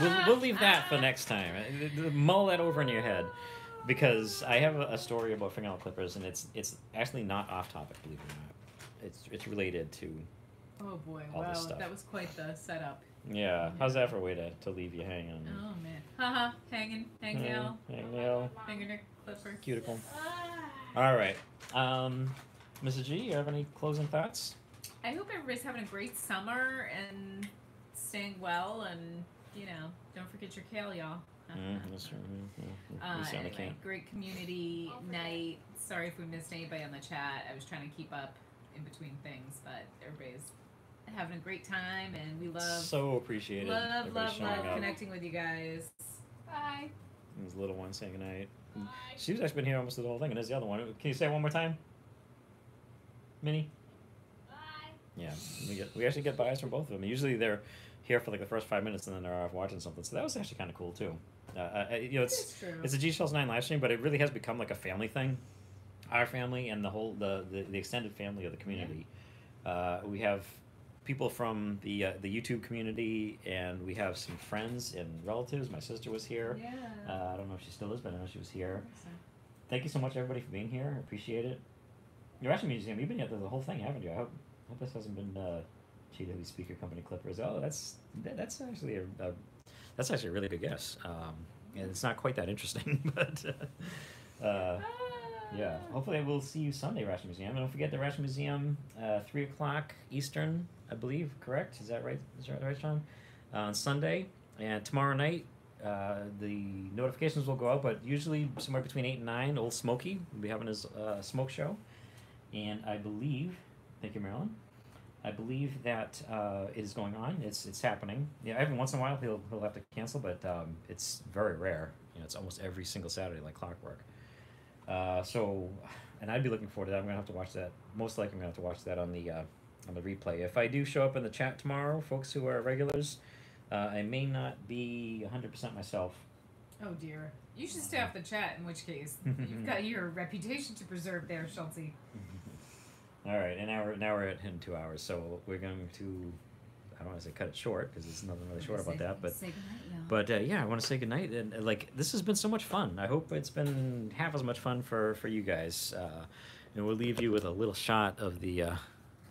we'll, we'll leave that for next time. Uh, Mull that over in your head, because I have a, story about fingernail clippers, and it's it's actually not off topic. Believe it or not, it's it's related to. Oh boy. All this stuff. that was quite the setup. Yeah, how's that for a way to, to leave you hanging? Oh man. Haha. Hanging. Hangnail. Hangnail, Fingernail clipper. cuticle. All right, um, Mrs. G, you have any closing thoughts? I hope everybody's having a great summer and staying well and you know don't forget your kale, y'all. Mm, that's right. Mm, mm, Uh, anyway, great community night. Sorry if we missed anybody on the chat. I was trying to keep up in between things, but everybody's having a great time, and we love, so appreciated. love, love, love up. connecting with you guys. Bye. These little one saying goodnight. She's actually been here almost the whole thing, and there's the other one. Can you say it one more time? Minnie? Yeah, we get we actually get buys from both of them. Usually they're here for like the first five minutes, and then they're off watching something. So that was actually kind of cool too. Uh, uh, you know, it's It's a G Schultz Nine live stream, but it really has become like a family thing. Our family and the whole the the, the extended family of the community. Uh, we have people from the uh, the YouTube community, and we have some friends and relatives. My sister was here. yeah. Uh, I don't know if she still is, but I know she was here. Thank you so much, everybody, for being here. I appreciate it. Your Russian Museum, you've been here the whole thing, haven't you? I hope, hope this hasn't been uh, JW Speaker Company Clippers. Oh, that's that, that's actually a, a that's actually a really good guess. Um, and it's not quite that interesting, but uh, uh, yeah. Hopefully, we'll see you Sunday, Russian Museum. And don't forget the Russian Museum, uh, three o'clock Eastern, I believe. Correct? Is that right? Is that right, Sean? Uh, on Sunday and tomorrow night. Uh, the notifications will go out, but usually somewhere between eight and nine. Old Smokey will be having his uh, smoke show, and I believe, thank you, Marilyn. I believe that uh, it is going on. It's it's happening. Yeah, every once in a while he'll he'll have to cancel, but um, it's very rare. You know, it's almost every single Saturday like clockwork. Uh, so, and I'd be looking forward to that. I'm gonna have to watch that. Most likely, I'm gonna have to watch that on the uh, on the replay. If I do show up in the chat tomorrow, folks who are regulars, uh, I may not be 100% myself. Oh dear. You should stay off the chat. In which case, you've got your reputation to preserve there, Schultz. All right, and now we're now we're at in two hours, so we're going to. I don't want to say cut it short because there's nothing really short about that, but. But uh, yeah, I want to say goodnight. And uh, like, this has been so much fun. I hope it's been half as much fun for for you guys. Uh, and we'll leave you with a little shot of the uh,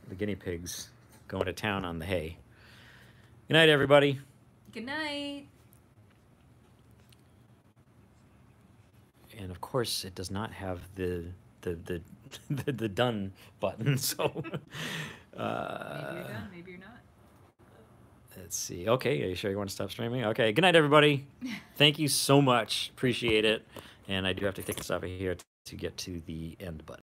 the guinea pigs going to town on the hay. Good night, everybody. Good night. And of course, it does not have the the the the, the done button. So. Maybe Uh, you're done. Maybe you're not. Let's see. Okay, are you sure you want to stop streaming? Okay. Good night, everybody. Thank you so much. Appreciate it. And I do have to take this off of here to get to the end button.